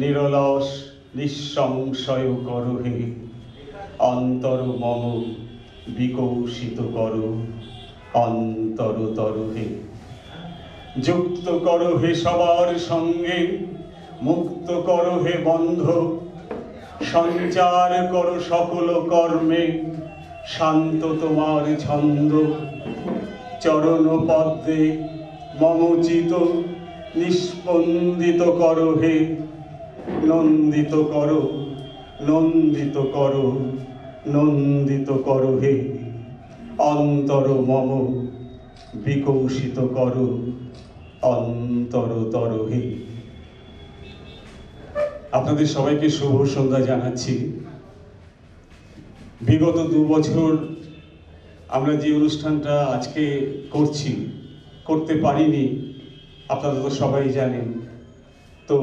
নিরলস, নিঃসংশয় করো হে অন্তর মম বিকৌশিত করো অন্তরতর হে যুক্ত করো হে সবার সঙ্গে, মুক্ত করো হে বন্ধ। সঞ্চার কর সকল কর্মে, শান্ত তোমার ছন্দ। চরণ পদ্মে মমচিত নিস্পন্দিত করো হে নন্দিত করো নন্দিত করো নন্দিত করো হে। অন্তর মম বিকৌশিত করো অন্তরতর হে। আপনাদের সবাইকে শুভ সন্ধ্যা জানাচ্ছি। বিগত দু বছর আমরা যে অনুষ্ঠানটা আজকে করছি, করতে পারিনি, আপনারা তো সবাই জানেন। তো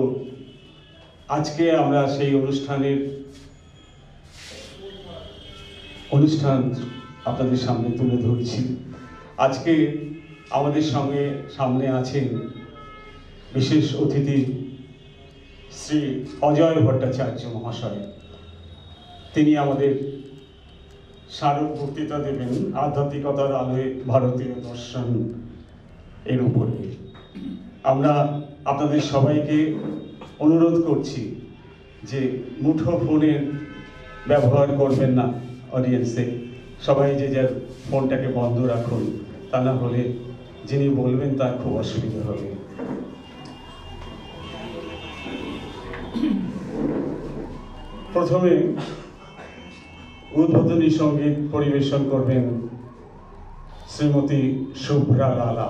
আজকে আমরা সেই অনুষ্ঠানের অনুষ্ঠান আপনাদের সামনে তুলে ধরছি। আজকে আমাদের সঙ্গে সামনে আছেন বিশেষ অতিথি শ্রী অজয় ভট্টাচার্য মহাশয়। তিনি আমাদের স্মারক বক্তৃতা দেবেন। আধ্যাত্মিকতার আলোয় ভারতীয় দর্শন এর উপরে। আমরা আপনাদের সবাইকে অনুরোধ করছি যে মুঠো ফোনের ব্যবহার করবেন না অডিয়েন্সে সবাই যে যার ফোনটাকে বন্ধ রাখুন, তা না হলে যিনি বলবেন তার খুব অসুবিধা হবে। প্রথমে উদ্বোধনী সংগীত পরিবেশন করবেন শ্রীমতী শুভ্রা লালা।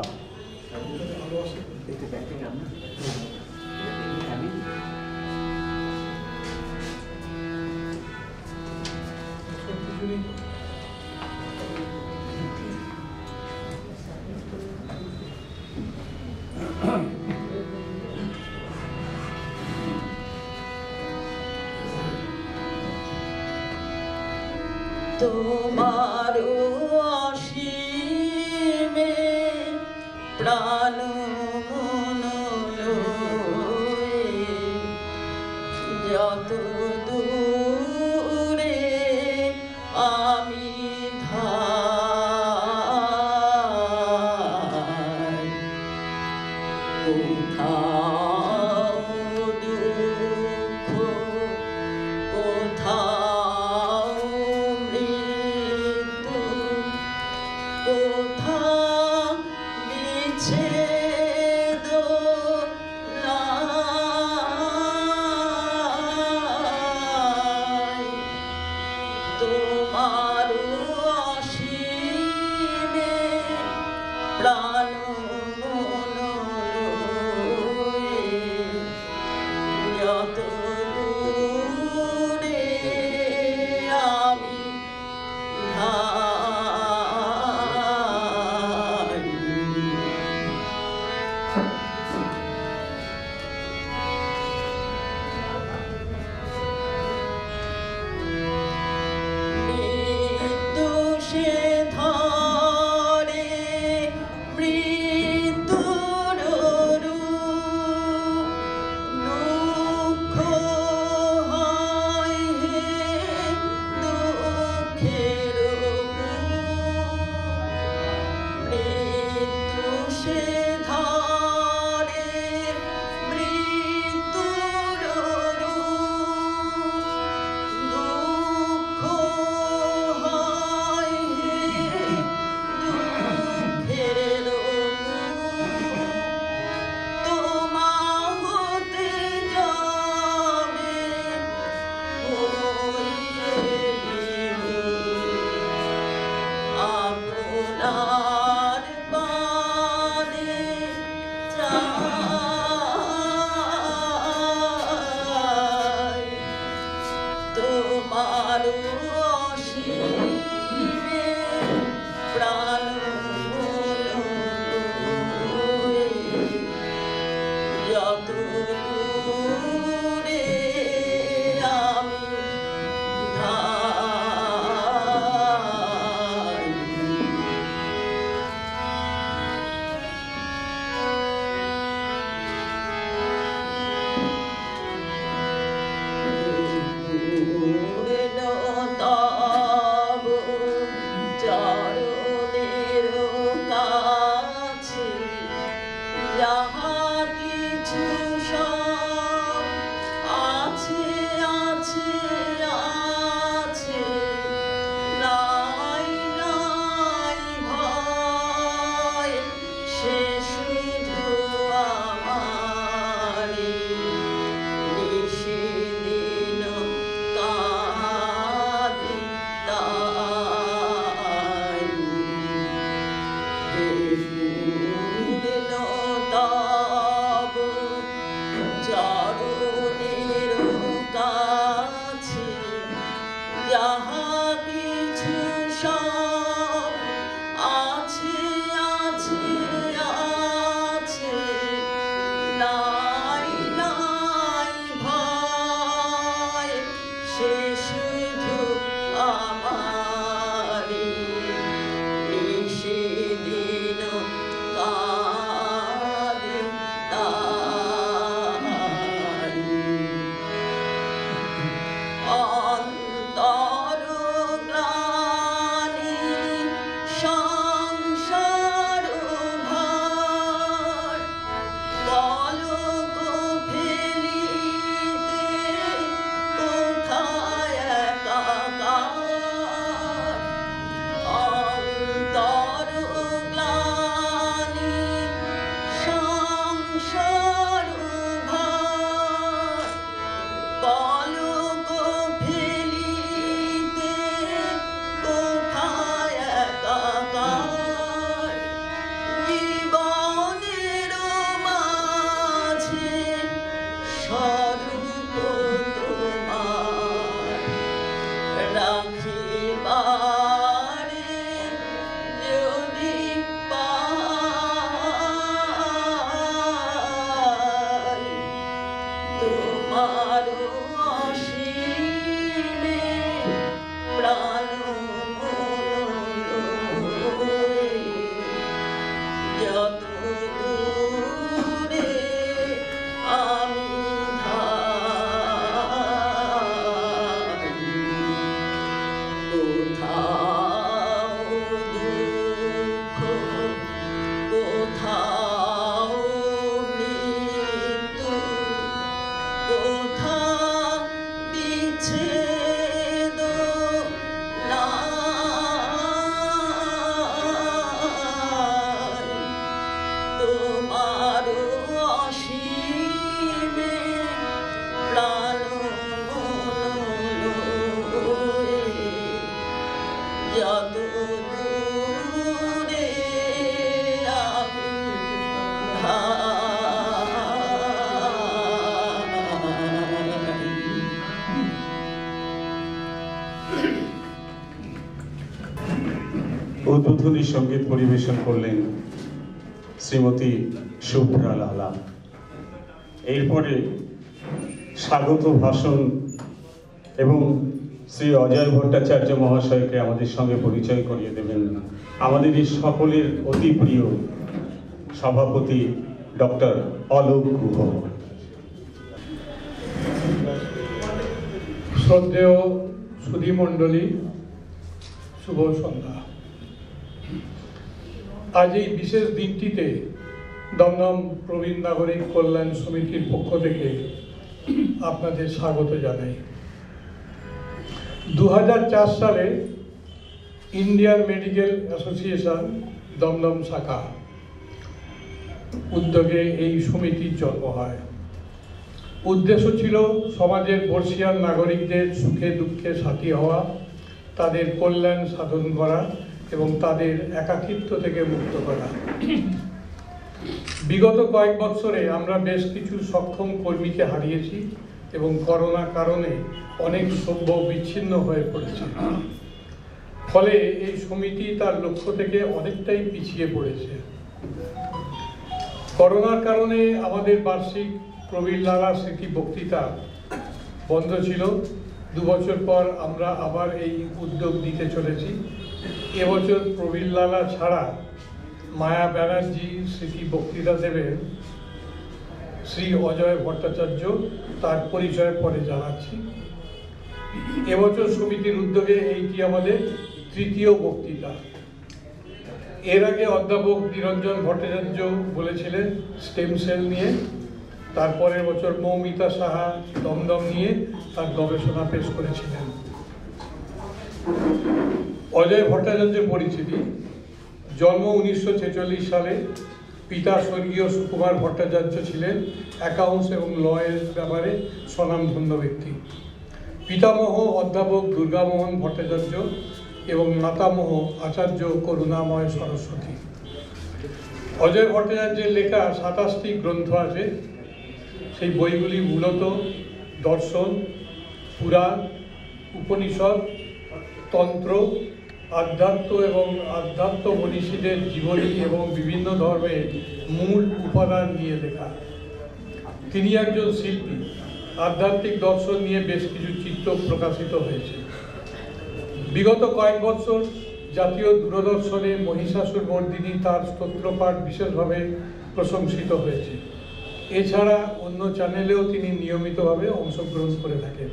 উদ্বোধনী সংগীত পরিবেশন করলেন শ্রীমতী শুভ্রা লালা। এরপরে স্বাগত ভাষণ এবং শ্রী অজয় ভট্টাচার্য মহাশয়কে আমাদের সঙ্গে পরিচয় করিয়ে দেবেন। আমাদের এই সকলের অতি প্রিয় সভাপতি ডক্টর অলোক গুহ। শ্রদ্ধেয় সুধীমণ্ডলী শুভ সন্ধ্যা। আজ এই বিশেষ দিনটিতে দমদম প্রবীণ নাগরিক কল্যাণ সমিতির পক্ষ থেকে আপনাদের স্বাগত জানাই। দু সালে ইন্ডিয়ান মেডিকেল অ্যাসোসিয়েশন দমদম শাখা উদ্যোগে এই সমিতির জন্ম হয়। উদ্দেশ্য ছিল সমাজের বর্ষিয়ান নাগরিকদের সুখে দুঃখে সাথী হওয়া, তাদের কল্যাণ সাধন করা এবং তাদের একাকিত্ব থেকে মুক্ত করা। বিগত কয়েক বছরে আমরা বেশ কিছু সক্ষম কর্মীকে হারিয়েছি এবং করোনা কারণে অনেক সভ্য বিচ্ছিন্ন হয়ে পড়েছে। ফলে এই সমিতি তার লক্ষ্য থেকে অনেকটাই পিছিয়ে পড়েছে। করোনার কারণে আমাদের বার্ষিক প্রবীর লালা স্মৃতি বক্তৃতা বন্ধ ছিল। দু বছর পর আমরা আবার এই উদ্যোগ নিতে চলেছি। এবছর প্রবীর লালা ছাড়া মায়া ব্যানার্জি স্মৃতি বক্তৃতা দেবেন শ্রী অজয় ভট্টাচার্য, তার পরিচয় পরে জানাচ্ছি। এবছর সমিতির উদ্যোগে এইটি আমাদের তৃতীয় বক্তৃতা। এর আগে অধ্যাপক নিরঞ্জন ভট্টাচার্য বলেছিলেন স্টেম সেল নিয়ে, তারপরের বছর মৌমিতা সাহা দমদম নিয়ে তার গবেষণা পেশ করেছিলেন। অজয় ভট্টাচার্যের পরিচিতি, জন্ম উনিশশো ছেচল্লিশ সালে। পিতা স্বর্গীয় সুকুমার ভট্টাচার্য ছিলেন অ্যাকাউন্টস এবং লয়ের ব্যাপারে স্বনামধন্য ব্যক্তি। পিতামহ অধ্যাপক দুর্গামোহন ভট্টাচার্য এবং মাতামহ আচার্য করুণাময় সরস্বতী। অজয় ভট্টাচার্যের লেখা সাতাশটি গ্রন্থ আছে। সেই বইগুলি মূলত দর্শন, পুরাণ, উপনিষদ, তন্ত্র আধ্যাত্ম এবং আধ্যাত্ম মনীষীদের জীবনী এবং বিভিন্ন ধর্মের মূল উপাদান নিয়ে লেখা। তিনি একজন শিল্পী। আধ্যাত্মিক দর্শন নিয়ে বেশ কিছু চিত্র প্রকাশিত হয়েছে। বিগত কয়েক বছর জাতীয় দূরদর্শনে মহিষাসুর মর্দিনী তার স্তোত্রপাঠ বিশেষভাবে প্রশংসিত হয়েছে। এছাড়া অন্য চ্যানেলেও তিনি নিয়মিতভাবে অংশগ্রহণ করে থাকেন।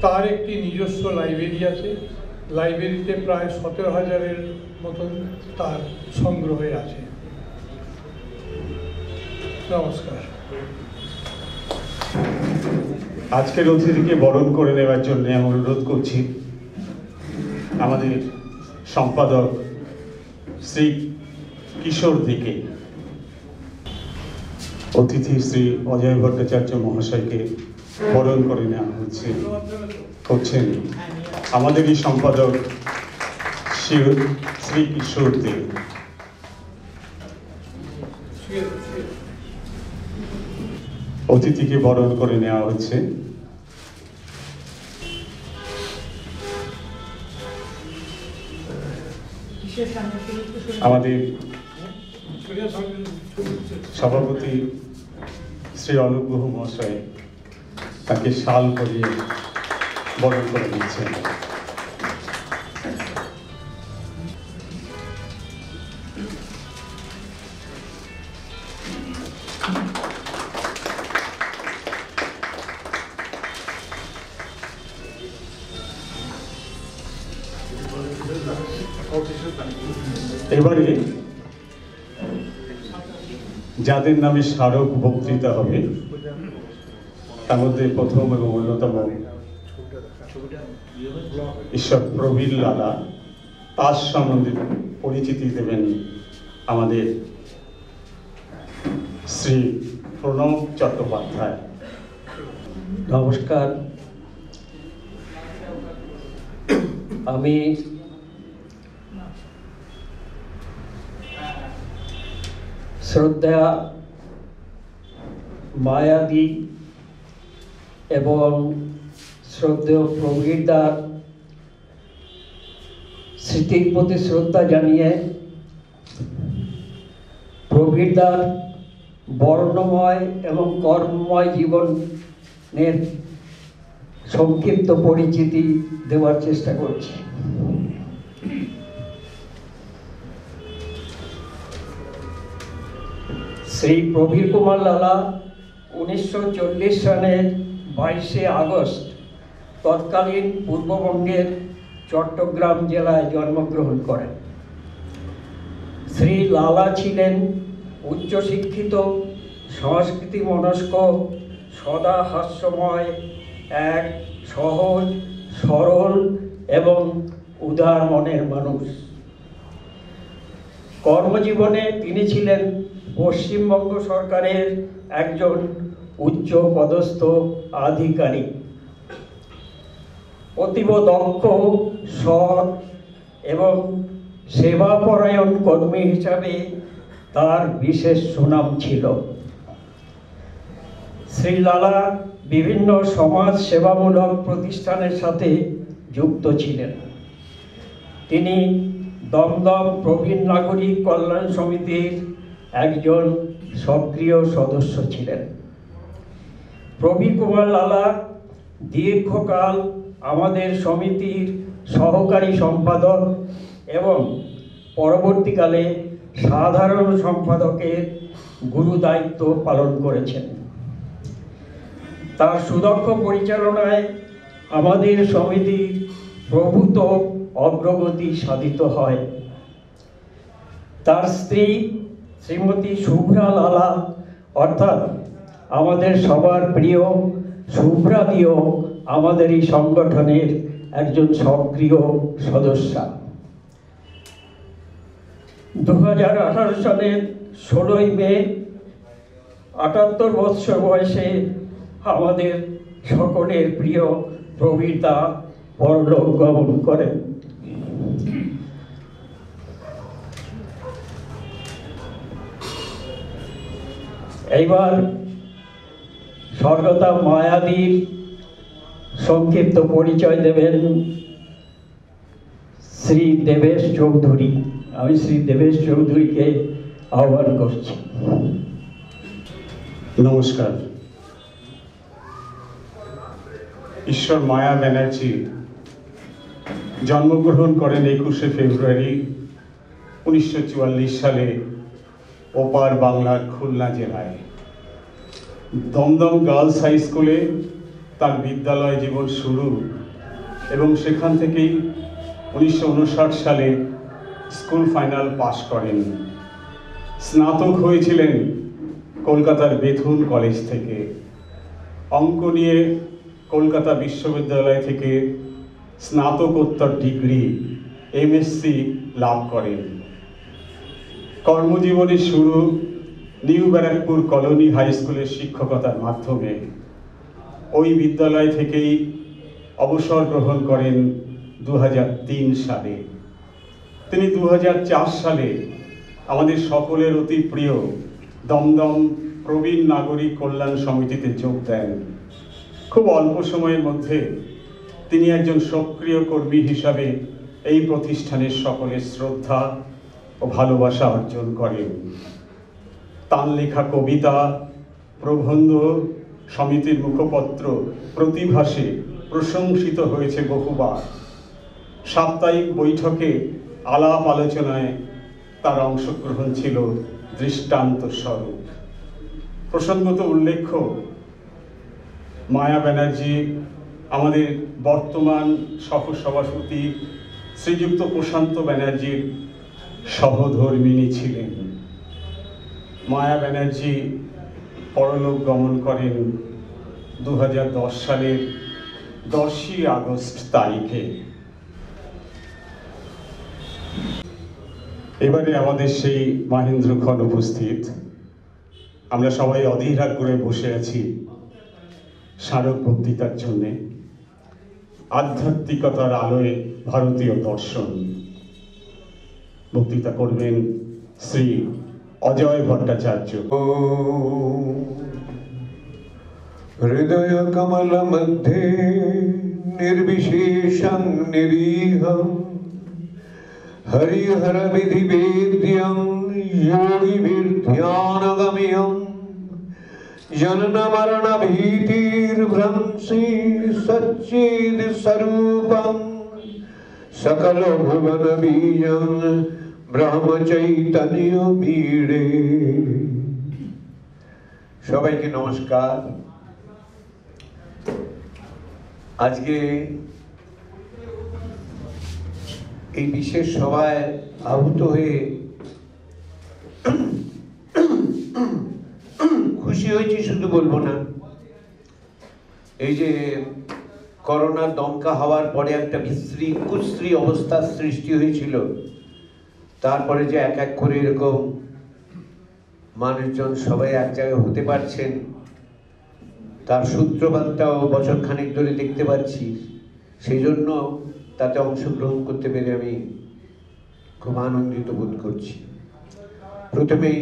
তার একটি নিজস্ব লাইব্রেরি আছে। লাইব্রেরিতে প্রায় সতেরো হাজারের মতন তার সংগ্রহে আছে। নমস্কার। আজকের অতিথিকে বরণ করে নেওয়ার জন্য আমি অনুরোধ করছি আমাদের সম্পাদক শ্রী কিশোর দিকে। অতিথি শ্রী অজয় ভট্টাচার্য মহাশয়কে বরণ করে নেওয়া হচ্ছে, করছেন আমাদেরই সম্পাদক শ্রী শ্রী কিশোর দেব। অতিথিকে বরণ করে নেওয়া হচ্ছে। আমাদের সভাপতি শ্রী অনুপ গুহ মহাশয় তাকে শাল পরিয়ে বরণ করে দিচ্ছেন এবারে যাদের নামে স্মারক বক্তৃতা হবে তার মধ্যে প্রথম এবং অন্যতম ঈশ্বর প্রবীর লালা তার সম্বন্ধে পরিচিতি দেবেন আমাদের শ্রী প্রণব চট্টোপাধ্যায়। নমস্কার। আমি শ্রদ্ধা, মায়াদি এবং শ্রদ্ধেয় প্রবীরদার স্মৃতির প্রতি শ্রদ্ধা জানিয়ে প্রবীরদার বর্ণময় এবং কর্মময় জীবনের সংক্ষিপ্ত পরিচিতি দেওয়ার চেষ্টা করছি। শ্রী প্রবীর কুমার লালা উনিশশো চল্লিশ সালের বাইশে আগস্ট তৎকালীন পূর্ববঙ্গের চট্টগ্রাম জেলায় জন্মগ্রহণ করেন। শ্রী লালা ছিলেন উচ্চশিক্ষিত সংস্কৃতি মনস্ক সদা হাস্যময়, এক সহজ, সরল এবং উদার মনের মানুষ। কর্মজীবনে তিনি ছিলেন পশ্চিমবঙ্গ সরকারের একজন উচ্চ পদস্থ আধিকারিক। অতীব দক্ষ, সৎ এবং সেবাপরায়ণ কর্মী হিসাবে তার বিশেষ সুনাম ছিল। শ্রী লালা বিভিন্ন সমাজ সেবামূলক প্রতিষ্ঠানের সাথে যুক্ত ছিলেন। তিনি দমদম প্রবীণ নাগরিক কল্যাণ সমিতির একজন সক্রিয় সদস্য ছিলেন। প্রবীর কুমার লালা দীর্ঘকাল আমাদের সমিতির সহকারী সম্পাদক এবং পরবর্তীকালে সাধারণ সম্পাদকের গুরু দায়িত্ব পালন করেছেন। তার সুদক্ষ পরিচালনায় আমাদের সমিতির প্রভূত অগ্রগতি সাধিত হয়। তার স্ত্রী শ্রীমতী শুভ্রা লালা, অর্থাৎ আমাদের সবার প্রিয় শুভ্রাদিও আমাদের এই সংগঠনের একজন সক্রিয় সদস্যা। দু হাজার আঠারো সালের ষোলোই মে, আটাত্তর বৎসর বয়সে আমাদের সকলের প্রিয় প্রবীরতা পরলোক গমন করেন। এইবার স্বর্গতা মায়াদির সংক্ষিপ্ত পরিচয় দেবেন শ্রী দেবেশ চৌধুরী। আমি শ্রী দেবেশ চৌধুরীকে আহ্বান করছি। নমস্কার। ঈশ্বর মায়া ব্যানার্জি জন্মগ্রহণ করেন একুশে ফেব্রুয়ারি উনিশশো চুয়াল্লিশ সালে ওপার বাংলার খুলনা জেলায়। দমদম গার্লস হাই স্কুলে তার বিদ্যালয় জীবন শুরু এবং সেখান থেকেই উনিশশো উনষাট সালে স্কুল ফাইনাল পাশ করেন। স্নাতক হয়েছিলেন কলকাতার বেথুন কলেজ থেকে। অঙ্ক নিয়ে কলকাতা বিশ্ববিদ্যালয় থেকে স্নাতকোত্তর ডিগ্রি এমএসসি লাভ করেন। কর্মজীবনের শুরু নিউ ব্যারাকপুর কলোনি হাই স্কুলের শিক্ষকতার মাধ্যমে। ওই বিদ্যালয় থেকেই অবসর গ্রহণ করেন দু হাজার তিন সালে। তিনি দু হাজার চার সালে আমাদের সকলের অতি প্রিয় দমদম প্রবীণ নাগরিক কল্যাণ সমিতিতে যোগ দেন। খুব অল্প সময়ের মধ্যে তিনি একজন সক্রিয় কর্মী হিসাবে এই প্রতিষ্ঠানের সকলের শ্রদ্ধা ও ভালোবাসা অর্জন করেন। তাঁর লেখা কবিতা প্রবন্ধ সমিতির মুখপত্র প্রতিভাসে প্রশংসিত হয়েছে বহুবার। সাপ্তাহিক বৈঠকে আলাপ আলোচনায় তার অংশগ্রহণ ছিল দৃষ্টান্ত স্বরূপ। প্রসঙ্গত উল্লেখ্য, মায়া ব্যানার্জি আমাদের বর্তমান সহসভাপতি শ্রীযুক্ত প্রশান্ত ব্যানার্জির সহধর্মিণী ছিলেন। মায়া ব্যানার্জি পরলোক গমন করেন দু হাজার দশ সালের দশই আগস্ট তারিখে। এবারে আমাদের সেই মাহেন্দ্র খন উপস্থিত। আমরা সবাই অধীর করে বসে আছি স্মারক বক্তৃতার জন্যে। আধ্যাত্মিকতার আলোয় ভারতীয় দর্শন। বক্তৃতা করবেন শ্রী অজয় ভট্টাচার্য हृदय कमल मध्ये निर्विशेषं निरीहं हरिहर विधि वेद्यं योगिभिर्ध्यानगम्यं जनन मरण भीतिर्भ्रंसि ব্রহ্মচৈতন্য ভিড়ে। সবাইকে নমস্কার। আজকে এই বিশেষ সভায় আহত হয়ে খুশি হয়েছি, শুধু বলব না। এই যে করোনা দমকা হওয়ার পরে একটা বিশ্রী কুশ্রী অবস্থার সৃষ্টি হয়েছিল। তারপরে যে এক এক করে এরকম মানুষজন সবাই এক জায়গায় হতে পারছেন, তার সূত্রপাতটাও বছর খানেক ধরে দেখতে পাচ্ছি। সেই জন্য তাতে অংশগ্রহণ করতে পেরে আমি খুব আনন্দিত বোধ করছি। প্রথমেই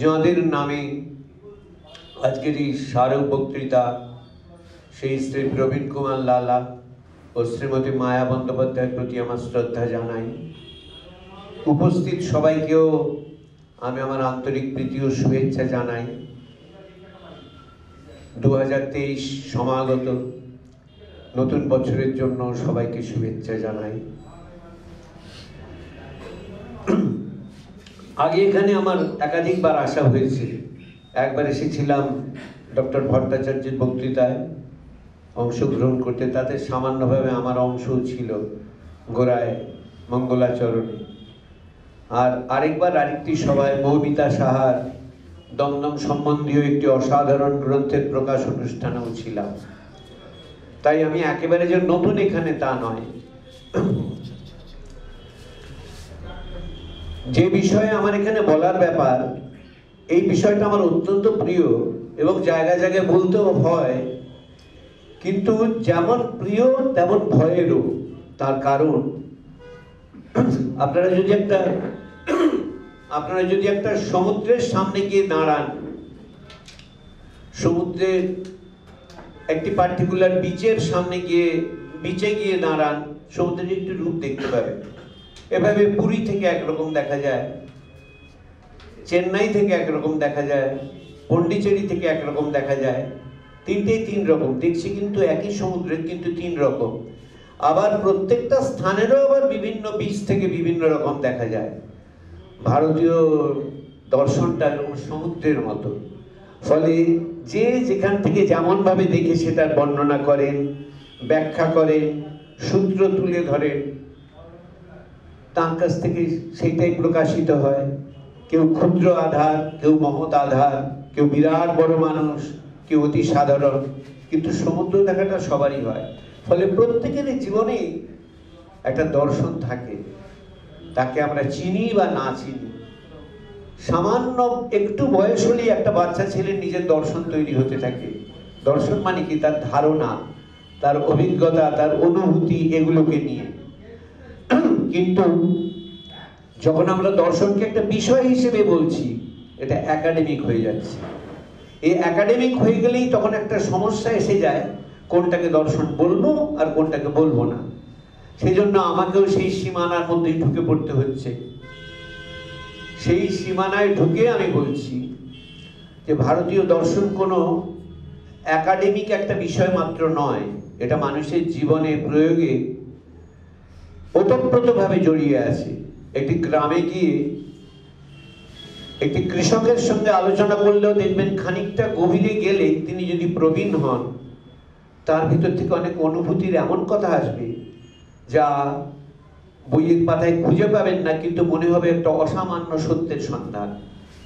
যাঁদের নামে আজকের এই স্মারক বক্তৃতা সেই শ্রী প্রবীণ কুমার লালা ও শ্রীমতী মায়া বন্দ্যোপাধ্যায়ের প্রতি আমার শ্রদ্ধা জানাই। উপস্থিত সবাইকেও আমি আমার আন্তরিক প্রীতি ও শুভেচ্ছা জানাই। দু হাজার তেইশ সমাগত নতুন বছরের জন্য সবাইকে শুভেচ্ছা জানাই। আগে এখানে আমার একাধিকবার আসা হয়েছে। একবার এসেছিলাম ডক্টর ভট্টাচার্যের বক্তৃতায়। অংশগ্রহণ করতে, তাতে সামান্যভাবে আমার অংশও ছিল গোড়ায় মঙ্গলাচরণে। আর আরেকবার আরেকটি সভায় মৌমিতা সাহার দমদম সম্বন্ধীয় একটি অসাধারণ গ্রন্থের প্রকাশ অনুষ্ঠানেও ছিলাম। তাই আমি একেবারে যে নতুন এখানে তা নয়। যে বিষয়ে আমার এখানে বলার ব্যাপার, এই বিষয়টা আমার অত্যন্ত প্রিয় এবং জায়গায় জায়গায় বলতেও হয় কিন্তু যেমন প্রিয় তেমন ভয়েরও তার কারণ আপনারা যদি একটা, আপনারা যদি একটা সমুদ্রের সামনে গিয়ে দাঁড়ান সমুদ্রের একটি পার্টিকুলার বিচের সামনে গিয়ে বিচে গিয়ে দাঁড়ান, সমুদ্রের একটি রূপ দেখতে পাবেন। এভাবে পুরী থেকে একরকম দেখা যায়, চেন্নাই থেকে একরকম দেখা যায়, পন্ডিচেরি থেকে একরকম দেখা যায়। তিনটেই তিন রকম, দেখছি কিন্তু একই সমুদ্রের কিন্তু তিন রকম। আবার প্রত্যেকটা স্থানেরও আবার বিভিন্ন বীজ থেকে বিভিন্ন রকম দেখা যায়। ভারতীয় দর্শনটা এরকম সমুদ্রের মতো। ফলে যে যেখান থেকে যেমনভাবে দেখে সেটার বর্ণনা করেন, ব্যাখ্যা করেন, সূত্র তুলে ধরেন, তার কাছ থেকে সেইটাই প্রকাশিত হয়। কেউ ক্ষুদ্র আধার, কেউ মহৎ আধার, কেউ বিরাট বড় মানুষ, কেউ অতি সাধারণ। কিন্তু সমুদ্র দেখাটা সবারই হয়। ফলে প্রত্যেকের জীবনে একটা দর্শন থাকে। তাকে আমরা চিনি বা না চিনি। সামান্য একটু বয়স হলেই একটা বাচ্চা ছেলের নিজের দর্শন তৈরি হতে থাকে। দর্শন মানে কি? তার ধারণা, তার অভিজ্ঞতা, তার অনুভূতি এগুলোকে নিয়ে। কিন্তু যখন আমরা দর্শনকে একটা বিষয় হিসেবে বলছি, এটা একাডেমিক হয়ে যাচ্ছে। এই একাডেমিক হয়ে গেলেই তখন একটা সমস্যা এসে যায় কোনটাকে দর্শন বলব আর কোনটাকে বলব না। সেই জন্য আমাকেও সেই সীমানার মধ্যেই ঢুকে পড়তে হচ্ছে। সেই সীমানায় ঢুকে আমি বলছি যে ভারতীয় দর্শন কোনো একাডেমিক একটা বিষয় মাত্র নয়, এটা মানুষের জীবনে প্রয়োগে ওতপ্রোতভাবে জড়িয়ে আছে। একটি গ্রামে গিয়ে একটি কৃষকের সঙ্গে আলোচনা করলেও দেখবেন খানিকটা গভীরে গেলে তিনি যদি প্রবীণ হন তার ভিতর থেকে অনেক অনুভূতির এমন কথা আসবে যা বইয়ের পাতায় খুঁজে পাবেন না, কিন্তু মনে হবে একটা অসামান্য সত্যের সন্ধান।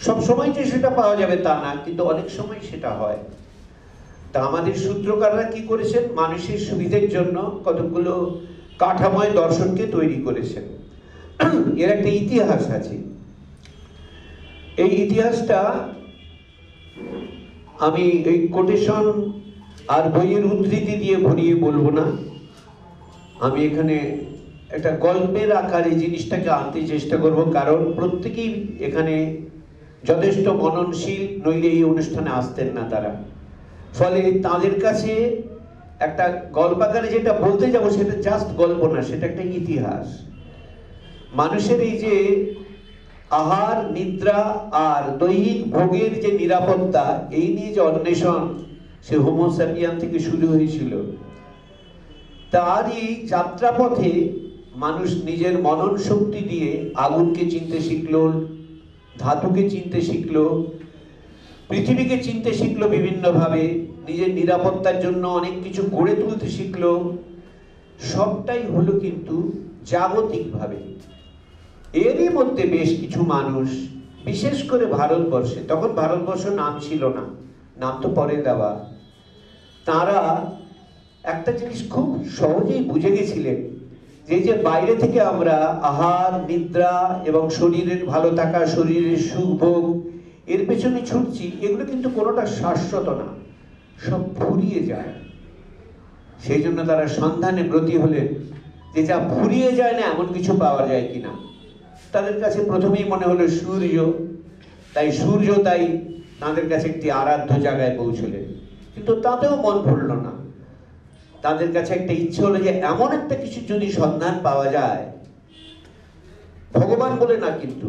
সব সময় যে সেটা পাওয়া যাবে তা না, কিন্তু অনেক সময় সেটা হয়। তা আমাদের সূত্রকাররা কি করেছেন? মানুষের সুবিধের জন্য কতগুলো কাঠাময় দর্শনকে তৈরি করেছেন। এর একটা ইতিহাস আছে। এই ইতিহাসটা আমি এই কোটেশন আর বইয়ের উদ্ধৃতি দিয়ে ভরিয়ে বলব না। আমি এখানে একটা গল্পের আকারে জিনিসটাকে আনতে চেষ্টা করব, কারণ প্রত্যেকেই এখানে যথেষ্ট মননশীল, নইলে এই অনুষ্ঠানে আসতেন না তারা। ফলে তাদের কাছে একটা গল্পাকারে যেটা বলতে যাব, সেটা জাস্ট গল্প না, সেটা একটা ইতিহাস। মানুষের এই যে আহার, নিদ্রা আর দৈহিক ভোগের যে নিরাপত্তা, এই নিয়ে যে অন্বেষণ সে হোমোস্যাপিয়ান থেকে শুরু হয়েছিল। তারই যাত্রাপথে মানুষ নিজের মনন শক্তি দিয়ে আগুনকে চিনতে শিখল, ধাতুকে চিনতে শিখল, পৃথিবীকে চিনতে শিখলো বিভিন্নভাবে, নিজের নিরাপত্তার জন্য অনেক কিছু গড়ে তুলতে শিখল। সবটাই হলো কিন্তু জাগতিকভাবে। এরই মধ্যে বেশ কিছু মানুষ, বিশেষ করে ভারতবর্ষে, তখন ভারতবর্ষ নাম ছিল না, নাম তো পরে দেওয়া। তারা একটা জিনিস খুব সহজেই বুঝে গেছিলেন, যে যে বাইরে থেকে আমরা আহার, নিদ্রা এবং শরীরের ভালো থাকা, শরীরের সুখ ভোগ এর পেছনে ছুটছি, এগুলো কিন্তু কোনোটা শাশ্বত না, সব ফুরিয়ে যায়। সেই জন্য তারা সন্ধানে ব্রতী হলেন, যে যা ফুরিয়ে যায় না, এমন কিছু পাওয়া যায় কিনা। তাদের কাছে প্রথমেই মনে হলো সূর্য, তাই সূর্য তাই তাদের কাছে একটি আরাধ্য জায়গায় পৌঁছলেন। কিন্তু তাতেও মন ভরল না। তাদের কাছে একটা ইচ্ছে হলো যে এমন একটা কিছু যদি সন্ধান পাওয়া যায়, ভগবান বলে না কিন্তু।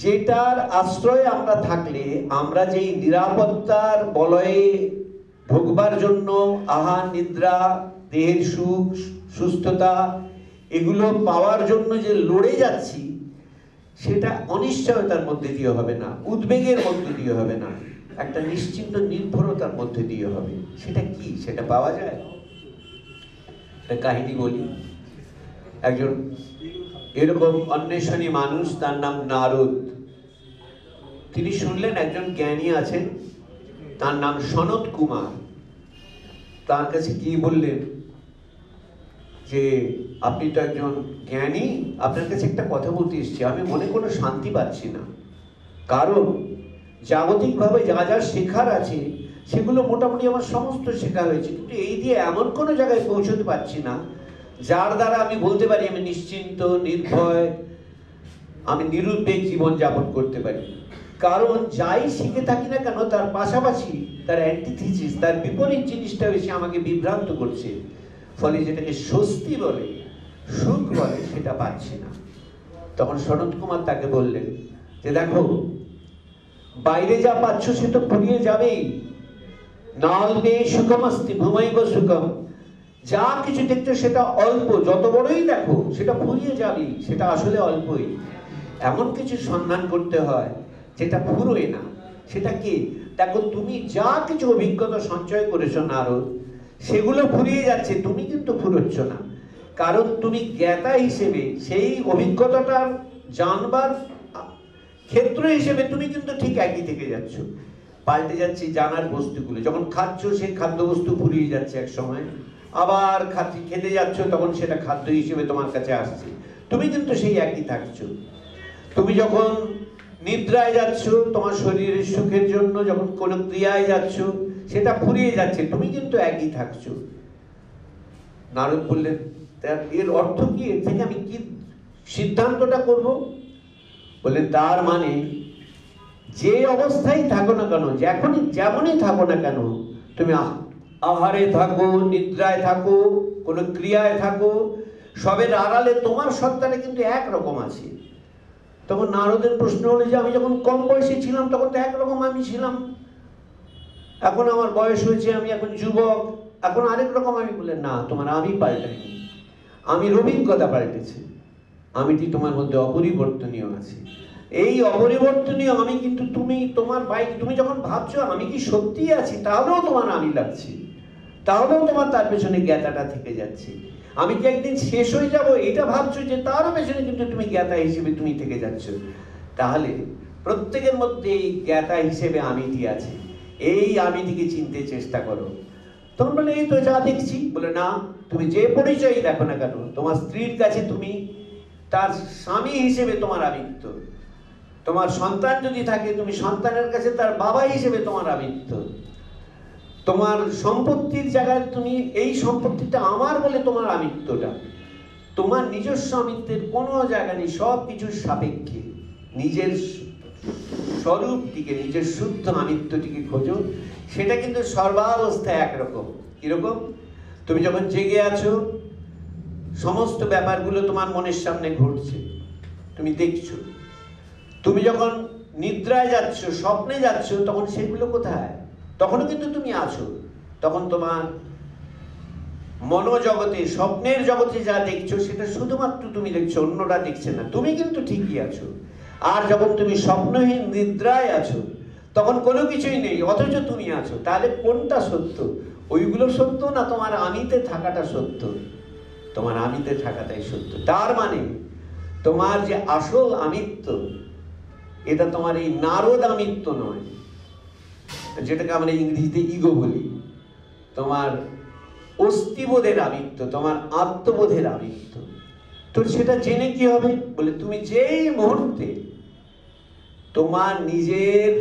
যেটার আশ্রয়ে আমরা থাকলে, আমরা যেই নিরাপত্তার বলয়ে ঢোকবার জন্য আহার নিদ্রা, দেহের সুখ, সুস্থতা, এগুলো পাওয়ার জন্য যে লড়ে যাচ্ছি, সেটা অনিশ্চয়তার মধ্যে দিয়ে হবে না, উদ্বেগের মধ্যে দিয়ে হবে না। একটা নিশ্চিন্ত নির্ভরতার মধ্যে দিয়ে হবে। সেটা কি? সেটা পাওয়া যায়? একটা কাহিনী বলি। একজন এরকম অন্বেষণী মানুষ, তার নাম নারদ। তিনি শুনলেন একজন জ্ঞানী আছেন তার নাম সনত কুমার। তার কাছে কি বললেন? যে, আপনি তো একজন জ্ঞানী, আপনার কাছে একটা কথা বলতে এসেছি। আমি মনে কোনো শান্তি পাচ্ছি না। কারণ জাগতিকভাবে যা যা শেখার আছে, সেগুলো মোটামুটি আমার সমস্ত শেখা হয়েছে। কিন্তু এই দিয়ে এমন কোনো জায়গায় পৌঁছতে পারছি না, যার দ্বারা আমি বলতে পারি আমি নিশ্চিন্ত, নির্ভয়, আমি নিরুদ্বেগ জীবন যাপন করতে পারি। কারণ যাই শিখে থাকি না কেন, তার পাশাপাশি তার অ্যান্টিথিসিস তার বিপরীত জিনিসটা বেশি আমাকে বিভ্রান্ত করছে। ফলে যেটাকে স্বস্তি বলে, সুখ বলে, সেটা পাচ্ছি না। তখন শরৎ কুমার তাকে বললেন যে, দেখো বাইরে যা পাচ্ছ সে তো ফুরিয়ে যাবেই। নালবে সুখমস্তি ভূমাইব সুখম। যা কিছু দেখছ সেটা অল্প, যত বড়ই দেখো, সেটা ফুরিয়ে যাবেই, সেটা আসলে অল্পই। এমন কিছু সন্ধান করতে হয়, যেটা ফুরোয় না। সেটা কি? দেখো, তুমি যা কিছু অভিজ্ঞতা সঞ্চয় করেছ নারদ, সেগুলো ফুরিয়ে যাচ্ছে, তুমি কিন্তু ফুরোচ্ছ না। কারণ তুমি জ্ঞাতা হিসেবে সেই অভিজ্ঞতাটার জানবার ক্ষেত্র হিসেবে তুমি কিন্তু ঠিক একই থেকে যাচ্ছ। পাল্টে যাচ্ছে জানার বস্তুগুলো। যখন খাচ্ছ, সেই খাদ্যবস্তু ফুরিয়ে যাচ্ছে এক সময়। আবার খাচ্ছি, খেতে যাচ্ছ, তখন সেটা খাদ্য হিসেবে তোমার কাছে আসছে। তুমি কিন্তু সেই একই থাকছো। তুমি যখন নিদ্রায় যাচ্ছ, তোমার শরীরের সুখের জন্য যখন কোনো ক্রিয়ায় যাচ্ছ, সেটা ফুরিয়ে যাচ্ছে। তুমি কিন্তু একই থাকছো। নারদ বললেন, "তা- এর অর্থ কি? এর থেকে আমি কি সিদ্ধান্তটা করব? বললেন তার মানে যে অবস্থায় থাকো না কেন যখনই যেমনই থাকো না কেন, তুমি আহারে থাকো, নিদ্রায় থাকো, কোনো ক্রিয়ায় থাকো, সবের আড়ালে তোমার সত্তাটা কিন্তু একরকম আছে। তখন নারদের প্রশ্ন হলো যে, আমি যখন কম বয়সে ছিলাম, তখন তো একরকম আমি ছিলাম। এখন আমার বয়স হয়েছে, আমি এখন যুবক, এখন আরেক রকম আমি বললেন, না, তোমার আমি পাল্টাইনি। আমি অভিজ্ঞতা পাল্টেছে। আমিটি তোমার মধ্যে অপরিবর্তনীয় আছে। এই অপরিবর্তনীয় আমি কিন্তু তুমি, তোমার বাইক, তুমি যখন ভাবছ আমি কি সত্যি আছি, তাহলেও তোমার আমি লাগছে। তাহলেও তোমার তার পেছনে জ্ঞাতাটা থেকে যাচ্ছে। আমি কি একদিন শেষ হয়ে যাব এটা ভাবছ যে তারও পেছনে কিন্তু তুমি জ্ঞাতা হিসেবে তুমি থেকে যাচ্ছ। তাহলে প্রত্যেকের মধ্যে এই জ্ঞাতা হিসেবে আমিটি আছে। এই আমিটিকে চিনতে চেষ্টা করো। তখন বলে, এই তো যা দেখছি। বলে, না, তুমি যে পরিচয়ই দেখো না কেন, তোমার স্ত্রীর কাছে তুমি তার স্বামী হিসেবে তোমার আমিত্ব তোমার সন্তান যদি থাকে, তুমি সন্তানের কাছে তার বাবা হিসেবে তোমার আমিত্ব তোমার সম্পত্তির জায়গায় তুমি এই সম্পত্তিটা আমার বলে তোমার আমিত্বটা তোমার নিজস্ব আমিত্বের কোনো জায়গা নেই, সব কিছুর সাপেক্ষে। নিজের স্বরূপটিকে নিজের শুদ্ধ আমিত্বটিকে খোঁজো। সেটা কিন্তু সর্বাবস্থায় একরকম। কীরকম? তুমি যখন জেগে আছো সমস্ত ব্যাপারগুলো তোমার মনের সামনে ঘটছে। তুমি দেখছ। তুমি যখন নিদ্রায় যাচ্ছ, স্বপ্নে যাচ্ছ, তখন সেগুলো কোথায়? তখনও কিন্তু তুমি আছো। তখন তোমার মনোজগতে, স্বপ্নের জগতে যা দেখছ, সেটা শুধুমাত্র তুমি দেখছ, অন্যরা দেখছে না। তুমি কিন্তু ঠিকই আছো। আর যখন তুমি স্বপ্নহীন, নিদ্রায় আছো, তখন কোনো কিছুই নেই, অথচ তুমি আছো। তাহলে কোনটা সত্য? ওইগুলো সত্য না তোমার আমিতে থাকাটা সত্য? তোমার আমিতে থাকাটাই সত্য। তার মানে তোমার যে আসল আমিত্ব, এটা তোমার এই নারদ আমিত্ব নয়। যেটাকে আমরা ইংরেজিতে ইগো বলি। তোমার অস্তিবোধের আমিত্ব, তোমার আত্মবোধের আমিত্ব। তো সেটা জেনে কি হবে? বলে, তুমি যেই মুহূর্তে তোমার নিজের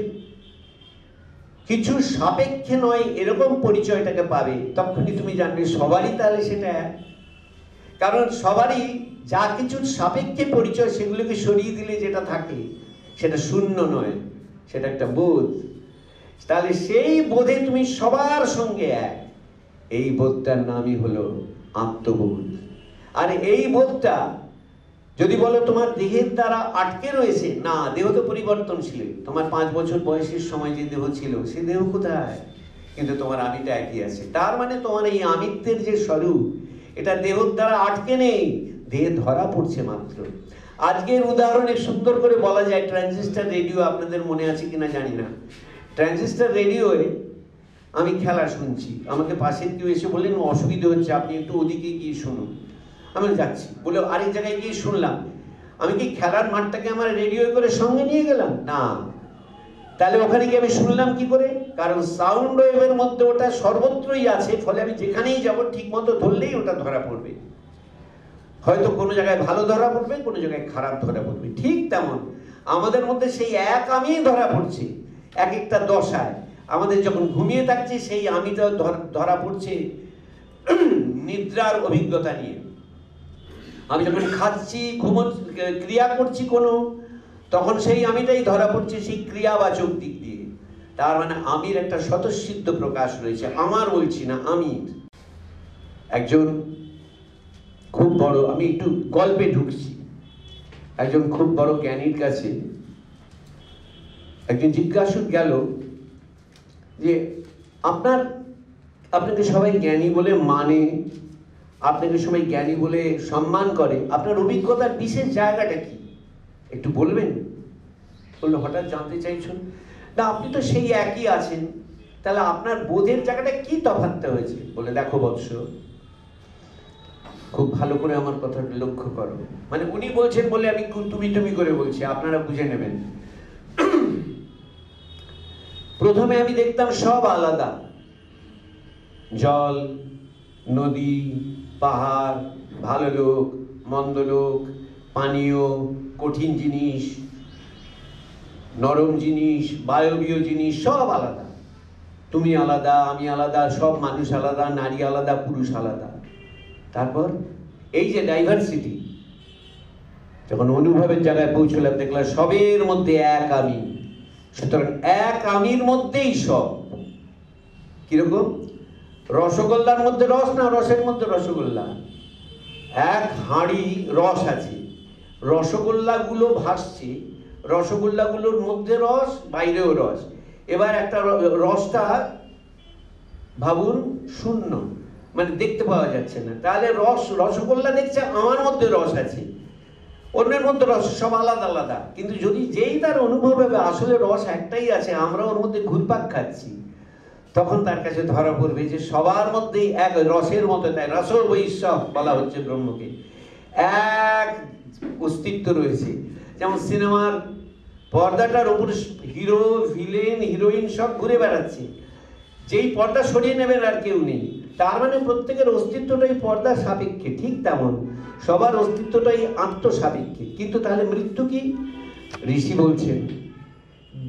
কিছু সাপেক্ষে নয়, এরকম পরিচয়টাকে পাবে, তখনই তুমি জানবে সবারই তাহলে সেটা। কারণ সবারই যা কিছুর সাপেক্ষে পরিচয় সেগুলোকে সরিয়ে দিলে যেটা থাকে, সেটা শূন্য নয়, সেটা একটা বোধ। তাহলে সেই বোধে তুমি সবার সঙ্গে এক। এই বোধটার নামই হলো আত্মবোধ। আর এই বোধটা, যদি বলো তোমার দেহের দ্বারা আটকে রয়েছে, না, দেহ তো পরিবর্তনশীল। তোমার পাঁচ বছর বয়সের সময় যে দেহ ছিল, সে দেহ কোথায়? কিন্তু তোমার আমিটা একই আছে। তার মানে তোমার এই আমিত্বের যে স্বরূপ এটা দেহর দ্বারা আটকে নেই, দেহে ধরা পড়ছে মাত্র। আজকের উদাহরণে সুন্দর করে বলা যায়, ট্রানজিস্টার রেডিও আপনাদের মনে আছে কিনা জানি না। ট্রানজিস্টার রেডিওয়ে আমি খেলা শুনছি, আমাকে পাশের কেউ এসে বললেন, অসুবিধে হচ্ছে, আপনি একটু ওদিকে গিয়ে শুনুন। আমি যাচ্ছি। বলে, আরেক জায়গায় গিয়ে শুনলাম। আমি কি খেলার মাঠটাকে আমার রেডিও করে সঙ্গে নিয়ে গেলাম? না। তাহলে ওখানে গিয়ে আমি শুনলাম কি করে? কারণ সাউন্ড ওয়েভের মধ্যে ওটা সর্বত্রই আছে, ফলে আমি যেখানেই যাব ঠিক মতো ধরলেই ওটা ধরা পড়বে। হয়তো কোনো জায়গায় ভালো ধরা পড়বে, কোনো জায়গায় খারাপ ধরা পড়বে, ঠিক তেমন। আমাদের মধ্যে সেই এক আমিই ধরা পড়ছে, এক একটা দশায়। আমাদের যখন ঘুমিয়ে থাকছি, সেই আমিটা ধরা পড়ছে নিদ্রার অভিজ্ঞতা নিয়ে। আমি যখন খাচ্ছি ঘুমো ক্রিয়া করছি কোনো, তখন সেই আমিটাই ধরা পড়ছে, সেই ক্রিয়াবাচক দিক দিয়ে। তার মানে আমির একটা স্বতঃসিদ্ধ প্রকাশ রয়েছে। আমার বলছি না, আমির। একজন খুব বড়, আমি একটু গল্পে ঢুকছি। একজন খুব বড় জ্ঞানীর কাছে একজন জিজ্ঞাসু গেল যে, আপনার, আপনাকে সবাই জ্ঞানী বলে মানে আপনাকে সবাই জ্ঞানী বলে সম্মান করে, আপনার অভিজ্ঞতার বিশেষ জায়গাটা কি? একটু বলবেন? বলল, হঠাৎ জানতে চাইছেন না, আপনি তো সেই একই আছেন। তাহলে আপনার বোধের জায়গাটা কি তফাৎটা হয়েছে? বলে দেখো বৎস। খুব ভালো করে আমার কথাটা লক্ষ্য করো। মানে উনি বলছেন বলে আমি তুমি তুমি করে বলছি, আপনারা বুঝে নেবেন। প্রথমে আমি দেখতাম সব আলাদা। জল, নদী, পাহাড়, ভালো লোক, মন্দ লোক, পানীয়, কঠিন জিনিস নরম জিনিস, বায়বীয় জিনিস, সব আলাদা। তুমি আলাদা, আমি আলাদা, সব মানুষ আলাদা, নারী আলাদা, পুরুষ আলাদা। তারপর এই যে ডাইভার্সিটি যখন অনুভবের জায়গায় পৌঁছলাম, দেখলাম সবের মধ্যে এক আমি। সুতরাং এক আমির মধ্যেই সব। কীরকম? রসগোল্লার মধ্যে রস না রসের মধ্যে রসগোল্লা? এক হাঁড়ি রস আছে। রসগোল্লাগুলো ভাসছে রসগোল্লাগুলোর মধ্যে রস, বাইরেও রস। এবার একটা রসটা ভাবুন শূন্য মানে দেখতে পাওয়া যাচ্ছে না। তাহলে রস, রসগোল্লা দেখছে আমার মধ্যে রস আছে, অন্যের মধ্যে রস, সব আলাদা আলাদা। কিন্তু যদি যেই তার অনুভব হবে, আসলে রস একটাই আছে, আমরা ওর মধ্যে ঘুরপাক খাচ্ছি, তখন তার কাছে ধরা পড়বে যে সবার মধ্যেই এক রসের মতো, তাই রসর বৈশ্বব বলা হচ্ছে ব্রহ্মকে। এক অস্তিত্ব রয়েছে। যেমন সিনেমার পর্দাটার উপর হিরো, ভিলেন, হিরোইন সব ঘুরে বেড়াচ্ছে। যেই পর্দা সরিয়ে নেবেন আর কেউ নেই। তার মানে প্রত্যেকের অস্তিত্বটাই পর্দা সাপেক্ষে, ঠিক তেমন। সবার অস্তিত্বটাই আত্মসাপেক্ষে। কিন্তু তাহলে মৃত্যু কি? ঋষি বলছেন,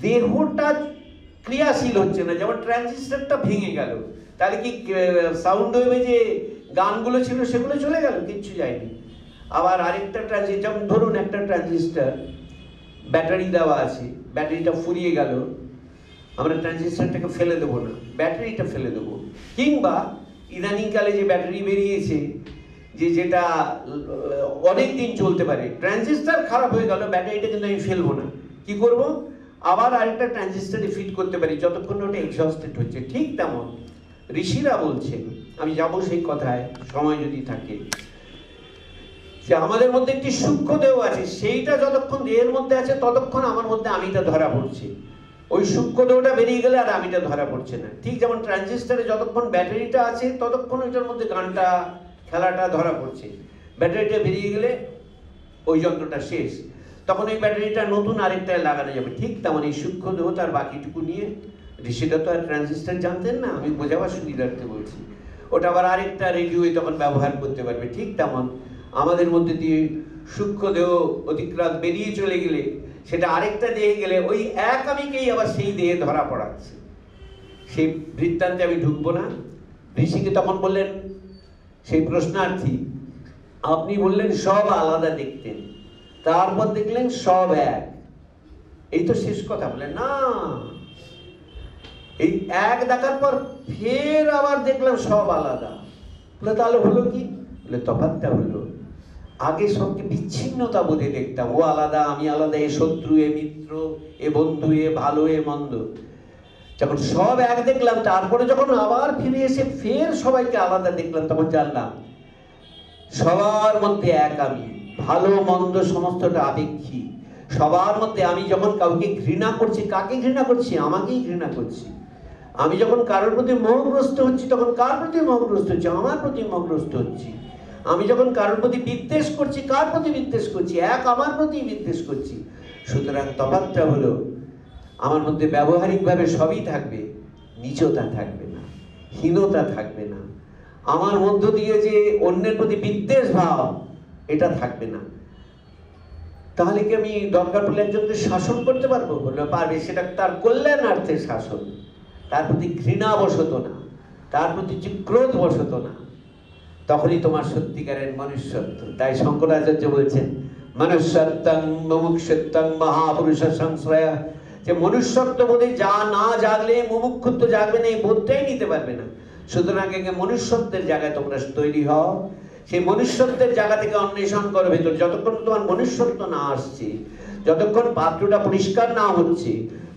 দেহটা ক্রিয়াশীল হচ্ছে না। যেমন ট্রানজিস্টারটা ভেঙে গেল। তাহলে কি সাউন্ড ওয়েভে যে গানগুলো ছিল সেগুলো চলে গেল? কিচ্ছু যায়নি। আবার আরেকটা ট্রানজিস্টার যেমন ধরুন একটা ট্রানজিস্টার ব্যাটারি দেওয়া আছে ব্যাটারিটা ফুরিয়ে গেল, আমরা ট্রানজিস্টারটাকে ফেলে দেবো না ব্যাটারিটা ফেলে দেবো। কিংবা ইদানিংকালে যে ব্যাটারি বেরিয়েছে, যে যেটা অনেক দিন চলতে পারে ট্রানজিস্টার খারাপ হয়ে গেল ব্যাটারিটা কিন্তু আমি ফেলব না। কি করব? আবার আরেকটা ট্রানজিস্টারে ফিট করতে পারি, যতক্ষণ ওটা এক্সস্টেড হচ্ছে। ঠিক তেমন ঋষিরা বলছেন, আমি যাব সেই কথায়, সময় যদি থাকে। যে আমাদের মধ্যে একটি সূক্ষ্ম দেহ আছে, সেইটা যতক্ষণ দেহের মধ্যে আছে, ততক্ষণ আমার মধ্যে আমিটা ধরা পড়ছে। ওই সূক্ষ্ম দেহটা বেরিয়ে গেলে আর আমিটা ধরা পড়ছে না। ঠিক যেমন ট্রানজিস্টারে যতক্ষণ ব্যাটারিটা আছে, ততক্ষণ ওইটার মধ্যে গানটা, খেলাটা ধরা পড়ছে। ব্যাটারিটা বেরিয়ে গেলে ওই যন্ত্রটা শেষ। তখন ওই ব্যাটারিটা নতুন আরেকটায় লাগানো যাবে। ঠিক তেমন এই সূক্ষ্ম দেহ তার বাকিটুকু নিয়ে ঋষিটা তো আর ট্রানজিস্টার জানতেন না, আমি বোঝাবার সুবিধার্থে বলছি। ওটা আবার আরেকটা রেডিওয়ে তখন ব্যবহার করতে পারবে। ঠিক তেমন আমাদের মধ্যে দিয়ে সূক্ষ্ম দেহ অতিক্রান্ত বেরিয়ে চলে গেলে, সেটা আরেকটা দেহে গেলে ওই এক আমিকেই আবার সেই দেহে ধরা পড়াচ্ছে। সেই বৃত্তান্তে আমি ঢুকবো না। ঋষিকে তখন বললেন, সেই প্রশ্নার্থী, আপনি বললেন সব আলাদা দেখতেন তারপর দেখলেন সব এক। এই তো শেষ কথা বলে না। এই এক দেখার পর ফের আবার দেখলাম সব আলাদা। বলে, তাহলে হলো কি? বলে, তফাৎটা হলো আগে সবকে বিচ্ছিন্নতা বোধে দেখতাম। ও আলাদা, আমি আলাদা, এ শত্রু, এ মিত্র, এ বন্ধু, এ ভালো, এ মন্দ। যখন সব এক দেখলাম, তারপরে যখন আবার ফিরে এসে ফের সবাইকে আলাদা দেখলাম, তখন জানলাম, সবার মধ্যে এক আমি। ভালো, মন্দ সমস্তটা আপেক্ষী সবার মধ্যে আমি যখন কাউকে ঘৃণা করছি, কাকে ঘৃণা করছি? আমাকেই ঘৃণা করছি। আমি যখন কারোর প্রতি মোহগ্রস্ত হচ্ছি, তখন কার প্রতি মোহগ্রস্ত হচ্ছি? আমার প্রতি মোহগ্রস্ত হচ্ছি। আমি যখন কারোর প্রতি বিদ্বেষ করছি, কার প্রতি বিদ্বেষ করছি? এক আমার প্রতি বিদ্বেষ করছি। সুতরাং তফাতটা হলো, আমার মধ্যে ব্যবহারিকভাবে সবই থাকবে, নিচতা থাকবে না, হীনতা থাকবে না। আমার মধ্য দিয়ে যে অন্যের প্রতি বিদ্বেষ ভাব, এটা থাকবে না। তাহলে কি আমি দরকার পড়লে একজনকে শাসন করতে পারব? বলল, পারবে, সেটা তার কল্যাণার্থে শাসন। তার প্রতি ঘৃণাবশত না, তার প্রতি যে ক্রোধ বশত না। তখনই তোমার সত্যিকারের মনুষ্যত্ব। তাই শঙ্করাচার্য বলছেন, মনুষ্যত্বং মুমুক্ষত্বং মহাপুরুষ সংশ্রয়। যে মনুষ্যত্ব বোধে যা না জাগলে মুমুক্ষত্ব জাগবে না, এই বোধটাই নিতে পারবে না। সুতরাং মনুষ্যত্বের জায়গায় তোমরা তৈরি হও। সেই মনুষ্যত্বের জায়গা থেকে অন্বেষণ করো ভেতর। যতক্ষণ তোমার মনুষ্যত্ব না আসছে, যতক্ষণ পাত্রটা পরিষ্কার না হচ্ছে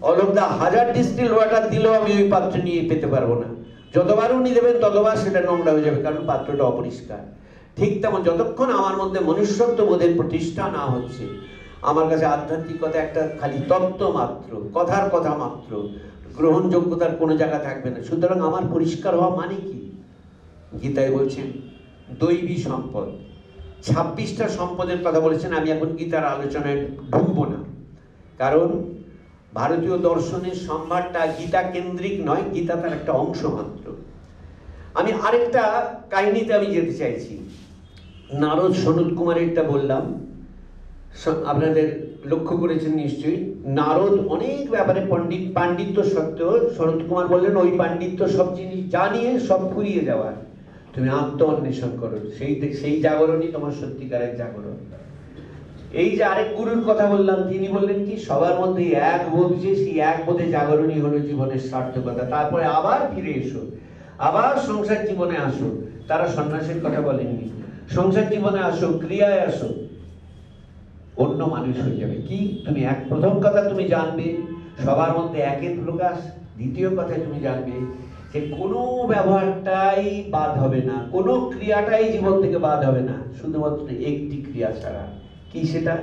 অলকদা হাজার ডিস্টিল ওয়াটার দিলেও আমি ওই পাত্র নিয়ে পেতে পারব না। যতবার উনি দেবেন, ততবার সেটা নোংরা হয়ে যাবে, কারণ পাত্রটা অপরিষ্কার। ঠিক তেমন যতক্ষণ আমার মধ্যে মনুষ্যত্ব বোধের প্রতিষ্ঠা না হচ্ছে, আমার কাছে আধ্যাত্মিকতা একটা খালি তত্ত্ব মাত্র, কথার কথা মাত্র, গ্রহণযোগ্যতার কোনো জায়গা থাকবে না। সুতরাং আমার পরিষ্কার হওয়া মানে কি? গীতায় বলছেন, দৈবী সম্পদ। ছাব্বিশটা সম্পদের কথা বলেছেন, আমি এখন গীতার আলোচনায় ঢুকবো না। কারণ ভারতীয় দর্শনের সম্ভারটা গীতা কেন্দ্রিক নয়, গীতা তার একটা অংশ মাত্র। আমি আরেকটা কাহিনীতে আমি যেতে চাইছি। নারদ সনুদ কুমারেরটা বললাম। আপনাদের লক্ষ্য করেছেন নিশ্চয়ই। নারদ অনেক ব্যাপারে পণ্ডিত, পাণ্ডিত্য সত্ত্বেও শরৎ কুমার বললেন, ওই পাণ্ডিত্য সব জিনিস জানিয়ে সব ফুরিয়ে যাওয়ার। তুমি আত্ম অন্বেষণ করো। সেই সেই জাগরণই তোমার সত্যিকারের জাগরণ। এই যে আরেক গুরুর কথা বললাম, তিনি বললেন কি, সবার মধ্যে এক বোধ যে সেই এক বোধে জাগরণই হলো জীবনের সার্থকতা। তারপরে আবার ফিরে এসো, আবার সংসার জীবনে আসো। তারা সন্ন্যাসের কথা বলেননি। সংসার জীবনে আসো, ক্রিয়ায় আসো। অন্য মানুষ হয়ে যাবে। কি? তুমি এক, প্রথম কথা তুমি জানবে, সবার মধ্যে একের প্রকাশ, দ্বিতীয় কথা তুমি জানবে যে কোনো ব্যবহারটাই বাদ হবে না, কোনো ক্রিয়াটাই জীবন থেকে বাদ হবে না, শুধুমাত্র একটি ক্রিয়া ছাড়া। কি সেটা?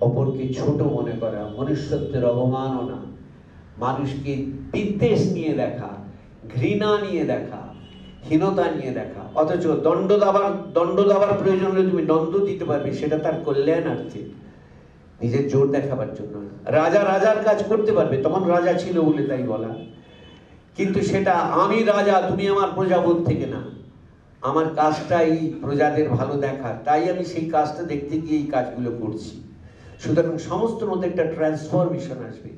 অপরকে ছোট মনে করা, মনুষ্যত্বের অবমাননা, মানুষকে বিদ্বেষ নিয়ে দেখা, ঘৃণা নিয়ে দেখা, হীনতা নিয়ে দেখা। অথচ দণ্ড দাবার দণ্ড দাবার প্রয়োজন হলে তুমি দণ্ড দিতে পারবে, সেটা তার কল্যাণার্থে নিজের জোর দেখাবার জন্য। রাজা রাজার কাজ করতে পারবে, তখন রাজা ছিল বলে তাই বলা। কিন্তু সেটা আমি রাজা, তুমি আমার প্রজাবোধ থেকে না। আমার কাজটাই প্রজাদের ভালো দেখা তাই আমি সেই কাজটা দেখতে গিয়ে এই কাজগুলো করছি। সুতরাং সমস্ত মধ্যে একটা ট্রান্সফরমেশন আসবে।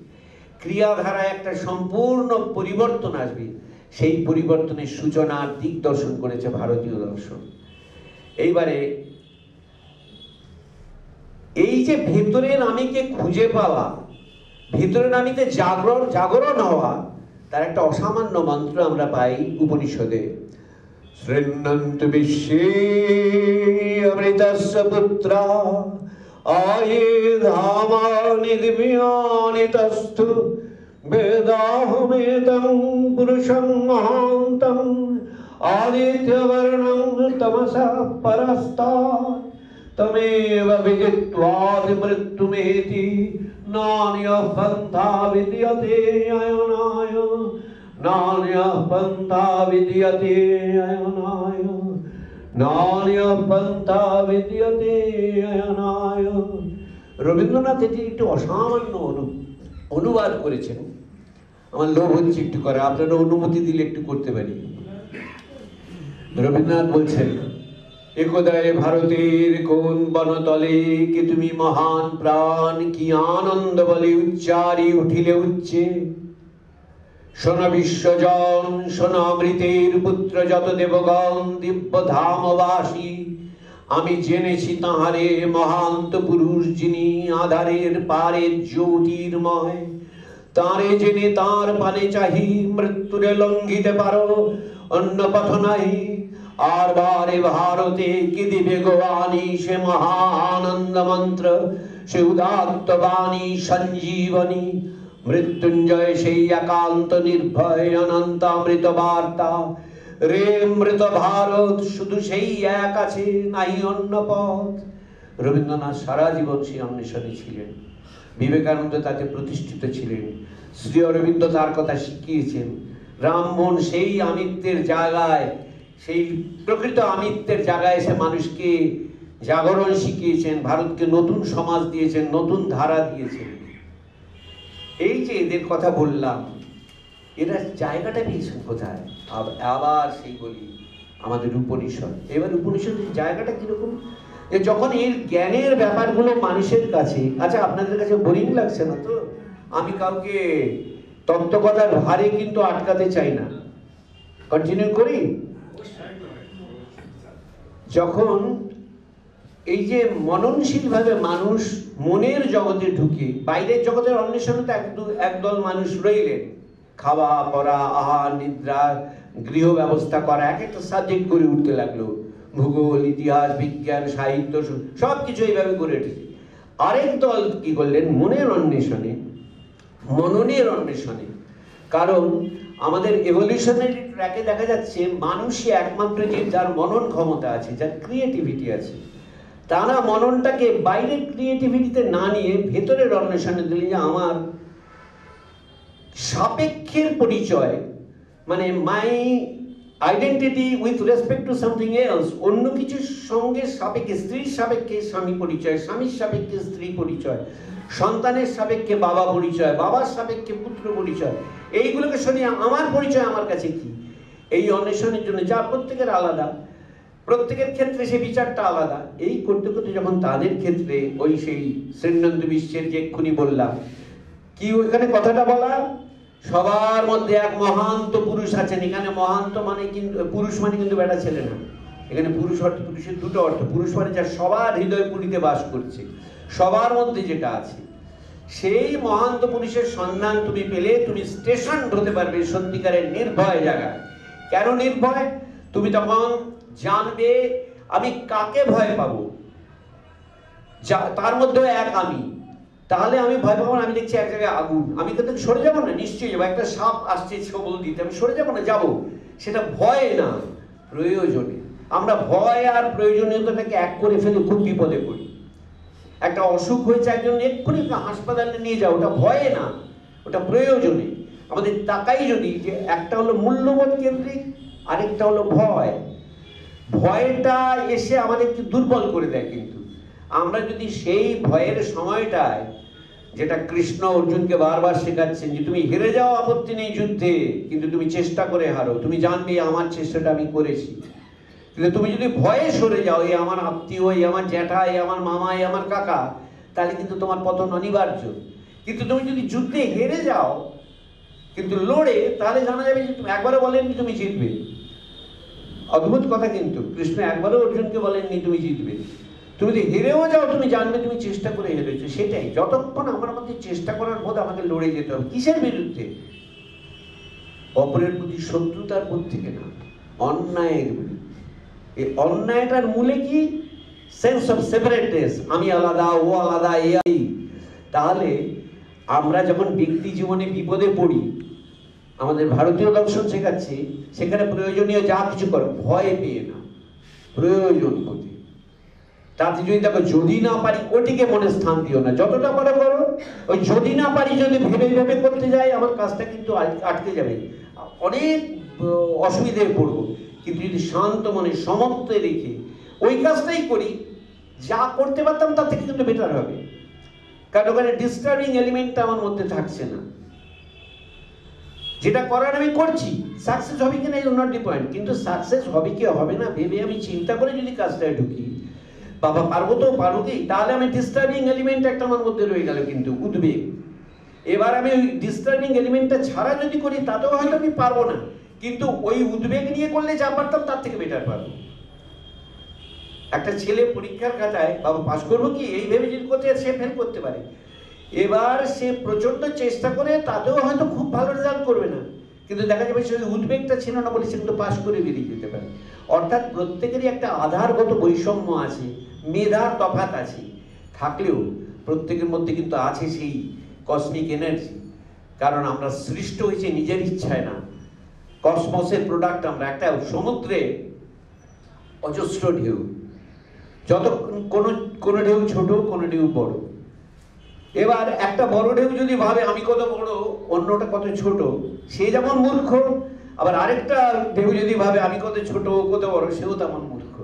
ক্রিয়াধারায় একটা সম্পূর্ণ পরিবর্তন আসবে। সেই পরিবর্তনের সূচনার দিক দর্শন করেছে ভারতীয় দর্শন। এইবারে এই যে ভেতরের আমিকে খুঁজে পাওয়া, ভেতরের আমিতে জাগরণ জাগরণ হওয়া, তার একটা অসামান্য মন্ত্র আমরা পাই উপনিষদে। शृण्वन्तु विश्वे अमृतस्य पुत्रा आए धामानि दिव्यानि तस्तु। वेदाहमेतं पुरुषं महान्तम् आदित्यवर्णं तमसा परस्ता। तमेव विजित्वादिमृत्युमेति नान्यः पन्था विद्यते अयनाय। নান্যঃ পন্থা বিদ্যতে অয়নায় নান্যঃ পন্থা বিদ্যতে অয়নায় রবীন্দ্রনাথ এটি একটু অসামান্য অনু- অনুবাদ করেছেন। আমার লোভ হচ্ছে একটু করে, আপনারা অনুমতি দিলে একটু করতে পারি। রবীন্দ্রনাথ বলছেন, একদায় ভারতের কোন বনতলে কি তুমি মহান প্রাণ, কি আনন্দ বলে উচ্চারি উঠিলে উচ্চে? শোন বিশ্বজন, শোন অমৃতের পুত্র যত দেবগণ দিব্য ধামবাসী আমি জেনেছি তাহারে মহান্ত পুরুষ যিনি আধারের পারে জ্যোতির্ময়। তারে জেনে তার পানে চাহি মৃত্যুরে লঙ্ঘিতে পারো, অন্য পথ নাই। আর বারে ভারতে কি দিবে গোয়ানি সে মহানন্দ মন্ত্র, সে উদাত্ত বাণী সঞ্জীবনী। মৃত্যুঞ্জয় সেই একান্ত নির্ভয় অনন্ত অমৃত বার্তা। রে মৃত ভারত, শুধু সেই এক আছে, নাই অন্য পথ। রবীন্দ্রনাথ সারা জীবন সেই অন্বেষণে ছিলেন। বিবেকানন্দ তাতে প্রতিষ্ঠিত ছিলেন। শ্রী অরবিন্দ তার কথা শিখিয়েছেন। রামমোহন সেই আমিত্বের জায়গায়, সেই প্রকৃত আমিত্বের জায়গায় এসে মানুষকে জাগরণ শিখিয়েছেন, ভারতকে নতুন সমাজ দিয়েছেন, নতুন ধারা দিয়েছেন। এই যে এদের কথা বললাম, এরা জায়গাটা পেয়েছেন কোথায়? আব- আবার সেই বলি, আমাদের উপনিষদ। এবার উপনিষদের জায়গাটা কীরকম? যখন এর জ্ঞানের ব্যাপারগুলো মানুষের কাছে আচ্ছা আপনাদের কাছে বোরিং লাগছে না তো? আমি কাউকে তত্ত্বকথার ভারে কিন্তু আটকাতে চাই না। কন্টিনিউ করি? যখন এই যে মননশীলভাবে মানুষ মনের জগতে ঢুকে, বাইরের জগতের অন্বেষণে তো এক একদল মানুষ রইলেন। খাওয়া, পড়া, আহার, নিদ্রা, গৃহ ব্যবস্থা করা, এক একটা সাবজেক্ট করে উঠতে লাগল। ভূগোল, ইতিহাস, বিজ্ঞান, সাহিত্য সব কিছু এইভাবে করে উঠেছে। আরেক দল কি করলেন? মনের অন্বেষণে, মননের অন্বেষণে। কারণ আমাদের এভলিউশনারি ট্র্যাকে দেখা যাচ্ছে, মানুষই একমাত্র যে, যার মনন ক্ষমতা আছে, যার ক্রিয়েটিভিটি আছে। তারা মননটাকে বাইরের ক্রিয়েটিভিটিতে না নিয়ে ভেতরের অন্বেষণে দিলে যে আমার সাপেক্ষের পরিচয় মানে my identity with respect to something else অন্য কিছুর সঙ্গে সাপেক্ষে, স্ত্রীর সাপেক্ষে স্বামী পরিচয়, স্বামীর সাপেক্ষে স্ত্রী পরিচয়, সন্তানের সাপেক্ষে বাবা পরিচয়, বাবার সাপেক্ষে পুত্র পরিচয়, এইগুলোকে শুনিয়ে আমার পরিচয় আমার কাছে কি? এই অন্বেষণের জন্য যা প্রত্যেকের আলাদা। প্রত্যেকের ক্ষেত্রে সে বিচারটা আলাদা। এই করতে করতে যখন তাদের ক্ষেত্রে ওই সেই শ্রীনন্দ বিশ্বের যে এক্ষুনি বললাম, কি ওইখানে কথাটা বলা? সবার মধ্যে এক মহান্ত পুরুষ আছেন। এখানে মহান্ত মানে কিন্তু, পুরুষ মানে কিন্তু বেটা ছেলে না। এখানে পুরুষ অর্থ, পুরুষের দুটো অর্থ। পুরুষ মানে যা সবার হৃদয় পুরীতে বাস করছে। সবার মধ্যে যেটা আছে। সেই মহান্ত পুরুষের সন্ধান তুমি পেলে, তুমি স্টেশন হতে পারবে সত্যিকারের নির্ভয় জায়গা কেন নির্ভয়? তুমি তখন জানবে আমি কাকে ভয় পাবো? তার মধ্যে এক আমি। তাহলে আমি ভয় পাবো না, আমি দেখছি এক জায়গায় আগুন। আমি কিন্তু সরে যাব না, নিশ্চয়ই যাব। একটা সাপ আসছে ছবল দিতে, আমি সরে যাব না, যাব। সেটা ভয় না, প্রয়োজনে। আমরা ভয় আর প্রয়োজনীয়তাটাকে এক করে ফেলে খুব বিপদে পড়ি। একটা অসুখ হয়েছে একজন এক্ষুনি হাসপাতালে নিয়ে যাও। ওটা ভয়ে না, ওটা প্রয়োজনে। আমাদের তাকাই যদি যে একটা হলো মূল্যবোধ কেন্দ্রিক, আরেকটা হলো ভয়। ভয়টা এসে আমাদেরকে দুর্বল করে দেয় কিন্তু। আমরা যদি সেই ভয়ের সময়টায়, যেটা কৃষ্ণ অর্জুনকে বারবার শেখাচ্ছেন যে, তুমি হেরে যাও, আপত্তি নেই যুদ্ধে, কিন্তু তুমি চেষ্টা করে হারো। তুমি জানবে আমার চেষ্টাটা আমি করেছি। কিন্তু তুমি যদি ভয়ে সরে যাও, এই আমার আত্মীয়, এই আমার জ্যাঠা, এই আমার মামা, এই আমার কাকা, তাহলে কিন্তু তোমার পতন অনিবার্য। কিন্তু তুমি যদি যুদ্ধে হেরে যাও, কিন্তু লড়ে, তাহলে জানা যাবে যে তুমি একবারও বলেননি তুমি জিতবে। অদ্ভুত কথা কিন্তু। কৃষ্ণ একবারও অর্জুনকে বলেননি, তুমি জিতবে। তুমি যদি হেরেও যাও, তুমি জানবে তুমি চেষ্টা করে হেরেছো। সেটাই, যতক্ষণ আমার মধ্যে চেষ্টা করার বোধ আমাকে লড়ে যেতে হবে, কিসের বিরুদ্ধে? অপরের প্রতি শত্রুতার বোধ থেকে না, অন্যায়ের বিরুদ্ধে এই অন্যায়টার মূলে কি? সেন্স অফ সেপারেটনেস আমি আলাদা, ও আলাদা, এ তাহলে আমরা যখন ব্যক্তি জীবনে বিপদে পড়ি আমাদের ভারতীয় দর্শন শেখাচ্ছে, সেখানে প্রয়োজনীয় যা কিছু করো, ভয় পেয়ে না। প্রয়োজন প্রতি তাতে যদি দেখো যদি না পারি, ওটিকে মনে স্থান দিও না। যতটা পারো করো। ওই যদি না পারি, যদি ভেবে ভেবে করতে যাই, আমার কাজটা কিন্তু আটকে যাবে। অনেক অসুবিধায় পড়ব। কিন্তু যদি শান্ত মনে সমত্বে রেখে ওই কাজটাই করি, যা করতে পারতাম, তার থেকে কিন্তু বেটার হবে। কারণ ওখানে ডিস্টার্বিং এলিমেন্টটা আমার মধ্যে থাকছে না। যেটা করার আমি করছি সাকসেস হবে কিনা ইজ নট দি পয়েন্ট কিন্তু সাকসেস হবে কি, হবে না, ভেবে আমি চিন্তা করে যদি কাজটায় ঢুকি, বাবা, পারব তো, পারব কি? তাহলে আমি ডিস্টার্বিং এলিমেন্ট একটা আমার মধ্যে রয়ে গেল কিন্তু, উদ্বেগ। এবার আমি ওই ডিস্টার্বিং এলিমেন্টটা ছাড়া যদি করি, তাতেও হয়তো আমি পারব না। কিন্তু ওই উদ্বেগ নিয়ে করলে যা পারতাম, তার থেকে বেটার পারব। একটা ছেলে পরীক্ষার খাতায়, বাবা পাস করব কি? এই ভেবে যদি করতে সে ফেল করতে পারে। এবার সে প্রচণ্ড চেষ্টা করে, তাতেও হয়তো খুব ভালো রেজাল্ট করবে না। কিন্তু দেখা যাবে সে উদ্বেগটা ছিল না বলে সে কিন্তু পাশ করে বেরিয়ে যেতে পারে। অর্থাৎ প্রত্যেকেরই একটা আধারগত বৈষম্য আছে, মেধার তফাত আছে। থাকলেও প্রত্যেকের মধ্যে কিন্তু আছে সেই কসমিক এনার্জি কারণ আমরা সৃষ্ট হয়েছে নিজের ইচ্ছায় না। কসমসের প্রোডাক্ট আমরা একটা সমুদ্রে অজস্র ঢেউ। যত কোনো কোনো ঢেউ ছোট, কোনো ঢেউ বড়। এবার একটা বড় ঢেউ যদি ভাবে, আমি কত বড়, অন্যটা কত ছোট, সে যেমন মূর্খ, আবার আরেকটা ঢেউ যদি ভাবে, আমি কত ছোট, কত বড়, সেও তেমন মূর্খ।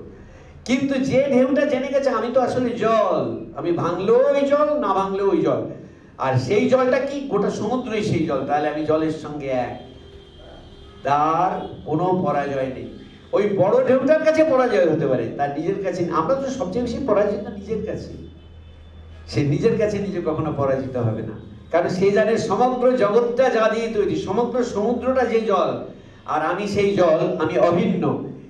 কিন্তু যে ঢেউটা জেনে গেছে, আমি তো আসলে জল, আমি ভাঙলেও ওই জল, না ভাঙলেও ওই জল। আর সেই জলটা কি? গোটা সমুদ্রই সেই জল, তাহলে আমি জলের সঙ্গে এক। তার কোনো পরাজয় নেই। ওই বড় ঢেউটার কাছে পরাজয় হতে পারে, তার নিজের কাছে আমরা তো সবচেয়ে বেশি পরাজিত নিজের কাছে। সে নিজের কাছে নিজে কখনো পরাজিত হবে না। কারণ সে জানে সমগ্র জগৎটা যা দিয়ে তৈরি, সমগ্র সমুদ্রটা যে জল, আর আমি সেই জল, আমি অভিন্ন।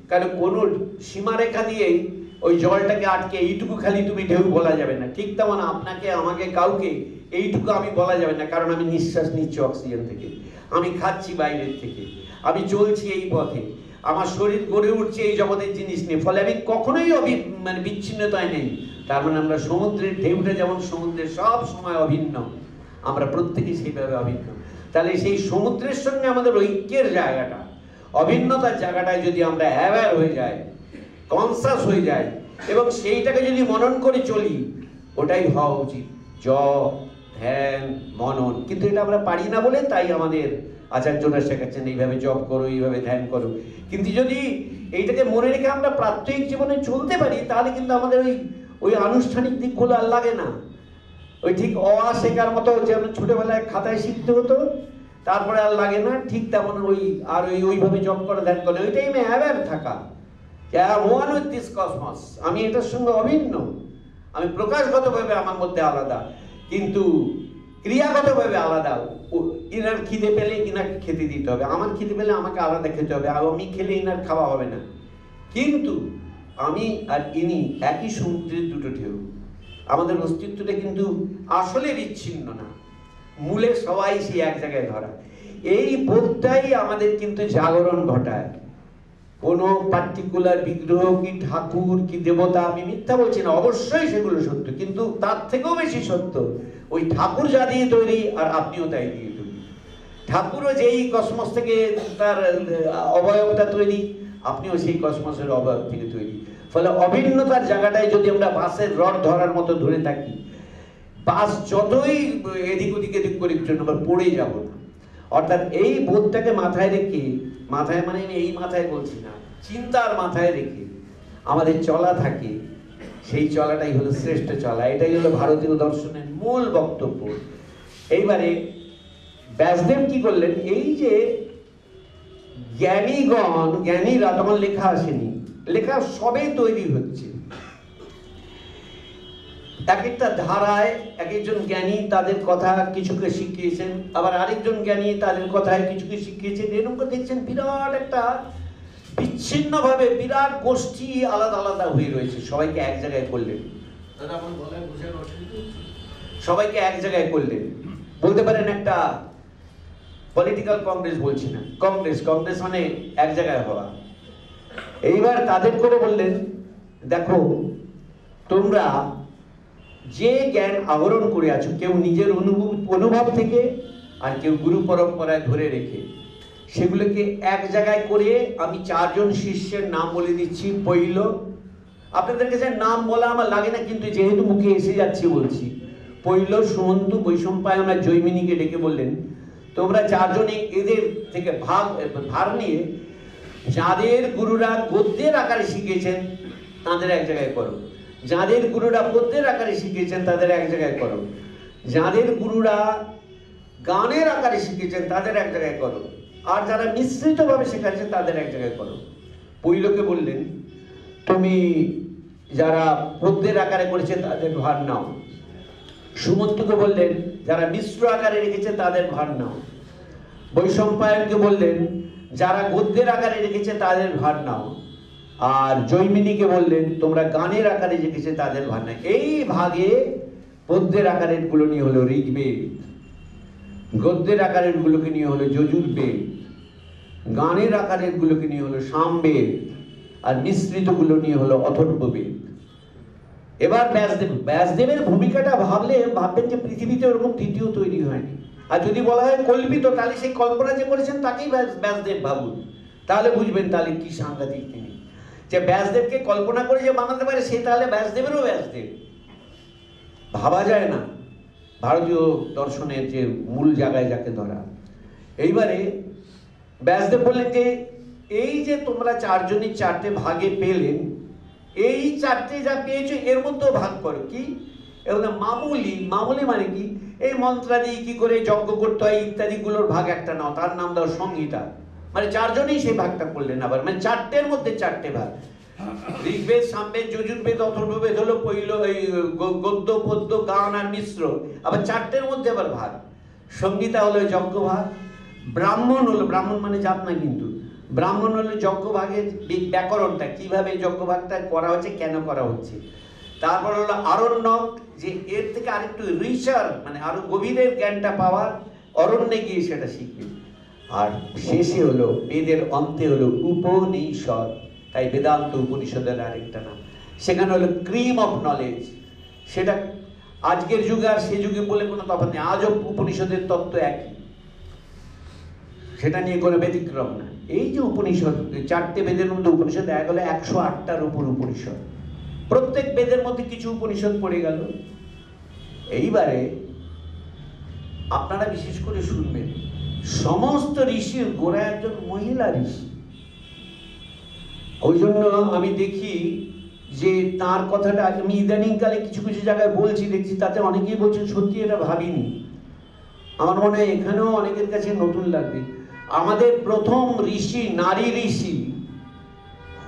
কারণ কোনো সীমারেখা দিয়েই ওই জলটাকে আটকে এইটুকু খালি তুমি ঢেউ বলা যাবে না। ঠিক তেমন আপনাকে, আমাকে, কাউকে এইটুকু আমি বলা যাবে না, কারণ আমি নিঃশ্বাস নিচ্ছি অক্সিজেন থেকে। আমি খাচ্ছি বাইরের থেকে। আমি চলছি এই পথে। আমার শরীর গড়ে উঠছে এই জগতের জিনিস নিয়ে। ফলে আমি কখনোই অভি মানে বিচ্ছিন্নতায় নেই। তার মানে আমরা সমুদ্রের ঢেউটা যেমন সমুদ্রের সব সময় অভিন্ন, আমরা প্রত্যেকেই সেইভাবে অভিন্ন। তাহলে সেই সমুদ্রের সঙ্গে আমাদের ঐক্যের জায়গাটা, অভিন্নতার জায়গাটায় যদি আমরা অ্যাওয়্যার হয়ে যাই কনসাস হয়ে যায় এবং সেইটাকে যদি মনন করে চলি, ওটাই হওয়া উচিত। জ ধ্যান, মনন। কিন্তু এটা আমরা পারি না বলে তাই আমাদের আচার্যরা শেখাচ্ছেন, এইভাবে জপ করো, এইভাবে ধ্যান করো। কিন্তু যদি এইটাকে মনে রেখে আমরা প্রাত্যহিক জীবনে চলতে পারি, তাহলে কিন্তু আমাদের ওই ওই আনুষ্ঠানিক দিকগুলো আর লাগে না। ওই ঠিক অ শেখার মতো যেমন ছোটবেলায় খাতায় শিখতে হতো, তারপরে আর লাগে না, ঠিক তেমন ওই, আর ওই ওইভাবে জব করে ধ্যান করে। ওই টাইমে অ্যাওয়ার থাকা। ওয়ান উইথ দিস কসমস আমি এটার সঙ্গে অভিন্ন। আমি প্রকাশগতভাবে আমার মধ্যে আলাদা। কিন্তু ক্রিয়াগতভাবে আলাদা। ইনার খিদে পেলে ইনাকে খেতে দিতে হবে। আমার খিদে পেলে আমাকে আলাদা খেতে হবে। আর আমি খেলে ইনার খাওয়া হবে না। কিন্তু আমি আর ইনি একই সমুদ্রের দুটো ঢেউ। আমাদের অস্তিত্বটা কিন্তু আসলে বিচ্ছিন্ন না। মূলে সবাই সেই এক জায়গায় ধরা। এই বোধটাই আমাদের কিন্তু জাগরণ ঘটায়। কোনো পার্টিকুলার বিগ্রহ কি ঠাকুর, কি দেবতা, আমি মিথ্যা বলছি না, অবশ্যই সেগুলো সত্য, কিন্তু তার থেকেও বেশি সত্য, ওই ঠাকুর যা দিয়ে তৈরি আর আপনিও তাই দিয়ে তৈরি। ঠাকুরও যেই কসমস থেকে তার অবয়বটা তৈরি আপনিও সেই কসমসের অবয়ব থেকে তৈরি। ফলে অভিন্নতার জায়গাটায় যদি আমরা বাসের রড ধরার মতো ধরে থাকি, বাস যতই এদিক ওদিক এদিক করি আমরা পড়ে যাব না। অর্থাৎ এই বোধটাকে মাথায় রেখে, মাথায় মানে এই মাথায় বলছি না, চিন্তার মাথায় রেখে আমাদের চলা থাকে, সেই চলাটাই হলো শ্রেষ্ঠ চলা। এটাই হলো ভারতীয় দর্শনের মূল বক্তব্য। এইবারে ব্যাসদেব কি করলেন? এই যে জ্ঞানীগণ জ্ঞানীরা তখন লেখা আসেনি। লেখা সবে তৈরি হচ্ছে। এক একটা ধারায় এক একজন জ্ঞানী তাদের কথা কিছুকে শিখিয়েছেন আবার আরেকজন জ্ঞানী তাদের কথায় কিছুকে শিখিয়েছেন। এরকম করে দেখছেন বিরাট একটা বিচ্ছিন্নভাবে বিরাট গোষ্ঠী আলাদা আলাদা হয়ে রয়েছে। সবাইকে এক জায়গায় করলেন। সবাইকে এক জায়গায় করলেন। বলতে পারেন একটা পলিটিক্যাল কংগ্রেস বলছি না। কংগ্রেস কংগ্রেস মানে এক জায়গায় হওয়া। এইবার তাদের করে বললেন, দেখো, তোমরা যে জ্ঞান আহরণ করে আছো, কেউ নিজের অনুভব অনুভব থেকে আর কেউ গুরু পরম্পরায় ধরে রেখে, সেগুলোকে এক জায়গায় করে আমি চারজন শিষ্যের নাম বলে দিচ্ছি, পৈল। আপনাদের কাছে নাম বলা আমার লাগে না, কিন্তু যেহেতু মুখে এসে যাচ্ছি বলছি। পৈল, সুমন্ত বৈষম্পায়ন আর জৈমিনীকে ডেকে বললেন তোমরা চারজনে এদের থেকে ভাগ, ভার নিয়ে যাদের গুরুরা গদ্যের আকারে শিখিয়েছেন তাদের এক জায়গায় করো। যাদের গুরুরা পদ্যের আকারে শিখিয়েছেন তাদের এক জায়গায় করো। যাদের গুরুরা গানের আকারে শিখিয়েছেন তাদের এক জায়গায় করো। আর যারা মিশ্রিতভাবে শেখাচ্ছে তাদের এক জায়গায় করো। পৈলকে বললেন, তুমি যারা পদ্যের আকারে করেছে, তাদের ভার নাও। সুমন্তকে বললেন, যারা মিশ্র আকারে রেখেছে তাদের ভার নাও। বৈশম্পায়নকে বললেন, যারা গদ্যের আকারে রেখেছে তাদের ভার নাও। আর জৈমিনীকে বললেন, তোমরা গানের আকারে রেখেছে তাদের ভার নাই এই ভাগে পদ্যের আকারেরগুলো নিয়ে হলো ঋগ্বেদ। গদ্যের আকারের গুলোকে নিয়ে হলো যজুর্বেদ। গানের আকারের গুলোকে নিয়ে হলো সামবেদ। আর মিশ্রিতগুলো নিয়ে হলো অথর্ববেদ। এবার ব্যাসদেব, ব্যাসদেবের ভূমিকাটা ভাবলে ভাববেন যে পৃথিবীতে ওরকম তৃতীয় তৈরি হয়নি। আর যদি বলা হয় কল্পিত, তাহলে সেই কল্পনা যে করেছেন তাকেই ব্যাসদেব ভাবুন। তাহলে বুঝবেন তাহলে কি সাংঘাতিক তিনি। যে ব্যাসদেবকে কল্পনা করে যে বানাতে পারে সে, তাহলে ব্যাসদেবেরও ব্যাসদেব। ভাবা যায় না। ভারতীয় দর্শনের যে মূল জায়গায় যাকে ধরা। এইবারে ব্যাসদেব বললেন যে, এই যে তোমরা চারজনই চারটে ভাগে পেলেন এই চারটে যা পেয়েছ, এর মধ্যেও ভাগ করো। কি? এবং মামুলি। মামুলি মানে কি? এই মন্ত্রাদি কি করে যজ্ঞ করতে হয়, ইত্যাদিগুলোর ভাগ একটা নাও। তার নাম দাও সংহিতা। মানে চারজনেই সেই ভাগটা করলেন আবার। মানে চারটের মধ্যে চারটে ভাগ। ঋগ্বেদ, সামবেদ, যজুর্বেদ, অথর্ববেদ হলো পৈল, এই গদ্য, পদ্য, গান আর মিশ্র। আবার চারটের মধ্যে আবার ভাগ। সংগীতা হলো যজ্ঞ ভাগ। ব্রাহ্মণ হলো, ব্রাহ্মণ মানে জাত না কিন্তু। ব্রাহ্মণ হলো যজ্ঞ ভাগের বি- ব্যাকরণটা, কীভাবে যজ্ঞ ভাগটা করা হচ্ছে, কেন করা হচ্ছে। তারপর হলো আরণ্যক, যে এর থেকে আরেকটু রিচার মানে আরও গভীরের জ্ঞানটা পাওয়ার, অরণ্যে গিয়ে সেটা শিখবে। আর শেষে হলো, বেদের অন্তে হলো উপনিষদ। তাই বেদান্ত উপনিষদের আরেকটা নাম। সেখানে হলো ক্রিম অফ নলেজ। সেটা আজকের যুগে আর সে যুগে বলে কোনো তফাৎ নেই। আজও উপনিষদের তত্ত্ব একই। সেটা নিয়ে কোনো ব্যতিক্রম না এই যে উপনিষদ, চারটে বেদের মধ্যে উপনিষদ এক হলো একশো আটটার উপর উপনিষদ। প্রত্যেক বেদের মধ্যে কিছু উপনিষদ পড়ে গেল। এইবারে আপনারা বিশেষ করে শুনবেন, সমস্ত ঋষির গোড়া একজন মহিলা ঋষি। ওই জন্য আমি দেখি যে তার কথাটা আমি ইদানিংকালে কিছু কিছু জায়গায় বলছি, দেখছি তাতে অনেকেই বলছেন, সত্যি এটা ভাবিনি। আমার মনে হয় এখানেও অনেকের কাছে নতুন লাগবে। আমাদের প্রথম ঋষি, নারী ঋষি,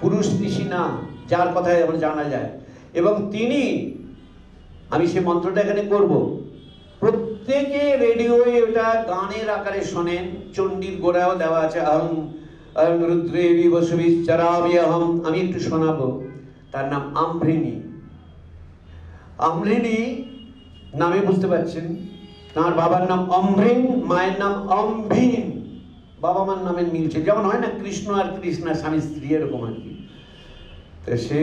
পুরুষ ঋষি না, যার কথায় আমার জানা যায়। এবং তিনি, আমি সে মন্ত্রটা এখানে করব। প্রত্যেকে রেডিওয়ে ওটা গানের আকারে শোনেন, চণ্ডীর গোড়াও দেওয়া আছে আহম রুদ্রেবী বসবি চরাবি আহম আমি একটু শোনাবো। তার নাম আম্ভৃণী আম্ভৃণী নামে বুঝতে পারছেন। তার বাবার নাম অমৃণ, মায়ের নাম অম্ভিন। বাবা মার নামের মিলছে। যেমন হয় না কৃষ্ণ আর কৃষ্ণা, স্বামী, স্ত্রী, এরকম আর কি। তো সে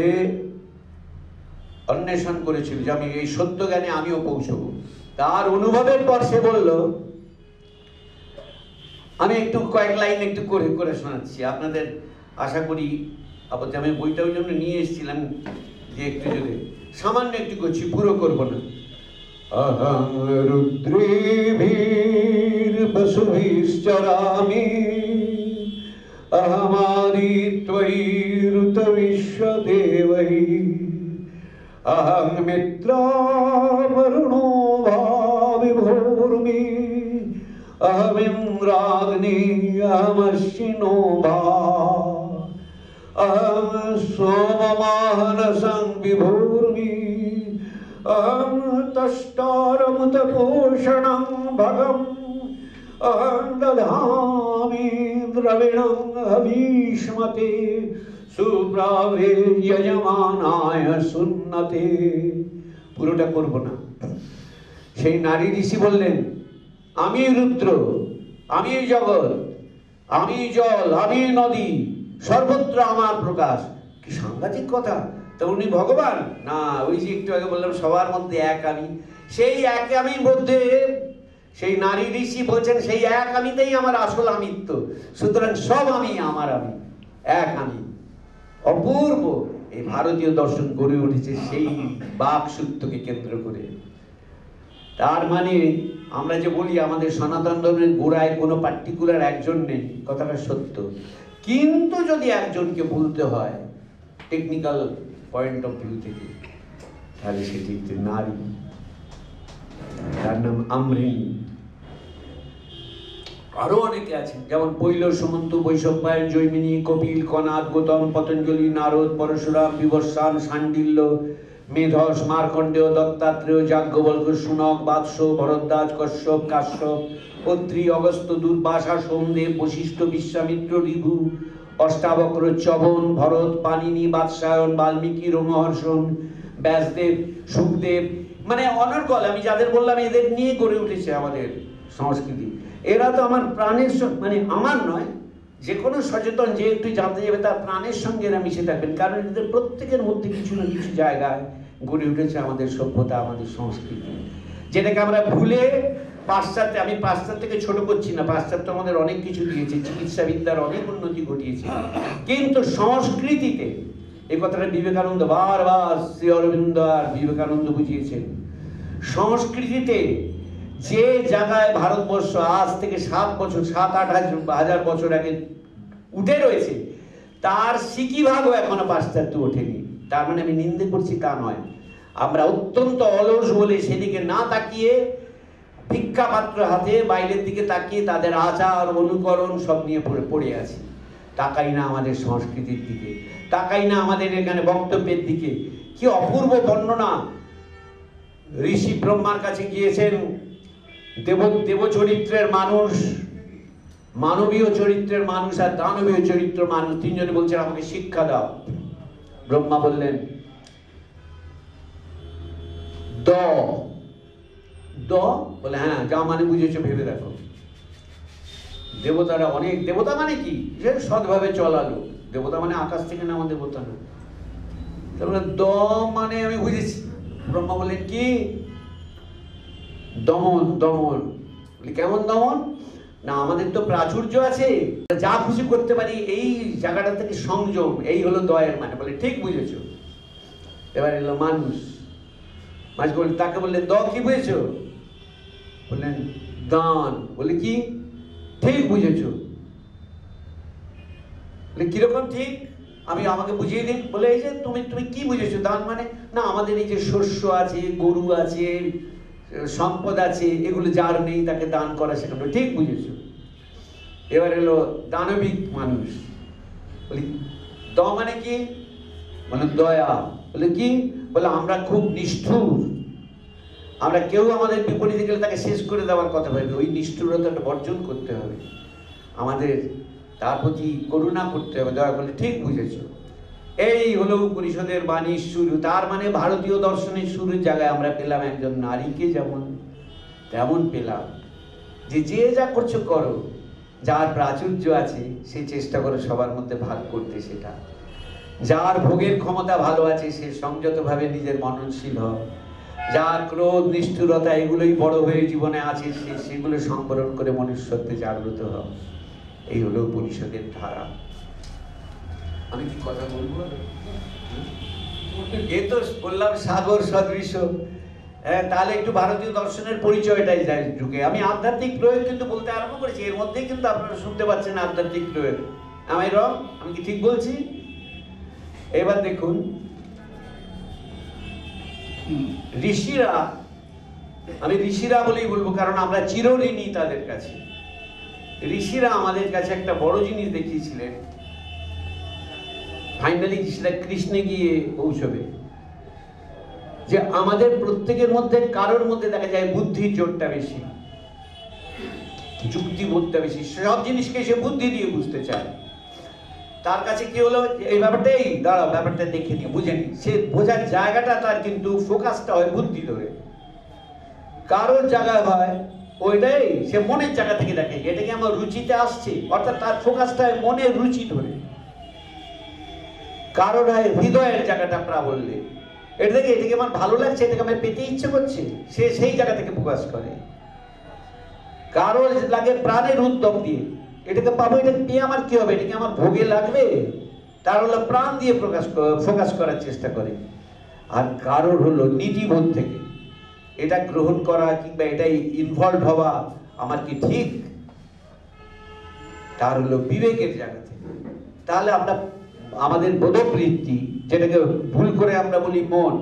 অন্বেষণ করেছিল যে আমি এই সত্য জ্ঞানে আমিও পৌঁছবো। তার অনুভবের পর সে বলল, আমি একটু কয়েক লাইন একটু করে করে শোনাচ্ছি। আপনাদের আশা করি আপাতত আমি বইটা ওই জন্য নিয়ে এসেছিলাম যে একটু যদি সামান্য একটু করছি, পুরো করব না। अहं रुद्रेभिर्वसुभिश्चरामि अहमादित्वैरुतविश्वदेवैः अहं मित्रावरुणो वा विभोर्मि। अहमिन्द्राग्नि अहमश्विनो भा अहं सोममाहनसं विभोर्मि अहं तष्टारमुतपोषणं भगम्। अहं दधामि द्रविणं हवीष्मते সুপ্রাবে যজমানায় সুন্নতে পুরোটা করব না সেই নারী ঋষি বললেন আমি রুদ্র আমি জগৎ আমি জল আমি নদী সর্বত্র আমার প্রকাশ কি সাংঘাতিক কথা তো উনি ভগবান না ওই যে একটু আগে বললাম সবার মধ্যে এক আমি সেই এক আমির মধ্যে সেই নারী ঋষি বলছেন, সেই এক আমিতেই আমার আসল আমিত্ব। সুতরাং সব আমি, আমার আমি। এক আমি। অপূর্ব। এই ভারতীয় দর্শন গড়ে উঠেছে সেই বাক সূত্রকে কেন্দ্র করে। তার মানে আমরা যে বলি, আমাদের সনাতন ধর্মের গোড়ায় কোনো পার্টিকুলার একজন নেই, কথাটা সত্য। কিন্তু যদি একজনকে বলতে হয় টেকনিক্যাল পয়েন্ট অফ ভিউ থেকে, তাহলে সেটি একটি নারী। তার নাম আরও অনেকে যেমন পৈল, সুমন্ত জৈমিনী, কপিল, কনাদ, গৌতম, পতঞ্জলি, নারদ, পরশুরাম সান্ডিল্য, মেধস, মার্কণ্ডেয়, দত্তাত্রেয়, যাজ্ঞবল্ক, সুনক ভরদ্বাজ, কশ্যপ, কাশ্যপ অগস্ত দুর্বাসা বশিষ্ঠ, বিশ্বামিত্র ঋভু অষ্টাবক্র চবন ভরত পানিনি বাদশায়ন, বাল্মীকি রোমহর্ষণ ব্যাসদেব, সুখদেব মানে অনর্গল আমি যাদের বললাম এদের নিয়ে গড়ে উঠেছে আমাদের সংস্কৃতি। এরা তো আমার প্রাণের মানে আমার নয় যে কোনো সচেতন যে একটু জানতে যাবে তার প্রাণের সঙ্গে এরা মিশে থাকবেন, কারণ এদের প্রত্যেকের মধ্যে কিছু না কিছু জায়গায় গড়ে উঠেছে আমাদের সভ্যতা, আমাদের সংস্কৃতি। যেটাকে আমরা ভুলে পাশ্চাত্যে, আমি পাশ্চাত্যকে ছোট করছি না, পাশ্চাত্য আমাদের অনেক কিছু দিয়েছে, চিকিৎসাবিদ্যার অনেক উন্নতি ঘটিয়েছে। কিন্তু সংস্কৃতিতে এই কথাটা বিবেকানন্দ বারবার শ্রী অরবিন্দ আর বিবেকানন্দ বুঝিয়েছেন। সংস্কৃতিতে যে জায়গায় ভারতবর্ষ আজ থেকে সাত বছর, সাত, আট হাজার বছর আগে উঠে রয়েছে, তার সিকিভাগও এখনও পাশ্চাত্য ওঠেনি। তার মানে আমি নিন্দে করছি তা নয়। আমরা অত্যন্ত অলস বলে সেদিকে না তাকিয়ে ভিক্ষা পাত্র হাতে বাইরের দিকে তাকিয়ে তাদের আচার, অনুকরণ সব নিয়ে পড়ে আছি। তাকাই না আমাদের সংস্কৃতির দিকে, তাকাই না আমাদের এখানে বক্তব্যের দিকে। কি অপূর্ব বর্ণনা। ঋষি ব্রহ্মার কাছে গিয়েছেন, দেব দেব চরিত্রের মানুষ, মানবীয় চরিত্রের মানুষ আর দানবীয় চরিত্র মানুষ, তিনজনে বলছেন, আমাকে শিক্ষা দাও। ব্রহ্মা বললেন, দ। দ? বলে হ্যাঁ যা মানে বুঝেছ, ভেবে দেখো। দেবতারা অনেক, দেবতা মানে কি? যে সৎভাবে চলালো দেবতা মানে আকাশ থেকে নামা দেবতা না। তারপরে দ মানে আমি বুঝেছি। ব্রহ্মা বললেন, কি? দমন দমন। কেমন দমন? না, আমাদের তো প্রাচুর্য আছে। যা খুশি করতে পারি, এই জায়গাটা থেকে সংযম, এই হলো দয়ের মানে। বলে, ঠিক বুঝেছ। এবার এলো মানুষ। মাঝ বললেন তাকে বললেন, দ কি বুঝেছ? বললেন, দান। বলে, কি? ঠিক বুঝেছ। কীরকম ঠিক? আমি আমাকে বুঝিয়ে দিন। বলে, এই যে তুমি তুমি কি বুঝেছ? দান মানে না, আমাদের এই যে শস্য আছে, গরু আছে, সম্পদ আছে, এগুলো যার নেই তাকে দান করা শেখানো। ঠিক বুঝেছ? এবার এলো দানবিক মানুষ। বলি, দ মানে কি? মানে দয়া। বলে, কি? বলে, আমরা খুব নিষ্ঠুর। আমরা কেউ আমাদের বিপরীতে গেলে তাকে শেষ করে দেওয়ার কথা ভাবি ওই নিষ্ঠুরতাটা বর্জন করতে হবে। আমাদের তার প্রতি করুণা করতে হবে, দয়া করলে ঠিক বুঝেছ। এই হলো পরিষদের বাণীর শুরু। তার মানে ভারতীয় দর্শনের শুরুর জায়গায় আমরা পেলাম একজন নারীকে যেমন তেমন পেলাম। যে যে যা করছ করো, যার প্রাচুর্য আছে, সে চেষ্টা করো সবার মধ্যে ভাগ করতে সেটা। যার ভোগের ক্ষমতা ভালো আছে, সে সংযতভাবে নিজের মননশীল হয়। যার ক্রোধ, নিষ্ঠুরতা এগুলোই বড় হয়ে জীবনে আছে সেগুলো সংবরণ করে মনুষ্যত্বে জাগ্রত হয় এই হলো পরিষদের ধারা। আমি কি কথা বলব? এ তো বললাম সাগর সদৃশ। তাহলে একটু ভারতীয় দর্শনের পরিচয়টাই যায় ঢুকে। আমি আধ্যাত্মিক প্রয়োগ কিন্তু বলতে আরম্ভ করেছি, এর মধ্যেই কিন্তু আপনারা শুনতে পাচ্ছেন আধ্যাত্মিক প্রয়োগ। আমি রং আমি কি ঠিক বলছি? এবার দেখুন ঋষিরা, আমি ঋষিরা বলেই বলব, কারণ আমরা চিরঋণী তাদের কাছে। ঋষিরা আমাদের কাছে একটা বড় জিনিস দেখিয়েছিলেন। ফাইনালি সেটা কৃষ্ণে গিয়ে পৌঁছবে। যে আমাদের প্রত্যেকের মধ্যে, কারোর মধ্যে দেখা যায় বুদ্ধির জোরটা বেশি যুক্তি যুক্তিবোধটা বেশি, সব জিনিসকে সে বুদ্ধি দিয়ে বুঝতে চায়। তার কাছে কি হলো? এই ব্যাপারটাই দাঁড়াও, ব্যাপারটা দেখে নি বুঝে নি সে বোঝার জায়গাটা তার কিন্তু ফোকাসটা হয় বুদ্ধি ধরে। কারোর জায়গায় হয়, ওইটাই সে মনের জায়গা থেকে দেখে এটা কি আমার রুচিতে আসছে, অর্থাৎ তার ফোকাসটা হয় মনের রুচি ধরে। কারোর হয় হৃদয়ের জায়গাটা প্রাবল্যে এটা থেকে এটাকে আমার ভালো লাগছে, এটাকে আমার পেতে ইচ্ছে করছে, সে সেই জায়গা থেকে ফোকাস করে। কারোর লাগে প্রাণের উদ্যম দিয়ে। এটাকে পাবো, এটা পেয়ে আমার কি হবে? এটাকে আমার ভোগে লাগবে? তার হলো প্রাণ দিয়ে প্রকাশ ফোকাস করার চেষ্টা করে। আর কারোর হলো নীতিবোধ থেকে। এটা গ্রহণ করা কিংবা এটাই ইনভলভ হওয়া আমার কি ঠিক? তার হলো বিবেকের জায়গা থেকে। তাহলে আমরা, আমাদের বোধবৃত্তি, যেটাকে ভুল করে আমরা বলি মন,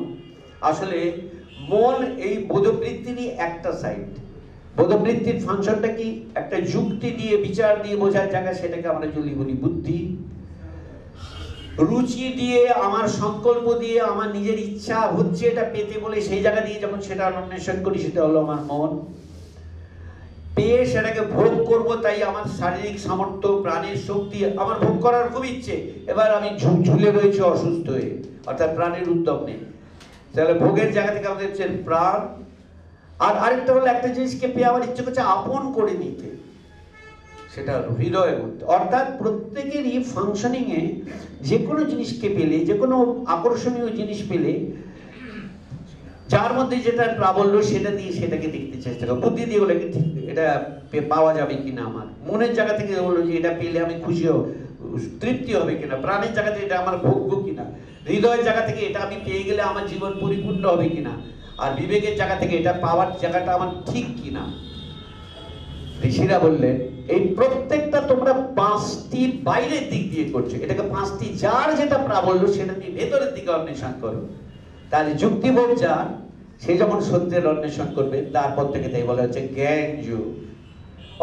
আসলে মন এই বোধবৃত্তিরই একটা সাইড বোধবৃত্তির ফাংশনটা কি? একটা যুক্তি দিয়ে, বিচার দিয়ে বোঝার জায়গা, সেটাকে আমরা যদি বলি বুদ্ধি। রুচি দিয়ে, আমার সংকল্প দিয়ে, আমার নিজের ইচ্ছা হচ্ছে এটা পেতে বলে সেই জায়গা দিয়ে যখন সেটা অন্বেষণ করি, সেটা হলো আমার মন। পেয়ে সেটাকে ভোগ করব, তাই আমার শারীরিক সামর্থ্য, প্রাণের শক্তি, আমার ভোগ করার খুব ইচ্ছে। এবার আমি ঝুলে রয়েছে অসুস্থ হয়ে, অর্থাৎ প্রাণের উদ্যম নেই তাহলে ভোগের জায়গা থেকে আমাদের প্রাণ আর আরেকটা হলো একটা জিনিসকে পেয়ে আমার ইচ্ছে করছে আপন করে নিতে। সেটা হৃদয়ের মধ্যে অর্থাৎ প্রত্যেকেরই ফাংশনিংয়ে যে কোনো জিনিসকে পেলে যে কোনো আকর্ষণীয় জিনিস পেলে, যার মধ্যে যেটা প্রাবল্য, সেটা দিয়ে সেটাকে দেখতে চেষ্টা করো। বুদ্ধি দিয়ে বলে এটা পাওয়া যাবে কিনা আমার? মনের জায়গা থেকে বলল যে এটা পেলে আমি খুশি হব, তৃপ্তি হবে কিনা? প্রাণের জায়গা থেকে এটা আমার ভোগ্য কিনা? হৃদয়ের জায়গা থেকে এটা আমি পেয়ে গেলে আমার জীবন পরিপূর্ণ হবে কিনা? আর বিবেকের জায়গা থেকে এটা পাওয়ার জায়গাটা আমার ঠিক কিনা? ঋষিরা বললেন, এই প্রত্যেকটা তোমরা পাঁচটি বাইরের দিক দিয়ে করছ। এটাকে পাঁচটি যার যেটা প্রাবল্য, সেটা দিয়ে ভেতরের দিকে অন্বেষণ করো। তাহলে যুক্তিবোধ যার, সে যখন সত্যের অন্বেষণ করবে, তারপর থেকে তাই বলা হচ্ছে জ্ঞান যুগ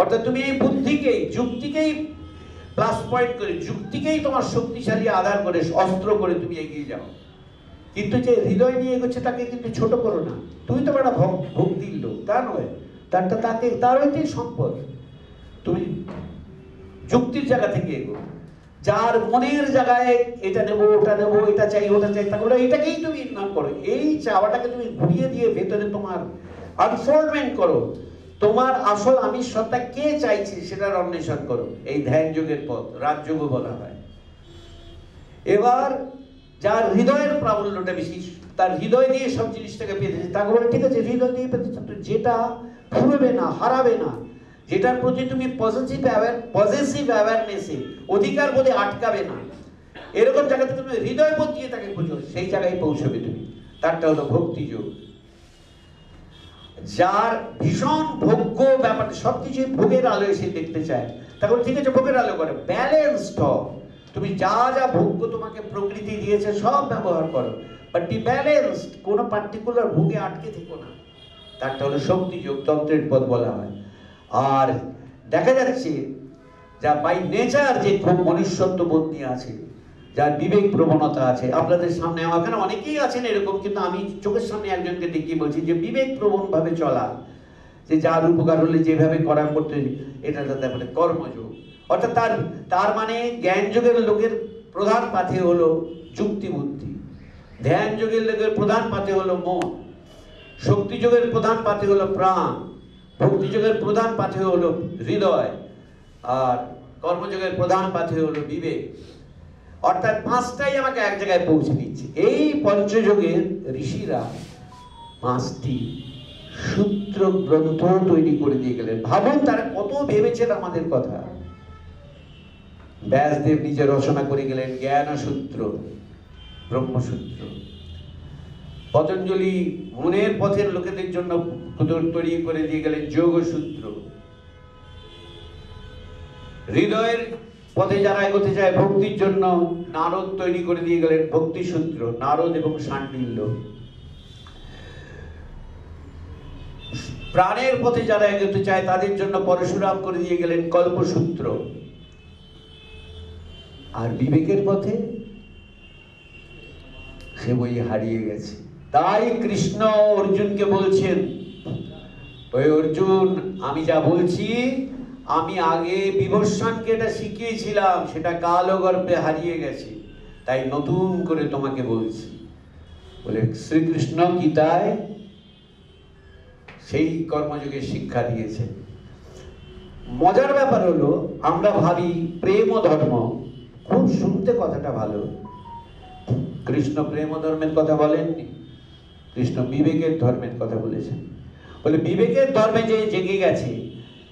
অর্থাৎ তুমি এই বুদ্ধিকেই, যুক্তিকেই প্লাস পয়েন্ট করে, যুক্তিকেই তোমার শক্তিশালী আধার করে, অস্ত্র করে তুমি এগিয়ে যাও। কিন্তু যে হৃদয় নিয়ে এগোচ্ছে তাকে কিন্তু ছোট করো না। তুমি তো একটা ভক্তির লোক, তা নয়। তারটা তাকে, তার ওইটাই সম্পদ। তুমি যুক্তির জায়গা থেকে এগো। যার মনের জায়গায় এটা নেব, ওটা নেব, এটা চাই, ওটা চাই তাহলে এটাকেই তুমি ইগনোর করো। এই চাওয়াটাকে তুমি ঘুরিয়ে দিয়ে ভেতরে তোমার আনফোল্ডমেন্ট করো। তোমার আসল আমি সত্তা কে চাইছে সেটার অন্বেষণ করো। এই ধ্যান যুগের পথ রাজযোগ বলা হয়। এবার যার হৃদয়ের প্রাবল্যটা বেশি, তার হৃদয় দিয়ে সব জিনিসটাকে পেতেছে। তাকে বলে ঠিক আছে, হৃদয় দিয়ে পেতেছে যেটা ফুরবে না, হারাবে না, যেটার প্রতি তুমি পজিটিভ পজিটিভ অ্যাওয়ারনেসে অধিকার বোধে আটকাবে না, এরকম জায়গাতে তুমি হৃদয় বোধ দিয়ে তাকে খুঁজো, সেই জায়গায় পৌঁছবে তুমি। তারটা হলো ভক্তিযোগ যার ভীষণ ভোগ্য ব্যাপার সবকিছু ভোগের আলোয় সে দেখতে চায়। তখন ঠিক আছে, ভোগের আলো করে ব্যালেন্সড হও তুমি যা যা ভোগ্য তোমাকে প্রকৃতি দিয়েছে, সব ব্যবহার করো। বাট বি ব্যালেন্সড কোনো পার্টিকুলার ভোগে আটকে থেকো না। তারটা হলো শক্তি যোগ তন্ত্রের পদ বলা হয়। আর দেখা যাচ্ছে যা বাই নেচার যে খুব মনুষ্যত্ব বোধ নিয়ে আছে, যার বিবেক প্রবণতা আছে, আপনাদের সামনে আমার অনেকেই আছেন এরকম, কিন্তু আমি চোখের সামনে একজনকে দেখিয়ে বলছি যে বিবেক প্রবণ ভাবে চলা, যে যার উপকার হলে যেভাবে করা করতে এটা তাদের মানে কর্মযোগ। অর্থাৎ তার তার মানে জ্ঞান যুগের লোকের প্রধান পাথে হলো যুক্তি বুদ্ধি। ধ্যান যুগের লোকের প্রধান পাথে হলো মন। শক্তি যুগের প্রধান পাথে হলো প্রাণ। ভক্তি যুগের প্রধান পাথে হলো হৃদয়। আর কর্মযোগের প্রধান পাথে হলো বিবেক। অর্থাৎ পাঁচটাই আমাকে এক জায়গায় পৌঁছে দিচ্ছে। এই পঞ্চযোগের ঋষিরা পাঁচটি সূত্র গ্রন্থ তৈরি করে দিয়ে গেলেন। ভাবুন তারা কত ভেবেছেন আমাদের কথা। ব্যাসদেব নিজে রচনা করে গেলেন জ্ঞান সূত্র ব্রহ্মসূত্র। পতঞ্জলি মনের পথের লোকেদের জন্য তৈরি করে দিয়ে গেলেন যোগসূত্র। হৃদয়ের পথে যারা এগোতে চায়, ভক্তির জন্য নারদ তৈরি করে দিয়ে গেলেন ভক্তি সূত্র নারদ এবং সান্ডিল্য প্রাণের পথে যারা এগোতে চায়, তাদের জন্য পরশুরাম করে দিয়ে গেলেন কল্পসূত্র। আর বিবেকের পথে সে বই হারিয়ে গেছে। তাই কৃষ্ণ অর্জুনকে বলছেন, ওই অর্জুন, আমি যা বলছি, আমি আগে বিভর্ষণকে এটা শিখিয়েছিলাম, সেটা কালো গর্ভে হারিয়ে গেছে। তাই নতুন করে তোমাকে বলছি। বলে, শ্রীকৃষ্ণ গীতায় সেই কর্মযোগের শিক্ষা দিয়েছে মজার ব্যাপার হলো, আমরা ভাবি প্রেম ও ধর্ম খুব শুনতে কথাটা ভালো? কৃষ্ণ প্রেম ধর্মের কথা বলেননি। কৃষ্ণ বিবেকের ধর্মের কথা বলেছেন। বলে, বিবেকের ধর্মে যে জেগে গেছে,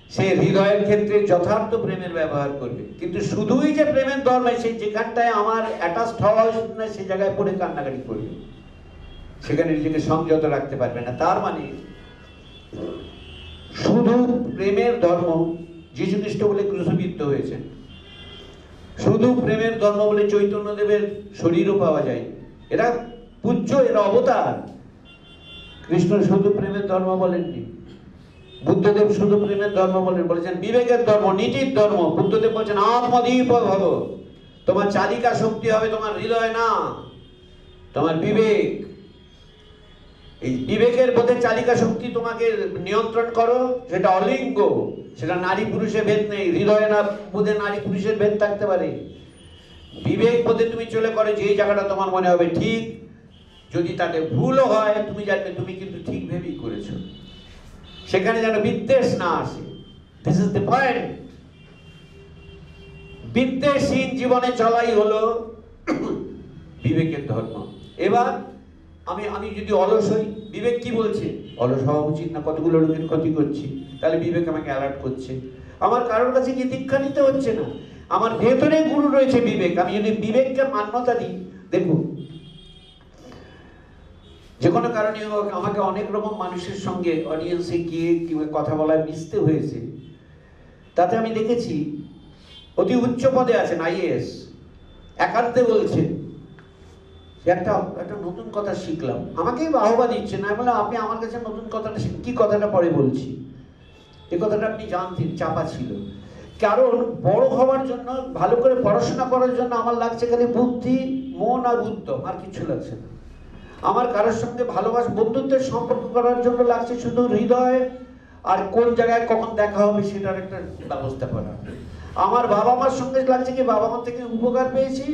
সে হৃদয়ের ক্ষেত্রে যথার্থ প্রেমের ব্যবহার করবে। কিন্তু শুধুই যে প্রেমের ধর্মে, সে যেখানটায় আমার অ্যাটাচড হওয়া উচিত না সে জায়গায় পড়ে কান্নাকাটি করবে। সেখানে নিজেকে সংযত রাখতে পারবে না। তার মানে শুধু প্রেমের ধর্ম যীশু খ্রিস্ট বলে ক্রুশবিদ্ধ হয়েছেন। শুধু প্রেমের ধর্ম বলে চৈতন্যদেবের শরীরও পাওয়া যায় এরা পূজ্য, এরা অবতার। কৃষ্ণ শুধু প্রেমের ধর্ম বলেননি। বুদ্ধদেব শুধু প্রেমের ধর্ম বলেন, বলেছেন, বিবেকের ধর্ম নীতির ধর্ম বুদ্ধদেব বলছেন, আত্মদীপ ভব। তোমার চালিকা শক্তি হবে, তোমার হৃদয় না। তোমার বিবেক। এই বিবেকের বোধের চালিকা শক্তি তোমাকে নিয়ন্ত্রণ করো, সেটা অলিঙ্গ, সেটা নারী পুরুষের ভেদ নেই, হৃদয় না বোধে নারী পুরুষের ভেদ থাকতে পারে। বিবেক বোধে তুমি চলে করো যে জায়গাটা তোমার মনে হবে ঠিক। যদি তাতে ভুলও হয়, তুমি জানবে তুমি কিন্তু ঠিক ভেবেই করেছ। সেখানে যেন বিদ্বেষ না আসে। দিস ইজ দ্য পয়েন্ট বিদ্বেষহীন জীবনে চলাই হলো বিবেকের ধর্ম। এবার আমি আমি যদি অলস হই, বিবেক কি বলছে? অলস হওয়া উচিত না, কতগুলো লোকের ক্ষতি করছি, তাহলে বিবেক আমাকে অ্যালার্ট করছে। আমার কারোর কাছে গিয়ে দীক্ষা নিতে হচ্ছে না। আমার ভেতরে গুরু রয়েছে বিবেক, আমি যদি বিবেককে মান্যতা দিই, দেখুন, যে কোনো কারণে হোক, আমাকে অনেক রকম মানুষের সঙ্গে অডিয়েন্সে গিয়ে কিংবা কথা বলায় মিশতে হয়েছে। তাতে আমি দেখেছি, অতি উচ্চ পদে আছেন আইএএস। একান্তে বলছেন একটা একটা নতুন কথা শিখলাম। আমাকেই বাহবা দিচ্ছে, না বলে আপনি আমার কাছে নতুন কথাটা কি কথাটা পরে বলছি? এই কথাটা আপনি জানতেন, চাপা ছিল। কারণ বড় হওয়ার জন্য, ভালো করে পড়াশোনা করার জন্য আমার লাগছে খালি বুদ্ধি, মন আর উদ্যম, আর কিছু লাগছে না। আমার কারোর সঙ্গে ভালোবাস, বন্ধুত্বের সম্পর্ক করার জন্য লাগছে শুধু হৃদয়, আর কোন জায়গায় কখন দেখা হবে সেটার একটা ব্যবস্থা করা। আমার বাবা মার সঙ্গে লাগছে কি বাবা মার থেকে উপকার পেয়েছি,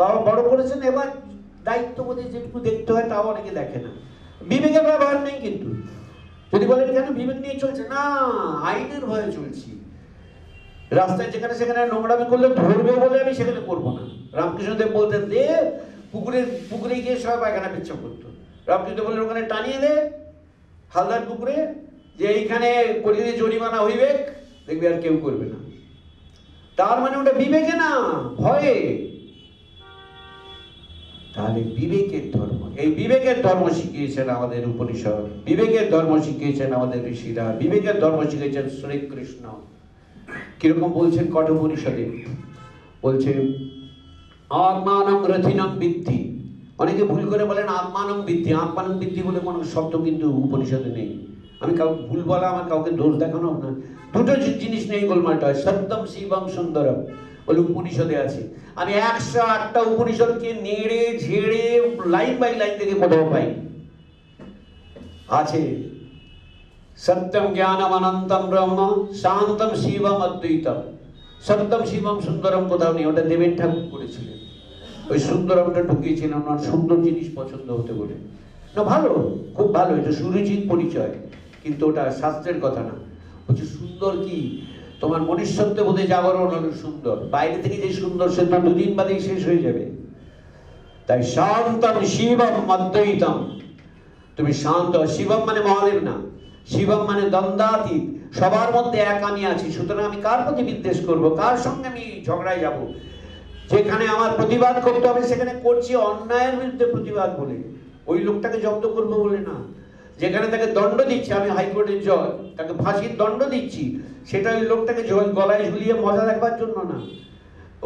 বাবা বড় করেছেন, এবার দায়িত্ববোধে যেটুকু দেখতে হয়, তাও অনেকে দেখে না। বিবেকের ব্যবহার নেই কিন্তু। যদি বলেন কেন বিবেক নিয়ে চলছে? না, আইনের ভয়ে চলছি। রাস্তায় যেখানে সেখানে নোংরামি করলে ধরবে বলে আমি সেখানে করব না। রামকৃষ্ণদেব বলতেন, দে, পুকুরে পুকুরে গিয়ে সবাই পায়খানা পেচ্ছাপ করতো রামকৃষ্ণ বললেন, ওখানে টানিয়ে দে, হালদার পুকুরে, যে এইখানে করিয়ে জরিমানা হইবে, দেখবি আর কেউ করবে না। তার মানে ওটা বিবেকে না, ভয়ে। তাহলে বিবেকের ধর্ম। এই বিবেকের ধর্ম শিখিয়েছেন আমাদের উপনিষদ। বিবেকের ধর্ম শিখিয়েছেন আমাদের ঋষিরা। বিবেকের ধর্ম শিখিয়েছেন শ্রীকৃষ্ণ। কীরকম বলছেন কঠোপনিষদে? বলছেন আত্মানং রথিনং বৃদ্ধি। অনেকে ভুল করে বলেন, আত্মানং বৃদ্ধি। আত্মানং বৃদ্ধি বলে কোনো শব্দ কিন্তু উপনিষদে নেই। আমি কাউকে ভুল বলা, আমার কাউকে দোষ দেখানো না। দুটো জিনিস নেই গোলমালটা সত্যম শিবম সুন্দরম। বলে উপনিষদে আছে। আমি একশো আটটা উপনিষদকে নেড়ে, ঝেড়ে লাইন বাই লাইন থেকে কোথাও পাই আছে। সত্যম জ্ঞানম অনন্তম ব্রহ্ম, শান্তম শিবম অদ্বৈতম। সত্যম শিবম সুন্দরম কোথাও নেই, ওটা দেবেন ঠাকুর করেছিলেন। ওই সুন্দরমটা ঢুকিয়েছিলেন ওনার সুন্দর জিনিস পছন্দ হতে বলে। না, ভালো, খুব ভালো, এটা সুরুচির পরিচয়। কিন্তু ওটা শাস্ত্রের কথা না। বলছে, সুন্দর কি? তোমার মনুষ্যত্ব বোধে জাগরণ হলো সুন্দর। বাইরে থেকে যে সুন্দর সে দুদিন বাদেই শেষ হয়ে যাবে। তাই শান্তম শিবম অদ্বৈতম তুমি শান্ত, শিবম মানে মহাদেব না। শিবম মানে দ্বন্দ্বাতীত। সবার মধ্যে এক আমি আছি, সুতরাং আমি কার প্রতি বিদ্বেষ করব? কার সঙ্গে আমি ঝগড়ায় যাব? যেখানে আমার প্রতিবাদ করতে হবে, সেখানে করছি অন্যায়ের বিরুদ্ধে প্রতিবাদ বলে। ওই লোকটাকে জব্দ করব বলে না। যেখানে তাকে দণ্ড দিচ্ছি, আমি হাইকোর্টের জজ তাকে ফাঁসির দণ্ড দিচ্ছি, সেটা ওই লোকটাকে গলায় ঝুলিয়ে মজা রাখবার জন্য না।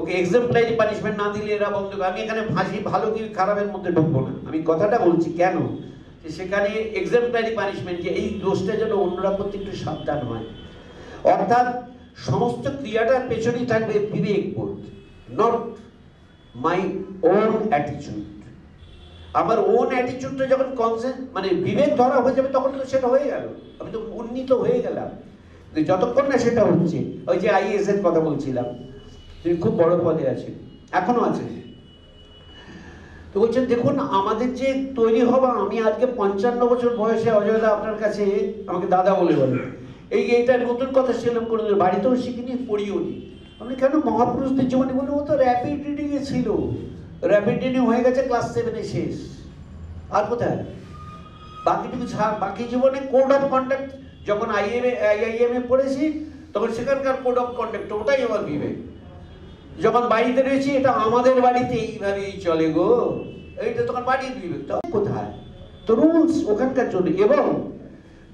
ওকে এক্সাম্পলারি পানিশমেন্ট না দিলে এরা বন্ধ। আমি এখানে ফাঁসি ভালো কি খারাপের মধ্যে ঢুকবো না। আমি কথাটা বলছি কেন? যে সেখানে এক্সাম্পলারি পানিশমেন্ট যে এই দোষটা যেন অন্যরা প্রতি একটু সাবধান হয়। অর্থাৎ সমস্ত ক্রিয়াটার পেছনেই থাকবে বিবেক বোধ নট মাই ওন অ্যাটিচিউড আমার ওন অ্যাটিচিউডটা যখন কনসেন্ট মানে বিবেক ধরা হয়ে যাবে, তখন তো সেটা হয়ে গেল। আমি তো উন্নীত হয়ে গেলাম। যতক্ষণ না সেটা হচ্ছে, ওই যে আইএস এর কথা বলছিলাম, তিনি খুব বড় পদে আছেন, এখনও আছেন। তো বলছেন, দেখুন, আমাদের যে তৈরি হওয়া, আমি আজকে পঞ্চান্ন বছর বয়সে অজয়দা আপনার কাছে আমাকে দাদা বলে বলে, এই এইটা নতুন কথা সেলাম করে বাড়িতেও শিখিনি পড়িও নি আমি কেন? মহাপুরুষদের জীবনে বলে ও তো র্যাপিড রিডিংয়ে ছিল। র্যাপিড রিডিং হয়ে গেছে ক্লাস সেভেনে শেষ। আর কোথায়? বাকিটুকু বাকি জীবনে কোড অফ কন্ডাক্ট যখন আইএম আইআইএম এ পড়েছি, তখন সেখানকার কোড অফ কন্ডাক্ট ওটাই আমার বিবেক। যখন বাড়িতে রয়েছি, এটা আমাদের বাড়িতে এইভাবেই চলে গো। এইটা তখন বাড়ির বিবেক। তো কোথায়? তো রুলস ওখানকার জন্য। এবং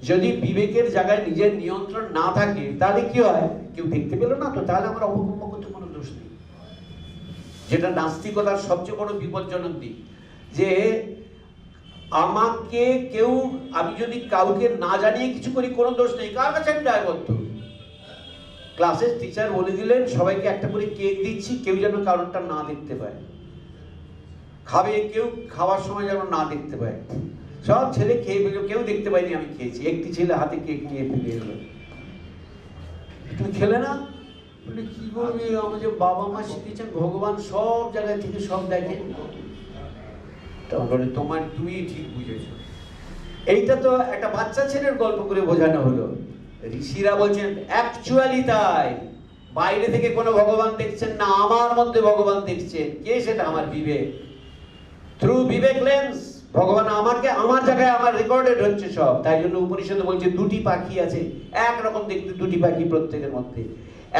যদি বিবেকের জায়গায় নিজের নিয়ন্ত্রণ না থাকে, তাহলে কি হয়? কেউ দেখতে পেল না তো, তাহলে আমার অপকর্ম করতে কোনো দোষ নেই যেটা নাস্তিকতার সবচেয়ে বড় বিপজ্জনক দিক, যে আমাকে কেউ, আমি যদি কাউকে না জানিয়ে কিছু করি, কোনো দোষ নেই। কার কাছে আমি দায়বদ্ধ? ক্লাসের টিচার বলে দিলেন, সবাইকে একটা করে কেক দিচ্ছি, কেউ যেন কারণটা না দেখতে পায়। খাবে কেউ, খাওয়ার সময় যেন না দেখতে পায়। সব ছেলে খেয়ে ফেলল কেউ দেখতে পাইনি আমি খেয়েছি। একটি ছেলে হাতে কেক নিয়ে ফেলে এলো। তুমি খেলে না? বলে কি করবে আমাদের বাবা মা শিখেছেন, ভগবান সব জায়গা থেকে সব দেখেন। তখন তোমার তুমি ঠিক বুঝেছ। এইটা তো একটা বাচ্চা ছেলের গল্প করে বোঝানো হলো। ঋষিরা বলছেন অ্যাকচুয়ালি তাই। বাইরে থেকে কোনো ভগবান দেখছেন না, আমার মধ্যে ভগবান দেখছেন। কে সেটা? আমার বিবেক। থ্রু বিবেক লেন্স ভগবান আমাকে, আমার জায়গায় আমার রেকর্ডেড হচ্ছে সব। তাই জন্য উপনিষদে বলছে, দুটি পাখি আছে। একরকম দেখতে দুটি পাখি প্রত্যেকের মধ্যে।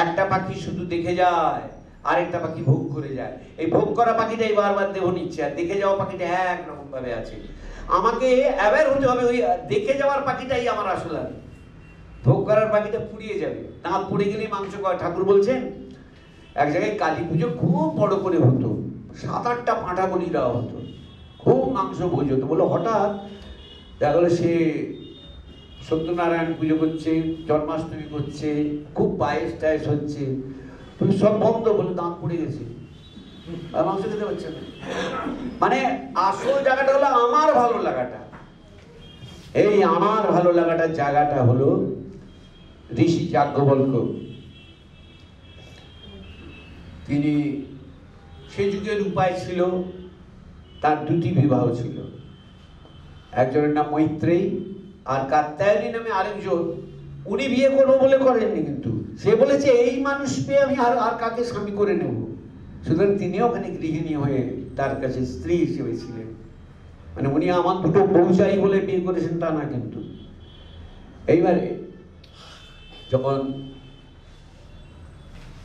একটা পাখি শুধু দেখে যায়, আরেকটা পাখি ভোগ করে যায়। এই ভোগ করা পাখিটাই বারবার দেহ নিচ্ছে, আর দেখে যাওয়া পাখিটা একরকম ভাবে আছে। আমাকে অ্যাওয়্যার হতে হবে, ওই দেখে যাওয়ার পাখিটাই আমার আসল আমি। ভোগ করার পাখিটা পুড়িয়ে যাবে। দাঁত পুড়ে গেলেই মাংস ঠাকুর বলছেন, এক জায়গায় কালী পুজো খুব বড় করে হতো। সাত আটটা পাঁঠা বলি দেওয়া হতো। খুব মাংস ভোজ হতো। বলে হঠাৎ দেখা গেলো সে সত্যনারায়ণ পুজো করছে, জন্মাষ্টমী করছে, খুব পায়েস টায়েস হচ্ছে। বলে সব বন্ধ বলে দাঁত পড়ে গেছে। আর মাংস খেতে পারছে না। মানে আসল জায়গাটা হলো আমার ভালো লাগাটা। এই আমার ভালো লাগাটার জায়গাটা হলো ঋষি যাজ্ঞবল্ক। তিনি সে যুগের উপায় ছিল, তার দুটি বিবাহ ছিল। একজনের নাম মৈত্রেয়ী আর কাত্যায়নী নামে আরেকজন, উনি বিয়ে করব বলে করেননি কিন্তু। সে বলেছে, এই মানুষ পেয়ে আমি আর আর কাকে স্বামী করে নেব? সুতরাং তিনিও ওখানে গৃহিণী হয়ে তার কাছে স্ত্রী হিসেবে ছিলেন। মানে উনি আমার দুটো বউ চাই বলে বিয়ে করেছেন তা না কিন্তু। এইবারে যখন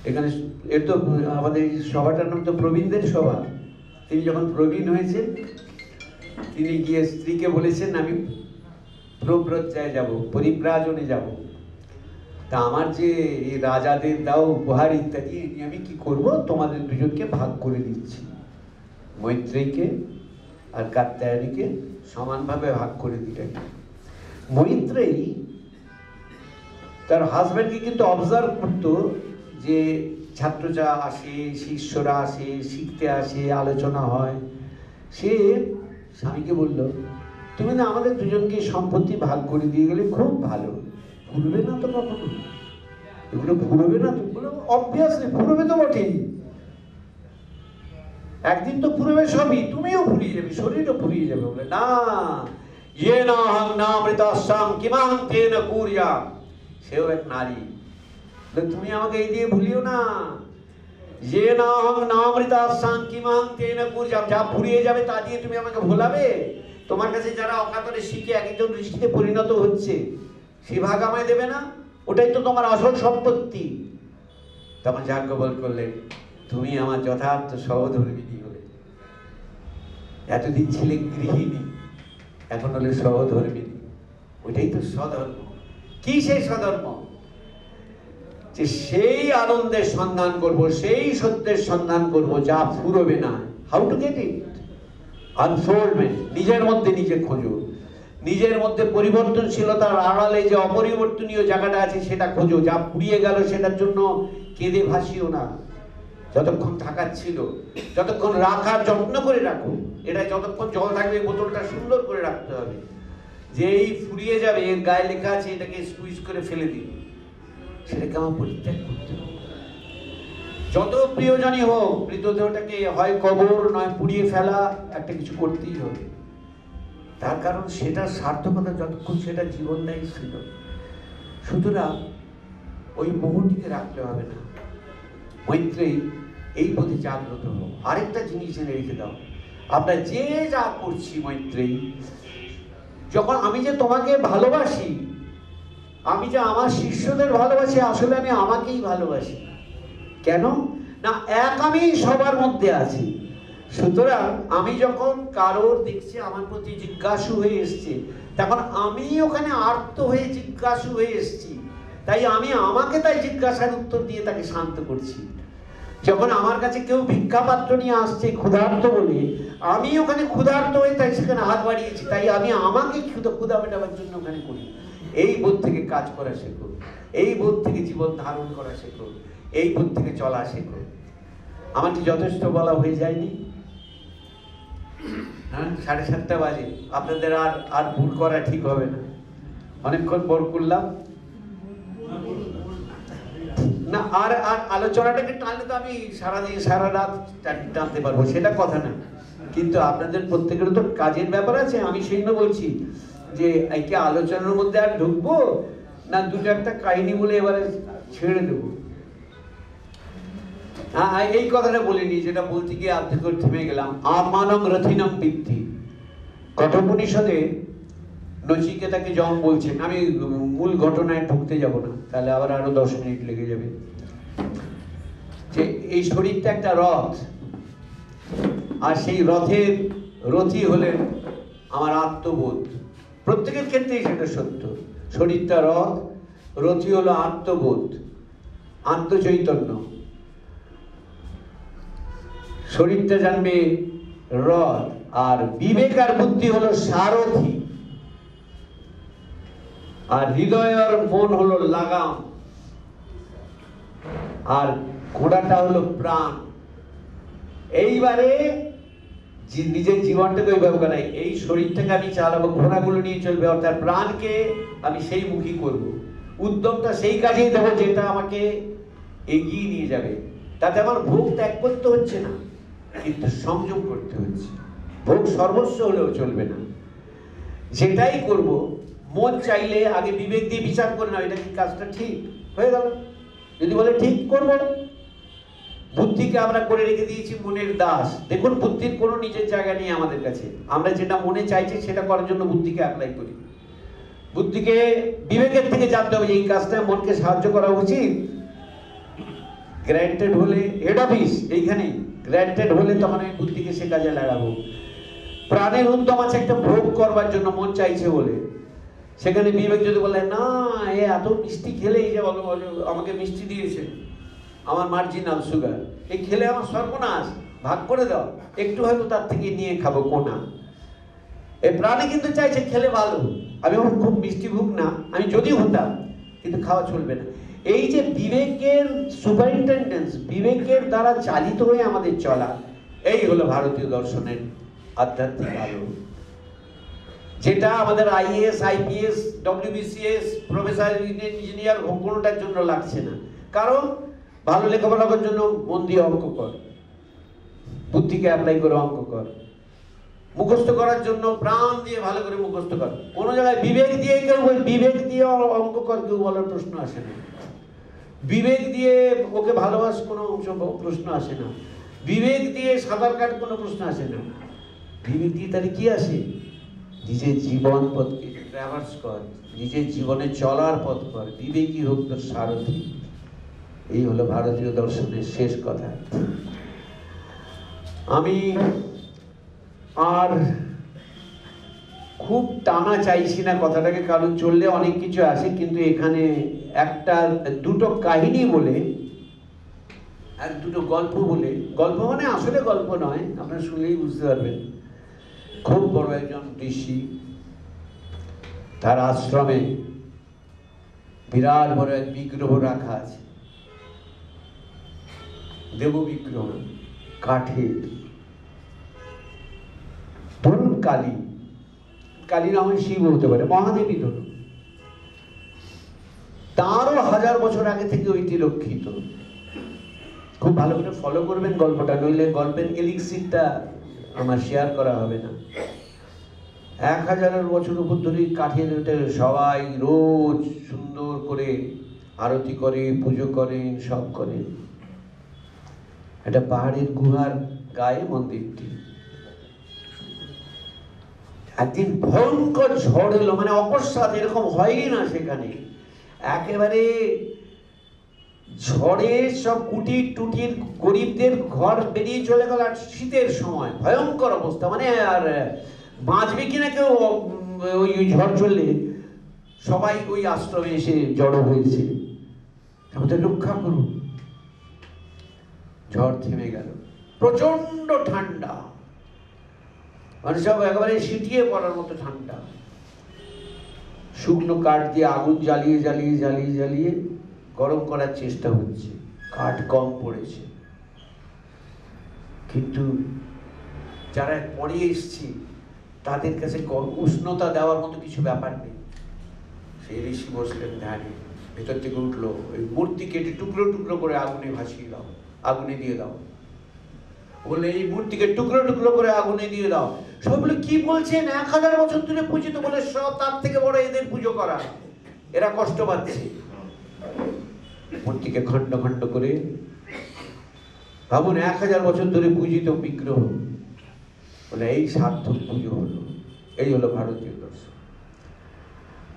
এখানে এর তো আমাদের সভাটার নাম তো প্রবীণদের সভা। তিনি যখন প্রবীণ হয়েছেন, তিনি গিয়ে স্ত্রীকে বলেছেন, আমি প্রব্রজ্জায় যাব, পরিব্রাজনে যাব। তা আমার যে এই রাজাদের দাও, উপহার ইত্যাদি আমি কি করব? তোমাদের দুজনকে ভাগ করে দিচ্ছি। মৈত্রেয়ীকে আর কাত্যায়নীকে সমানভাবে ভাগ করে দিলেন। মৈত্রেয়ী তার হাজব্যান্ডকে কিন্তু অবজার্ভ করতো যে ছাত্ররা আসে, শিষ্যরা আসে, শিখতে আসে, আলোচনা হয়। সে স্বামীকে বলল তুমি না আমাদের দুজনকে সম্পত্তি ভাগ করে দিয়ে গেলে খুব ভালো। ফুরবে না তো কখনো? এগুলো ফুরবে না তো? অবভিয়াসলি ফুরবে তো বটেই। একদিন তো ফুরবে সবই, তুমিও ফুরিয়ে যাবে, শরীরও ফুরিয়ে যাবে বলে। না ইয়ে না হং না মৃতাসাম কিমাং তেন কুরিয়া। সেও এক নারী। তুমি আমাকে এই দিয়ে ভুলিও না। যে না হং না মৃতাসাম কিমাং তেন কুরিয়া। যা ফুরিয়ে যাবে তা দিয়ে তুমি আমাকে ভোলাবে? তোমার কাছে যারা অকাতরে শিখে এক একজন ঋষিতে পরিণত হচ্ছে, সে ভাগ আমায় দেবে না? ওটাই তো তোমার আসল সম্পত্তি। তখন যাজ্ঞবল করলেন, তুমি আমার যথার্থ সহধর্মিনী হলে। এতদিন ছিলে গৃহিণী, এখন হলে সহধর্মিনী ওইটাই তো সধর্ম কি সেই সধর্ম যে সেই আনন্দের সন্ধান করব, সেই সত্যের সন্ধান করব, যা ফুরবে না। How to get it unfoldment নিজের মধ্যে নিজে খোঁজো। নিজের মধ্যে পরিবর্তনশীলতার আড়ালে যে অপরিবর্তনীয় জায়গাটা আছে সেটা খোঁজো। যা পুড়িয়ে গেল সেটার জন্য কেঁদে ভাসিও না। যতক্ষণ থাকার ছিল, যতক্ষণ রাখার যত্ন করে রাখো, এটা যতক্ষণ জল থাকবে বোতলটা সুন্দর করে রাখতে হবে। যেই ফুরিয়ে যাবে, এর গায়ে লেখা আছে, এটাকে স্কুইজ করে ফেলে দিন। সেটাকে আমার পরিত্যাগ করতে হবে। যত প্রিয়জনই হোক, মৃতদেহটাকে হয় কবর, নয় পুড়িয়ে ফেলা, একটা কিছু করতেই হবে। তার কারণ সেটার সার্থকতা যতক্ষণ সেটা জীবনদায়ী ছিল সুতরাং ওই মোহটিকে রাখতে হবে না। মৈত্রেই এই প্রতি জাগ্রত হোক আরেকটা জিনিস জেনে রেখে দাও। আমরা যে যা করছি মৈত্রেয়ী, যখন আমি যে তোমাকে ভালোবাসি, আমি যে আমার শিষ্যদের ভালোবাসি, আসলে আমি আমাকেই ভালোবাসি। কেন? না, এক আমি সবার মধ্যে আছি। সুতরাং আমি যখন কারোর দেখছি, আমার প্রতি জিজ্ঞাসু হয়ে এসছে, তখন আমি ওখানে আর্ত হয়ে জিজ্ঞাসু হয়ে এসছি। তাই আমি আমাকে তাই জিজ্ঞাসার উত্তর দিয়ে তাকে শান্ত করছি। যখন আমার কাছে কেউ ভিক্ষাপাত্র নিয়ে আসছে, ক্ষুধার্ত বলে, আমি ওখানে ক্ষুধার্ত হয়ে তাই সেখানে হাত বাড়িয়েছি, তাই আমি আমাকে ক্ষুধা মেটাবার জন্য ওখানে করি। এই বোধ থেকে কাজ করা শেখো। এই বোধ থেকে জীবন ধারণ করা শেখো। এই বোধ থেকে চলা শেখো আমার কি যথেষ্ট বলা হয়ে যায়নি। হ্যাঁ সাড়ে সাতটা বাজে। আপনাদের আর আর ভুল করা ঠিক হবে না। অনেকক্ষণ পর করলাম। না, আর আর আলোচনাটাকে টানলে তো আমি সারাদিন সারা রাত টানতে পারব, সেটা কথা না। কিন্তু আপনাদের প্রত্যেকের তো কাজের ব্যাপার আছে, আমি সেই জন্য বলছি যে এই কি আলোচনার মধ্যে আর ঢুকবো না, দুটো একটা কাহিনী বলে এবারে ছেড়ে দেবো। এই কথাটা বলিনি, যেটা বলতে গিয়ে আর্ধেক করে থেমে গেলাম। আমানং রথিনম বৃদ্ধি কঠোপনিষদে নচিকেতাকে যখন বলছেন, আমি মূল ঘটনায় ঢুকতে যাব না, তাহলে আবার আরও দশ মিনিট লেগে যাবে। যে এই শরীরটা একটা রথ, আর সেই রথের রথি হলেন আমার আত্মবোধ। প্রত্যেকের ক্ষেত্রেই সেটা সত্য। শরীরটা রথ রথি হলো আত্মবোধ, আত্মচৈতন্য। শরীরটা জানবে রথ আর বিবেক আর বুদ্ধি হলো সারথি। আর হৃদয়ের মন হলো লাগাম। আর ঘোড়াটা হলো প্রাণ। এইবারে নিজের জীবনটাকে ওইভাবে বানাই এই শরীরটাকে আমি চালাবো, ঘোড়াগুলো নিয়ে চলবে, অর্থাৎ প্রাণকে আমি সেই মুখী করব। উদ্যমটা সেই কাজেই দেবো যেটা আমাকে এগিয়ে নিয়ে যাবে। তাতে আমার ভোগ ত্যাগ করতে হচ্ছে না। কিন্তু সংযম করতে হচ্ছে। ভোগ সর্বস্ব হলেও চলবে না। যেটাই করব, মন চাইলে আগে বিবেক দিয়ে বিচার করে না এটা কি কাজটা ঠিক? হয়ে গেল। যদি বলে ঠিক করব, বুদ্ধিকে আমরা করে রেখে দিয়েছি মনের দাস। দেখুন, বুদ্ধির কোনো নিজের জায়গা নেই আমাদের কাছে। আমরা যেটা মনে চাইছি, সেটা করার জন্য বুদ্ধিকে অ্যাপ্লাই করি। বুদ্ধিকে বিবেকের থেকে জানতে হবে যে এই কাজটা মনকে সাহায্য করা উচিত। গ্র্যান্টেড হলে হেড অফিস এইখানেই। গ্র্যান্টেড হলে তখন আমি বুদ্ধিকে সে কাজে লাগাবো। প্রাণের উদ্যম আছে একটা ভোগ করবার জন্য মন চাইছে বলে। সেখানে বিবেক যদি বলে না এ এত মিষ্টি খেলেই যে বলো বলো, আমাকে মিষ্টি দিয়েছে। আমার মার্জিনাল সুগার এই খেলে আমার সর্বনাশ। ভাগ করে দাও। একটু হয়তো তার থেকে নিয়ে খাব কোনা। এই প্রাণী কিন্তু চাইছে খেলে ভালো। আমি আমার খুব মিষ্টি ভুগ না আমি যদি হতাম কিন্তু খাওয়া চলবে না। এই যে বিবেকের সুপারিনটেন্ডেন্স বিবেকের দ্বারা চালিত হয়ে আমাদের চলা, এই হলো ভারতীয় দর্শনের আধ্যাত্মিক আলো। যেটা আমাদের IAS IPS WBCS professor engineer কোনোটার জন্য লাগছে না। কারণ ভালো লেখাপড়া করার জন্য মন দিয়ে অঙ্ক কর। বুদ্ধিকে অ্যাপ্লাই করে অঙ্ক কর। মুখস্থ করার জন্য প্রাণ দিয়ে ভালো করে মুখস্থ কর। কোনো জায়গায় বিবেক দিয়ে কেউ বিবেক দিয়ে অঙ্ক কর, কেউ বলার প্রশ্ন আসে না। বিবেক দিয়ে ওকে ভালোবাস কোনো প্রশ্ন আসে না। বিবেক দিয়ে সাঁতার কাট কোনো প্রশ্ন আসে না। বিবেক দিয়ে তাহলে কি আসে? নিজের জীবন পথকে ট্রাভার্স কর। নিজের জীবনে চলার পথ কর। বিবেকই হোক তোর সারথি। এই হলো ভারতীয় দর্শনের শেষ কথা। আমি আর খুব টানা চাইছি না কথাটাকে, কারণ চললে অনেক কিছু আসে, কিন্তু এখানে একটা, দুটো কাহিনী বলে, আর দুটো গল্প বলে। গল্প মানে আসলে গল্প নয়, আপনারা শুনলেই বুঝতে পারবেন। খুব বড় একজন ঋষি, তার আশ্রমে বিরাট বড় এক বিগ্রহ রাখা আছে। দেব বিগ্রহ, কাঠের কালী কালী না হয় শিব হতে পারে মহাদেবী ধরুন তারও হাজার বছর আগে থেকে ওইটি রক্ষিত খুব ভালো করে ফলো করবেন গল্পটা, নইলে গল্পের এলিক্সিরটা আমার শেয়ার করা হবে না। এক হাজারের বছর উপর ধরে কাঠের ওটা সবাই রোজ সুন্দর করে আরতি করে, পুজো করেন সব করেন একটা পাহাড়ের গুহার গায়ে মন্দিরটি। একদিন ভয়ঙ্কর ঝড় এলো মানে অকস্মাৎ এরকম হয়ই না সেখানে। একেবারে ঝড়ে সব কুটির টুটির গরিবদের ঘর বেরিয়ে চলে গেল আর শীতের সময়। ভয়ঙ্কর অবস্থা মানে আর বাঁচবে কিনা কেউ ওই ঝড় চললে সবাই ওই আশ্রমে এসে জড়ো হয়েছে। আমাদের রক্ষা করুন, ঝড় থেমে গেল। প্রচণ্ড ঠান্ডা। মানে সব একেবারে সিটিয়ে পড়ার মতো ঠান্ডা। শুকনো কাঠ দিয়ে আগুন জ্বালিয়ে জ্বালিয়ে জ্বালিয়ে জ্বালিয়ে গরম করার চেষ্টা হচ্ছে। কাঠ কম পড়েছে। কিন্তু যারা পরে এসছি, তাদের কাছে উষ্ণতা দেওয়ার মতো কিছু ব্যাপার নেই। সেই ঋষি বসলেন ধ্যানে ভেতর থেকে উঠল, ওই মূর্তি কেটে টুকরো টুকরো করে আগুনে ভাসিয়ে দাও, আগুনে দিয়ে দাও। বলে এই মূর্তিকে টুকরো টুকরো করে আগুনে দিয়ে দাও। সব বলে, কি বলছেন? এক হাজার বছর ধরে পূজিত বলে সব তার থেকে বড় এদের পুজো করা। এরা কষ্ট পাচ্ছে। মূর্তিকে খণ্ড খণ্ড করে, ভাবুন, এক হাজার বছর ধরে পূজিত বিগ্রহ। বলে, এই সার্থক পুজো হলো। এই হলো ভারতীয় দর্শন।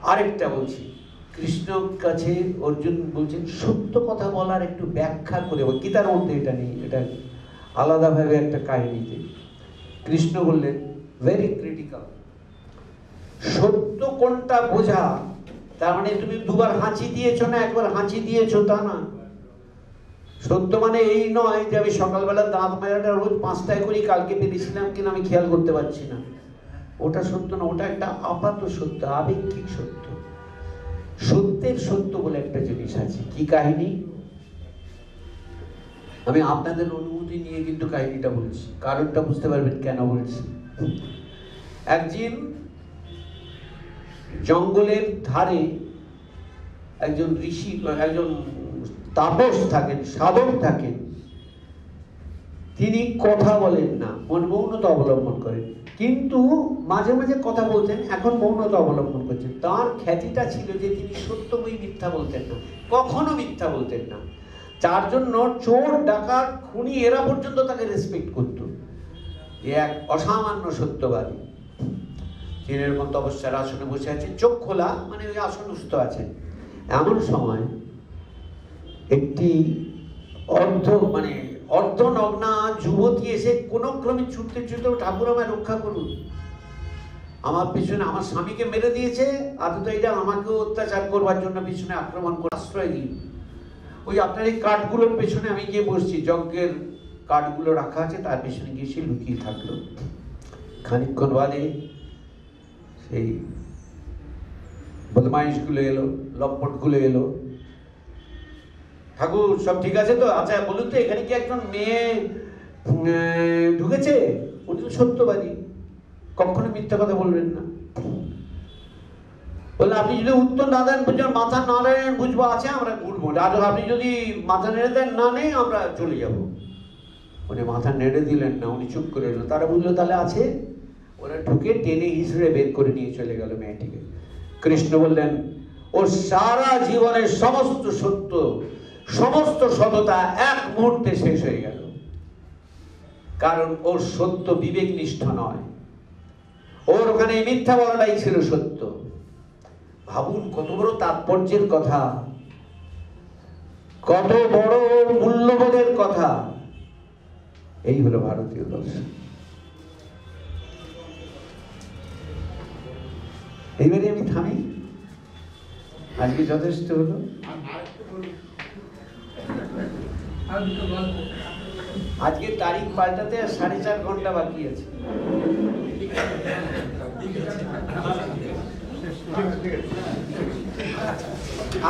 আরেকটা বলছি কৃষ্ণ কাছে অর্জুন বলছেন, সত্য কথা বলার একটু ব্যাখ্যা করে গীতার মধ্যে এটা নেই, এটা আলাদাভাবে একটা কাহিনীতে। কৃষ্ণ বললেন ভেরি ক্রিটিক্যাল সত্য কোনটা বোঝা? তার মানে তুমি দুবার হাঁচি দিয়েছ না, একবার হাঁচি দিয়েছ তা না। সত্য মানে এই নয় যে আমি সকালবেলা দাঁত মেলাটা রোজ পাঁচটায় করি, কালকে পেরেছিলাম কিনা আমি খেয়াল করতে পারছি না। ওটা সত্য না, ওটা একটা আপাত সত্য আবেক্ষিক সত্য। সত্যের সত্য বলে একটা জিনিস আছে। কি কাহিনী? আমি আপনাদের অনুমতি নিয়ে কিন্তু কাহিনীটা বলছি। কারণটা বুঝতে পারবেন কেন বলছি। একদিন জঙ্গলের ধারে একজন ঋষি, একজন তাপস থাকেন, সাধক থাকেন। তিনি কথা বলেন না, মন- মৌনতা অবলম্বন করেন। কিন্তু মাঝে মাঝে কথা বলতেন, এখন মৌনতা অবলম্বন করছেন। তার খ্যাতিটা ছিল যে তিনি সত্যময়ী মিথ্যা বলতেন না, কখনো মিথ্যা বলতেন না। যার জন্য চোর, ডাকাত, খুনি এরা পর্যন্ত তাকে রেসপেক্ট করত। যে এক অসামান্য সত্যবাদী। তিনি এরকম তপস্যার আসনে বসে আছেন, চোখ খোলা মানে ওই আসনস্থ আছেন। এমন সময় একটি অর্ধ মানে অর্ধনগ্না যুবতী এসে কোনো ক্রমে ছুটতে ছুটতে ঠাকুর আমায় রক্ষা করুন। আমার পিছনে আমার স্বামীকে মেরে দিয়েছে আর তো এটা আমাকেও অত্যাচার করবার জন্য পিছনে আক্রমণ করে, আশ্রয় দিন। ওই আপনার এই কাঠগুলোর পেছনে আমি গিয়ে বসছি, যজ্ঞের কাঠগুলো রাখা আছে, তার পেছনে গিয়ে সে লুকিয়ে থাকল। খানিকক্ষণ বাদে সেই বদমাইশগুলো এলো, লম্পটগুলো এলো। ঠাকুর, সব ঠিক আছে তো? আচ্ছা বলুন তো, এখানে কি একজন মেয়ে ঢুকেছে? উনি তো সত্যবাদী। কখনো মিথ্যা কথা বলবেন না। বললে আপনি যদি উত্তর না দেন বুঝবেন মাথা না দেন বুঝব, আছে আমরা ঘুরবো। আর আপনি যদি মাথা নেড়ে দেন, না নেই, আমরা চলে যাব। উনি মাথা নেড়ে দিলেন না, উনি চুপ করে এলো। তারা বুঝলো তাহলে আছে। ওরা ঢুকে টেনে হিসড়ে বের করে নিয়ে চলে গেল মেয়েটিকে। কৃষ্ণ বললেন ওর সারা জীবনের সমস্ত সত্য, সমস্ত সততা এক মুহূর্তে শেষ হয়ে গেল। কারণ ওর সত্য বিবেক নিষ্ঠ নয়। ওর ওখানে মিথ্যা বলাটাই ছিল সত্য। ভাবুন কত বড় তাৎপর্যের কথা, কত বড় মূল্যবোধের কথা। এই হলো ভারতীয় দর্শন এইবারে আমি থামি। আজকে যথেষ্ট হলো। আজকে তারিখ পাল্টাতে আর সাড়ে চার ঘণ্টা বাকি আছে।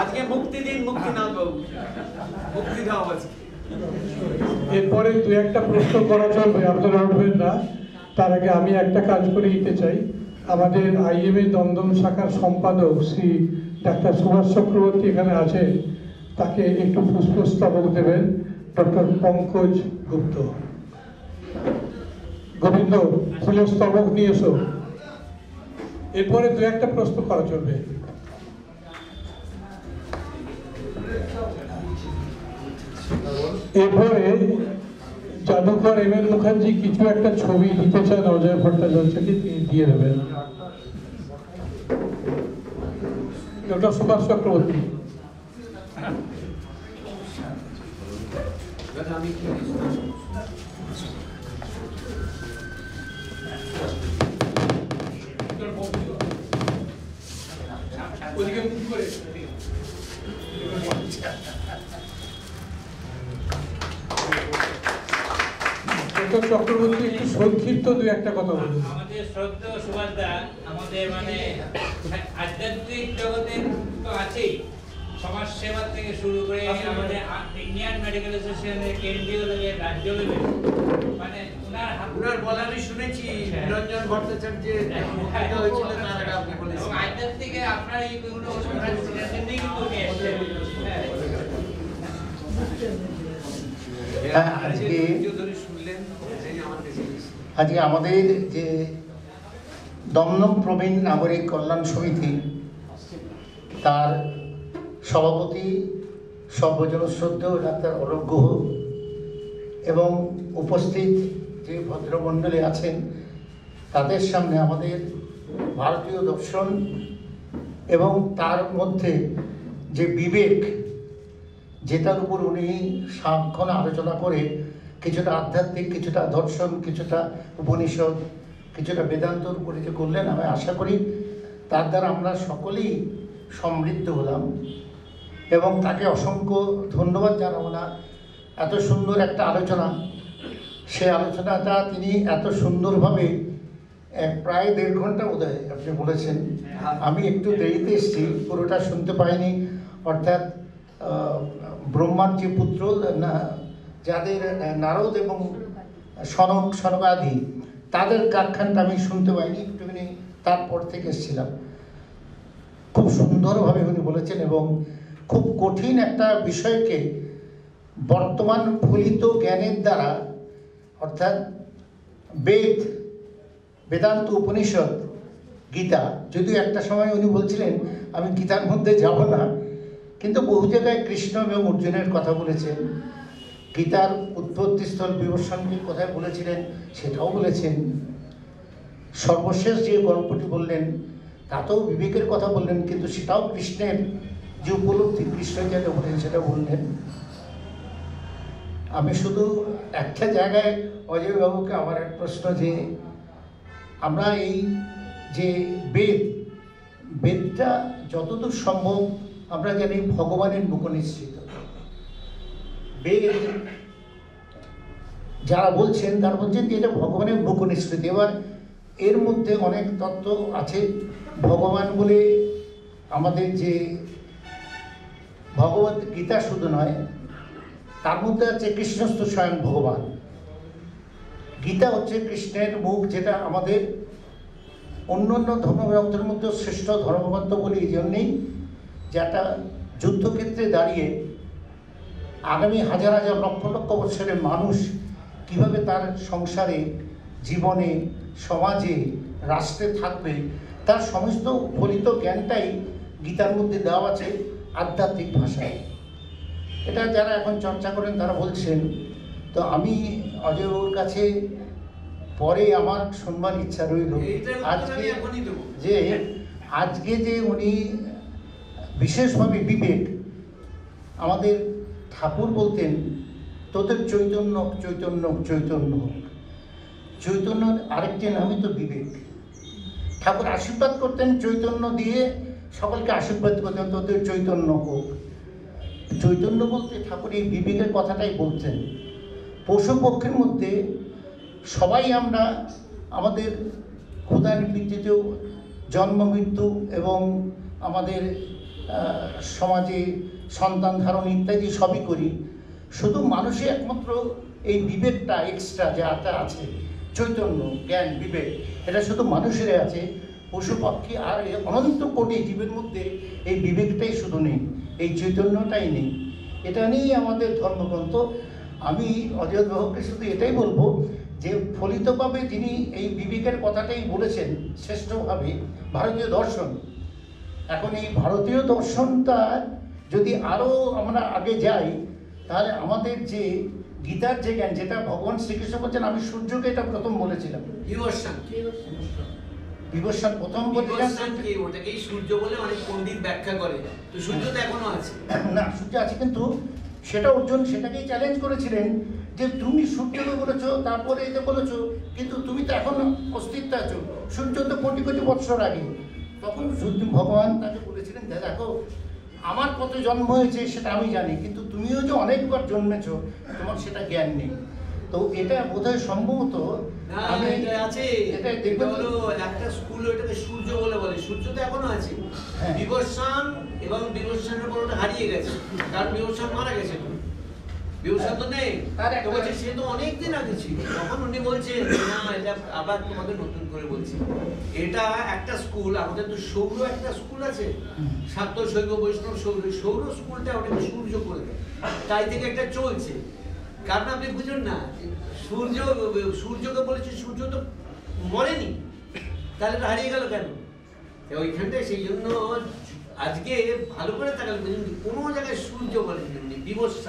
আজকে মুক্তি দিন, মুক্তি না পাবো মুক্তি দাও আজকে। এরপরে দু একটা প্রশ্ন করা চলবে, আপনারা উঠবেন না। তার আগে আমি একটা কাজ করে দিতে চাই। আমাদের আইএমএ দমদম শাখার সম্পাদক শ্রী ডাক্তার সুভাষ চক্রবর্তী এখানে আছে তাকে একটু পুষ্পস্তবক দেবেন, ডক্টর পঙ্কজ গুপ্ত। গোবিন্দ, ফুলের স্তবক নিয়ে এসো। এরপরে দু একটা প্রশ্ন করা চলবে। এরপরে জাদুকর এম এন মুখার্জি কিছু একটা ছবি দিতে চান অজয় ভট্টাচার্যকে, তিনি দিয়ে দেবেন। ডক্টর সুভাষ চক্রবর্তী। ওদিকে করে। ডক্টর চক্রবর্তী একটু সংক্ষিপ্ত দু একটা কথা বলুন। আমাদের আমাদের মানে আধ্যাত্মিক জগতের তো আছেই। সমাজ সেবা থেকে শুরু করে আমাদের ইন্ডিয়ান মেডিকেল অ্যাসোসিয়েশনের কেন্দ্রীয় লেভেল রাজ্য লেভেল। মানে ওনার ওনার বলা আমি শুনেছি নিরঞ্জন ভট্টাচার্যের বক্তৃতা হয়েছিল তার আগে আপনি বলেছেন। আপনার ওনার জন্যই কিন্তু এসেছেন হ্যাঁ হ্যাঁ, আজকে ধৈর্য ধরে শুনলেন সেই আমার কাছে এসেছে। আজকে আমাদের যে দমদম প্রবীণ নাগরিক কল্যাণ সমিতি, তার সভাপতি সর্বজন শ্রদ্ধেয় ডাক্তার অলোক গুহ এবং উপস্থিত যে ভদ্রমণ্ডলী আছেন, তাদের সামনে আমাদের ভারতীয় দর্শন এবং তার মধ্যে যে বিবেক, যেটার উপর উনি সাক্ষণ আলোচনা করে কিছুটা আধ্যাত্মিক, কিছুটা দর্শন, কিছুটা উপনিষদ, কিছুটা বেদান্তর উপরে যে করলেন আমি আশা করি তার দ্বারা আমরা সকলেই সমৃদ্ধ হলাম। এবং তাকে অসংখ্য ধন্যবাদ জানাব না। এত সুন্দর একটা আলোচনা, সে আলোচনাটা তিনি এত সুন্দরভাবে প্রায় দেড় ঘণ্টা বোধহয় আপনি বলেছেন। আমি একটু দেরিতে এসেছি, পুরোটা শুনতে পাইনি। অর্থাৎ ব্রহ্মার যে পুত্র, না যাদের নারদ এবং সনক, সনকাদি, তাদের কারখানটা আমি শুনতে পাইনি, একটুখানি তারপর থেকে এসেছিলাম। খুব সুন্দরভাবে উনি বলেছেন এবং খুব কঠিন একটা বিষয়কে বর্তমান ফলিত জ্ঞানের দ্বারা, অর্থাৎ বেদ, বেদান্ত উপনিষদ, গীতা, যদিও একটা সময় উনি বলছিলেন, আমি গীতার মধ্যে যাব না, কিন্তু বহু জায়গায় কৃষ্ণ এবং অর্জুনের কথা বলেছেন। গীতার উৎপত্তিস্থল বিবর্ষণকে কোথায় বলেছিলেন, সেটাও বলেছেন। সর্বশেষ যে গল্পটি বললেন, তাতেও বিবেকের কথা বললেন, কিন্তু সেটাও কৃষ্ণের যে উপলব্ধি, কৃষ্ণ যেটা বলেন, সেটা বললেন। আমি শুধু একটা জায়গায় অজয়বাবুকে আমার এক প্রশ্ন যে, আমরা এই যে বেদ, বেদটা যতদূর সম্ভব আমরা জানি ভগবানের মুখ নিশ্চিত। বেদ যারা বলছেন, তারা বলছেন যে এটা ভগবানের মুখ নিশ্চিত এবার এর মধ্যে অনেক তত্ত্ব আছে। ভগবান বলে আমাদের যে ভগবত গীতা শুধু নয়, তার মধ্যে আছে কৃষ্ণস্থ স্বয়ং ভগবান। গীতা হচ্ছে কৃষ্ণের মুখ, যেটা আমাদের অন্য অন্য ধর্মগ্রন্থের মধ্যে শ্রেষ্ঠ ধর্মগ্রন্থ বলি এই জন্যেই যেটা যুদ্ধক্ষেত্রে দাঁড়িয়ে আগামী হাজার হাজার লক্ষ লক্ষ বছরের মানুষ কীভাবে তার সংসারে জীবনে সমাজে রাষ্ট্রে থাকবে তার সমস্ত ফলিত জ্ঞানটাই গীতার মধ্যে দেওয়া আছে আধ্যাত্মিক ভাষায় এটা যারা এখন চর্চা করেন তারা বলছেন তো আমি অজয়বাবুর কাছে পরে আমার শুনবার ইচ্ছা রইল আজকে। যে আজকে যে উনি বিশেষভাবে বিবেক আমাদের ঠাকুর বলতেন, তোদের চৈতন্য চৈতন্য চৈতন্য চৈতন্যর আরেকটি নামই তো বিবেক। ঠাকুর আশীর্বাদ করতেন চৈতন্য দিয়ে, সকলকে আশীর্বাদ করতেন, তোদের চৈতন্য হোক। চৈতন্য বলতে ঠাকুর এই বিবেকের কথাটাই বলতেন। পশু পক্ষের মধ্যে সবাই আমরা আমাদের ক্ষুদার ভিত্তিতেও জন্ম, মৃত্যু এবং আমাদের সমাজে সন্তান ধারণ ইত্যাদি সবই করি। শুধু মানুষে একমাত্র এই বিবেকটা এক্সট্রা যে যাটা আছে, চৈতন্য, জ্ঞান, বিবেক, এটা শুধু মানুষের আছে। পশু পাখি আর অনন্ত কোটি জীবের মধ্যে এই বিবেকটাই শুধু নেই, এই চৈতন্যটাই নেই। এটা নিয়েই আমাদের ধর্মগ্রন্থ। আমি অজয় বাবুকে শুধু এটাই বলব যে, ফলিতভাবে যিনি এই বিবেকের কথাটাই বলেছেন শ্রেষ্ঠভাবে, ভারতীয় দর্শন এখন এই ভারতীয় দর্শনটা যদি আরও আমরা আগে যাই তাহলে আমাদের যে গীতার যে জ্ঞান যেটা ভগবান শ্রীকৃষ্ণ বলছেন আমি সূর্যকে এটা প্রথম বলেছিলাম। বিবর্ষণ প্রথম বলেছিলাম সূর্য বলে অনেক পণ্ডিত ব্যাখ্যা করে। তো সূর্য তো এখনও আছে। না সূর্য আছে কিন্তু সেটা অর্জুন সেটাকেই চ্যালেঞ্জ করেছিলেন যে তুমি সূর্যকে বলেছ তারপরে এটা বলেছ কিন্তু তুমি তো এখন অস্তিত্ব আছো। সূর্য তো কোটি কোটি বৎসর আগে। তখন সূর্য ভগবান তাকে বলেছিলেন যে দেখো আমার কত জন্ম হয়েছে সেটা আমি জানি কিন্তু তুমিও যে অনেকবার জন্মেছ তোমার সেটা জ্ঞান নেই। তো এটা বোধহয় সম্ভবত আমি আছে। এটা হলো একটা স্কুল ওটাকে সূর্য বলে বলে। সূর্য তো এখনও আছে। হ্যাঁ। বিবর্ষণ এবং বিবর্ষণের পর হারিয়ে গেছে। কারণ বিবর্ষণ মারা গেছে। বিবর্ষণ তো নেই। তো বলছে সে তো অনেকদিন আগে ছিল। তখন উনি বলছেন না এটা আবার তোমাকে নতুন করে বলছি। এটা একটা স্কুল আমাদের তো সৌর একটা স্কুল আছে। সাত্য শৈব বৈষ্ণব সৌর সৌর স্কুলটা ওটাকে সূর্য করে দেয়। তাই থেকে একটা চলছে। কারণ আপনি বুঝুন না? সূর্য সূর্যকে বলেছে সূর্য তো মরেনি। তাহলে হারিয়ে গেল কেন? ওইখানটায় সেই জন্য আজকে ভালো করে তাকালে বুঝুন কোনো জায়গায় সূর্য বলেন বলেছে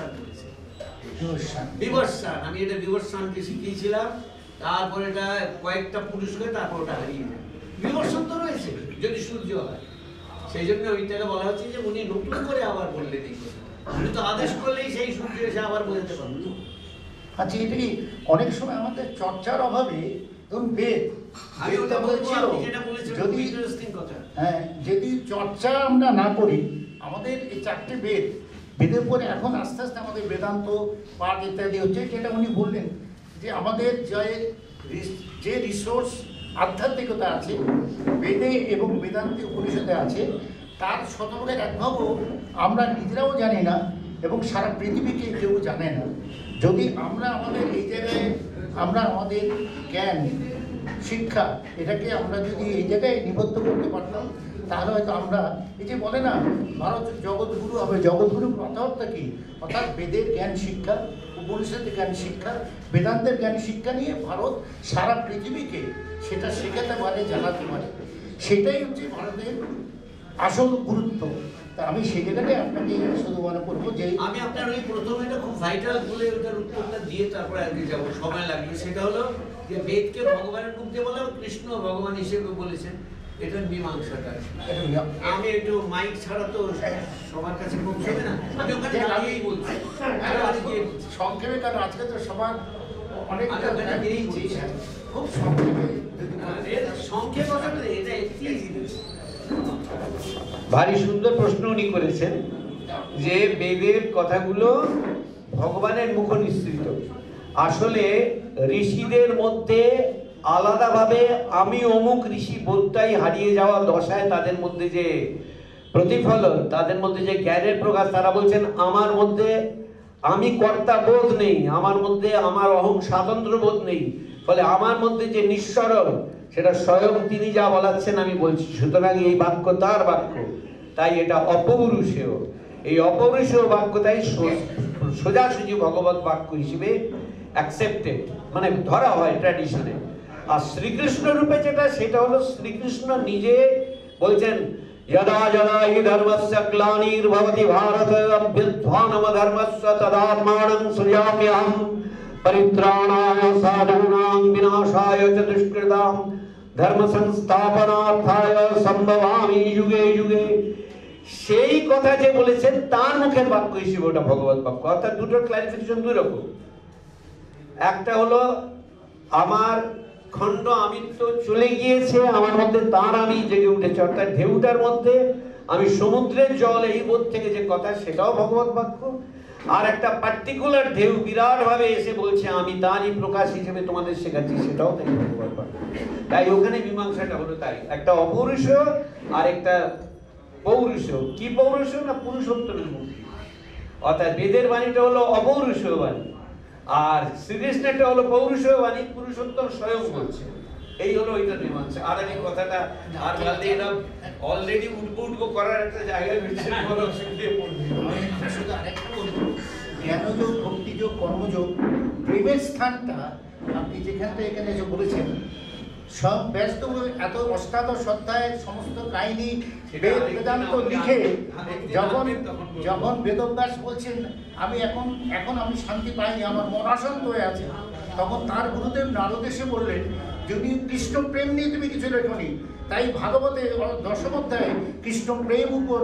বিবর্ষান আমি এটা বিবর্ষানকে শিখিয়েছিলাম তারপর এটা কয়েকটা পুরুষকে তারপর ওটা হারিয়ে যায়। বিবর্ষণ তো রয়েছে যদি সূর্য হয়। সেই জন্য ওইটাকে বলা হচ্ছে যে উনি নতুন করে আবার বললেন এই উনি তো আদেশ করলেই সেই সূর্য এসে আবার বোঝাতে পারবেন আচ্ছা এটা কি অনেক সময় আমাদের চর্চার অভাবে ধরুন বেদ আমি ওটা বলছিল যদি ইন্টারেস্টিং কথা। হ্যাঁ যদি চর্চা আমরা না করি আমাদের এই চারটে বেদ বেদের পরে এখন আস্তে আস্তে আমাদের বেদান্ত পাঠ ইত্যাদি হচ্ছে, যেটা উনি বললেন যে আমাদের যে যে রিসোর্স আধ্যাত্মিকতা আছে, বেদে এবং বেদান্তে উপনিষদে আছে, তার শতভাগের এক আমরা নিজেরাও জানি না এবং সারা পৃথিবীকে কেউ জানে না। যদি আমরা আমাদের এই জায়গায়, আমরা আমাদের জ্ঞান, শিক্ষা, এটাকে আমরা যদি এই জায়গায় নিবদ্ধ করতে পারতাম তাহলে হয়তো আমরা, এই যে বলে না, ভারত জগৎগুরু হবে জগৎগুরু কথাবার্তা কি? অর্থাৎ বেদের জ্ঞান শিক্ষা, উপনিষদের জ্ঞান শিক্ষা, বেদান্তের জ্ঞান শিক্ষা নিয়ে ভারত সারা পৃথিবীকে সেটা শেখাতে পারে, জানাতে পারে। সেটাই হচ্ছে ভারতের আসল গুরুত্ব। তা আমি সেই জায়গাটাই আপনাকে শুধু মনে করব যে, আমি আপনার ওই প্রথমে এটা খুব ভাইটাল বলে ওটার উত্তরটা দিয়ে তারপরে আগে যাব, সময় লাগবে। সেটা হলো যে বেদকে ভগবানের রূপ দিয়ে বলা, কৃষ্ণ ভগবান হিসেবে বলেছেন। এটার মীমাংসাটা। আমি একটু মাইক ছাড়া তো সবার কাছে পৌঁছবে না। আমি ওখানে দাঁড়িয়েই বলছি। সংক্ষেপে কারণ আজকে তো সবার অনেক খুব সংক্ষেপে। সংক্ষেপ কথাটা এটা একটি জিনিস ভারী সুন্দর প্রশ্ন উনি করেছেন যে বেদের কথাগুলো ভগবানের মুখ নিঃসৃত আসলে ঋষিদের মধ্যে আলাদাভাবে আমি অমুক ঋষি বোধটাই হারিয়ে যাওয়া দশায় তাদের মধ্যে যে প্রতিফলন, তাদের মধ্যে যে জ্ঞানের প্রকাশ, তারা বলছেন, আমার মধ্যে আমি কর্তা বোধ নেই, আমার মধ্যে আমার অহং স্বাতন্ত্র বোধ নেই, ফলে আমার মধ্যে যে নিঃসরণ, সেটা স্বয়ং তিনি যা বলাচ্ছেন আমি বলছি। সুতরাং এই বাক্য তার বাক্য, তাই এটা অপৌরুষেয়। এই অপৌরুষেয় বাক্য তাই সোজাসুজি ভগবত বাক্য হিসেবে অ্যাকসেপ্টেড মানে ধরা হয় ট্র্যাডিশনে আর শ্রীকৃষ্ণ রূপে যেটা, সেটা হলো শ্রীকৃষ্ণ নিজে বলছেন যদা যদা হি ধর্মস্য গ্লানির্ভবতি ভারত অভ্যুত্থানম ধর্মস্য তদাত্মানং সৃজাম্যহম পরিত্রাণায় সাধূনাং বিনাশায় চ দুষ্কৃতাম ধর্ম সংস্থাপনার্থায় সম্ভবামি যুগে যুগে সেই কথা যে বলেছেন, তার মুখের বাক্য হিসেবে ওটা ভগবত বাক্য। অর্থাৎ দুটোর ক্লারিফিকেশন দুই রকম। একটা হলো, আমার খণ্ড আমিত্ব চলে গিয়েছে, আমার মধ্যে তার আমি জেগে উঠেছে। অর্থাৎ ঢেউটার মধ্যে আমি সমুদ্রের জল এই বোধ থেকে যে কথা, সেটাও ভগবত বাক্য। আর একটা পার্টিকুলার ঢেউ বিরাট ভাবে এসে বলছে, আমি তারই প্রকাশ হিসেবে তোমাদের শেখাচ্ছি সেটাও তাই ভগবত বাক্য। তাই ওখানে মীমাংসাটা হলো তাই। একটা অপৌরুষ আর একটা পৌরুষ কি পৌরুষ না পুরুষোত্তমের মুক্তি অর্থাৎ বেদের বাণীটা হলো অপৌরুষীয় বাণী। আর শ্রীকৃষ্ণটা হলো পৌরুষ বাণী পুরুষোত্তম স্বয়ং বলছে। এই হলো ওইটা নিয়ে আর আমি কথাটা আর বলতে এরকম অলরেডি উঠবো উঠবো করার একটা জায়গায় মিলছে বলো শুধু জ্ঞানযোগ, ভক্তিযোগ, কর্মযোগ, প্রেমের স্থানটা আপনি যেখানটা এখানে এসে বলেছেন সব ব্যস্ত এত অষ্টাদশ অধ্যায়ের সমস্ত কাহিনী বেদ বেদান্ত লিখে যখন যখন বেদব্যাস বলছেন, আমি এখন এখন আমি শান্তি পাইনি, আমার মন অশান্ত হয়ে আছে। তখন তার গুরুদেব নারদ এসে বললেন, যদি কৃষ্ণ প্রেম নিয়ে তুমি কিছু লেখনি, তাই ভাগবতে দশম অধ্যায়ে কৃষ্ণ প্রেম উপর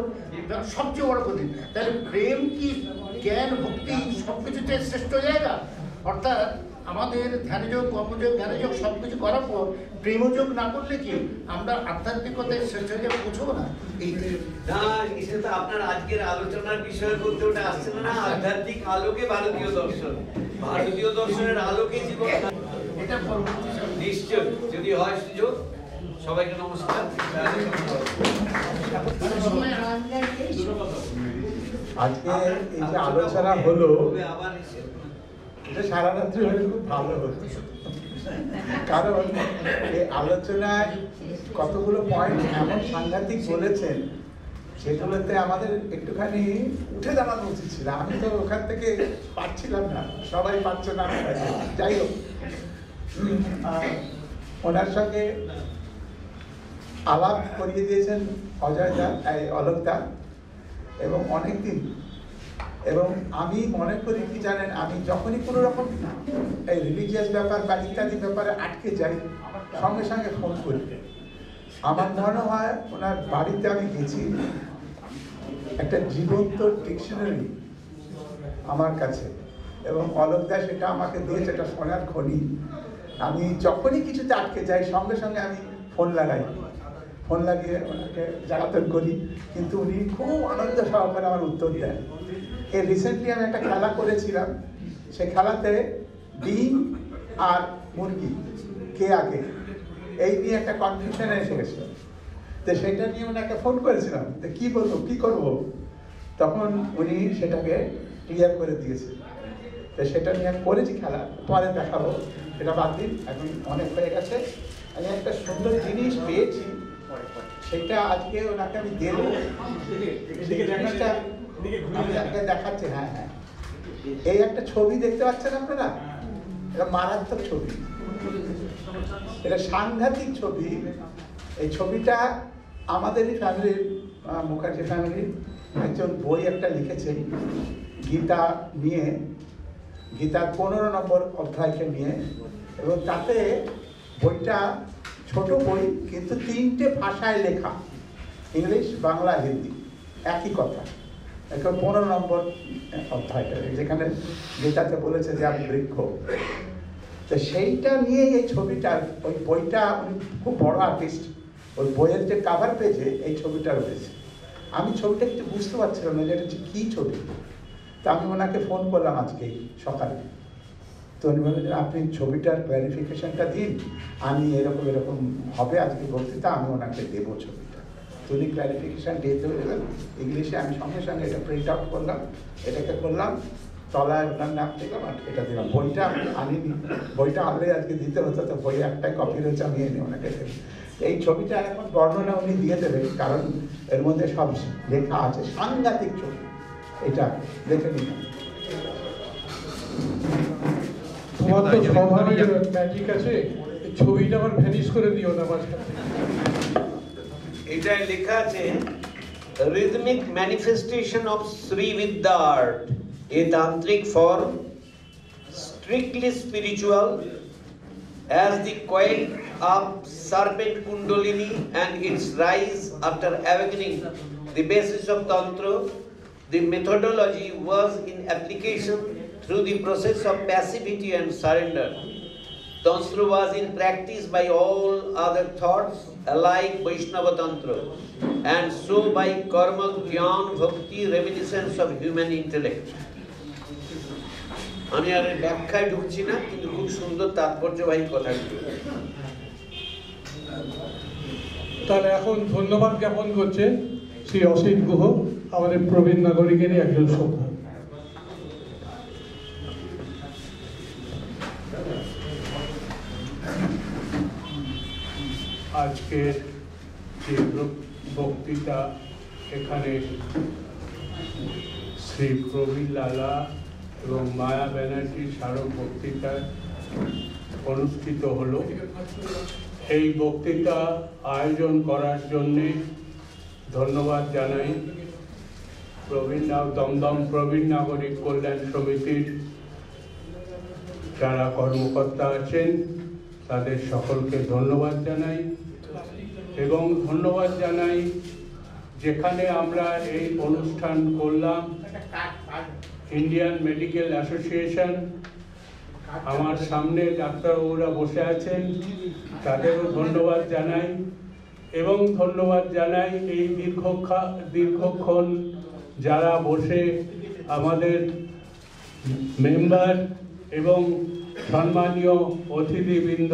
সবচেয়ে বড় কথা তাহলে প্রেম কি, জ্ঞান, ভক্তি সব কিছুতে শ্রেষ্ঠ জায়গা? অর্থাৎ আমাদের ধ্যানযোগ কর্মযোগ ধ্যানযোগ সব কিছু করার পর প্রেমযোগ না করলে কি আমরা আধ্যাত্মিকতায় জায়গায় পৌঁছবো না? এই না আপনার আজকের আলোচনার বিষয় বলতে ওটা আসছে না আধ্যাত্মিক আলোকে ভারতীয় দর্শন। ভারতীয় দর্শনের আলোকে জীবন এটা নিশ্চয় যদি হয় সুযোগ সবাইকে নমস্কার। আজকে এই যে আলোচনা হলো আবার সারা রাত্রি হলে খুব ভালো হতো। কারণ এই আলোচনায় কতগুলো পয়েন্ট এমন সাংঘাতিক বলেছেন, সেগুলোতে আমাদের একটুখানি উঠে দাঁড়ানো উচিত ছিল। আমি তো ওখান থেকে পাচ্ছিলাম না, সবাই পাচ্ছে না, যাই হোক। ওনার সঙ্গে আলাপ করিয়ে দিয়েছেন অজয় দা, এই অলোক দা, এবং অনেকদিন এবং আমি মনে করি কি জানেন, আমি যখনই কোনো রকম এই রিলিজিয়াস ব্যাপার বা ইত্যাদি ব্যাপারে আটকে যাই, সঙ্গে সঙ্গে ফোন করি। আমার মনে হয় ওনার বাড়িতে আমি গেছি, একটা জীবন্ত ডিকশনারি আমার কাছে, এবং অলোক দা সেটা আমাকে দিয়েছে এটা সোনার খনি। আমি যখনই কিছুতে আটকে যাই, সঙ্গে সঙ্গে আমি ফোন লাগাই। ফোন লাগিয়ে ওনাকে জ্বালাতন করি, কিন্তু উনি খুব আনন্দ সহকারে আমার উত্তর দেন। এই রিসেন্টলি আমি একটা খেলা করেছিলাম সে খেলাতে ডিম আর মুরগি কে আগে? এই নিয়ে একটা কনফিউশনে এসে গেছিল তো সেটা নিয়ে ওনাকে ফোন করেছিলাম তো কি বলব কি করব? তখন উনি সেটাকে ক্লিয়ার করে দিয়েছে। তো সেটা নিয়ে আমি করেছি খেলা পরে দেখাবো। সেটা বাদ দিন এখন অনেক হয়ে গেছে। আমি একটা সুন্দর জিনিস পেয়েছি সেটা আজকে ওনাকে আমি দেবো। সেই জিনিসটা দেখাচ্ছি হ্যাঁ হ্যাঁ। এই একটা ছবি দেখতে পাচ্ছেন আপনারা? এটা মারাত্মক ছবি। এটা সাংঘাতিক ছবি। এই ছবিটা আমাদেরই ফ্যামিলির মুখার্জি ফ্যামিলির একজন বই একটা লিখেছেন গীতা নিয়ে গীতার পনেরো নম্বর অধ্যায়কে নিয়ে। এবং তাতে বইটা ছোট বই কিন্তু তিনটে ভাষায় লেখা ইংলিশ বাংলা হিন্দি একই কথা। এখন পনেরো নম্বর অধ্যায়টা যেখানে গীতাতে বলেছে যে আমি বৃক্ষ। তো সেইটা নিয়ে এই ছবিটা, ওই বইটা উনি খুব বড় আর্টিস্ট ওই বইয়ের যে কাভার পেজে এই ছবিটা রয়েছে আমি ছবিটা কিছু বুঝতে পারছিলাম না যে এটা কী ছবি। তা আমি ওনাকে ফোন করলাম আজকেই সকালে। তো উনি বললেন, আপনি ছবিটার ক্ল্যারিফিকেশনটা দিন। আমি এরকম এরকম হবে আজকে বক্তৃতা, আমি ওনাকে দেবো ছবিটা তো উনি ক্ল্যারিফিকেশন দিয়ে দেবেন ইংলিশে আমি সঙ্গে সঙ্গে এটা প্রিন্ট আউট করলাম, এটাকে করলাম, তলায় ওনার নাম আর এটা দিলাম। বইটা আমি আনিনি বইটা আনলে আজকে দিতে হতো, তো বই একটাই কপি রয়েছে, আমি এনে ওনাকে এই ছবিটা এখন বর্ণনা উনি দিয়ে দেবেন কারণ এর মধ্যে সব লেখা আছে, সাংঘাতিক ছবি। এটা দেখে নিন। আছে ছবিটা আবার ভ্যানিশ করে দিও না মাঝখান থেকে এটায় লেখা আছে rhythmic manifestation of Sri Vidya art, a tantric form, strictly spiritual, as the coil of serpent kundalini and its rise after awakening, the basis of tantra. The methodology was in application through the process of passivity and surrender. Tantra was in practice by all other thoughts alike Vaishnava Tantra and so by karma, jnana, bhakti, reminiscence of human intellect. আমি আর ব্যাখ্যায় ঢুকছি না কিন্তু খুব সুন্দর তাৎপর্যবাহী কথাগুলো তাহলে এখন ধন্যবাদ জ্ঞাপন করছে শ্রী অসিত গুহ আমাদের প্রবীণ নাগরিকেরই একজন সন্তান আজকের যে বক্তৃতা এখানে শ্রী প্রবীণ লালা এবং মায়া ব্যানার্জির স্মারক বক্তৃতা অনুষ্ঠিত হলো। এই বক্তৃতা আয়োজন করার জন্যে ধন্যবাদ জানাই প্রবীণ দমদম প্রবীণ নাগরিক কল্যাণ সমিতির যারা কর্মকর্তা আছেন, তাদের সকলকে ধন্যবাদ জানাই। এবং ধন্যবাদ জানাই যেখানে আমরা এই অনুষ্ঠান করলাম। ইন্ডিয়ান মেডিকেল অ্যাসোসিয়েশন আমার সামনে ডাক্তারবাবুরা বসে আছেন, তাদেরও ধন্যবাদ জানাই এবং ধন্যবাদ জানাই এই দীর্ঘক্ষা, দীর্ঘক্ষণ যারা বসে আমাদের মেম্বার এবং সম্মানীয় অতিথিবৃন্দ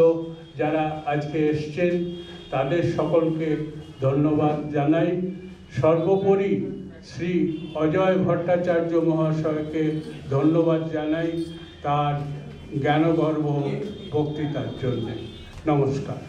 যারা আজকে এসছেন তাদের সকলকে ধন্যবাদ জানাই। সর্বোপরি শ্রী অজয় ভট্টাচার্য মহাশয়কে ধন্যবাদ জানাই তার জ্ঞানগর্ভ বক্তৃতার জন্যে। নমস্কার।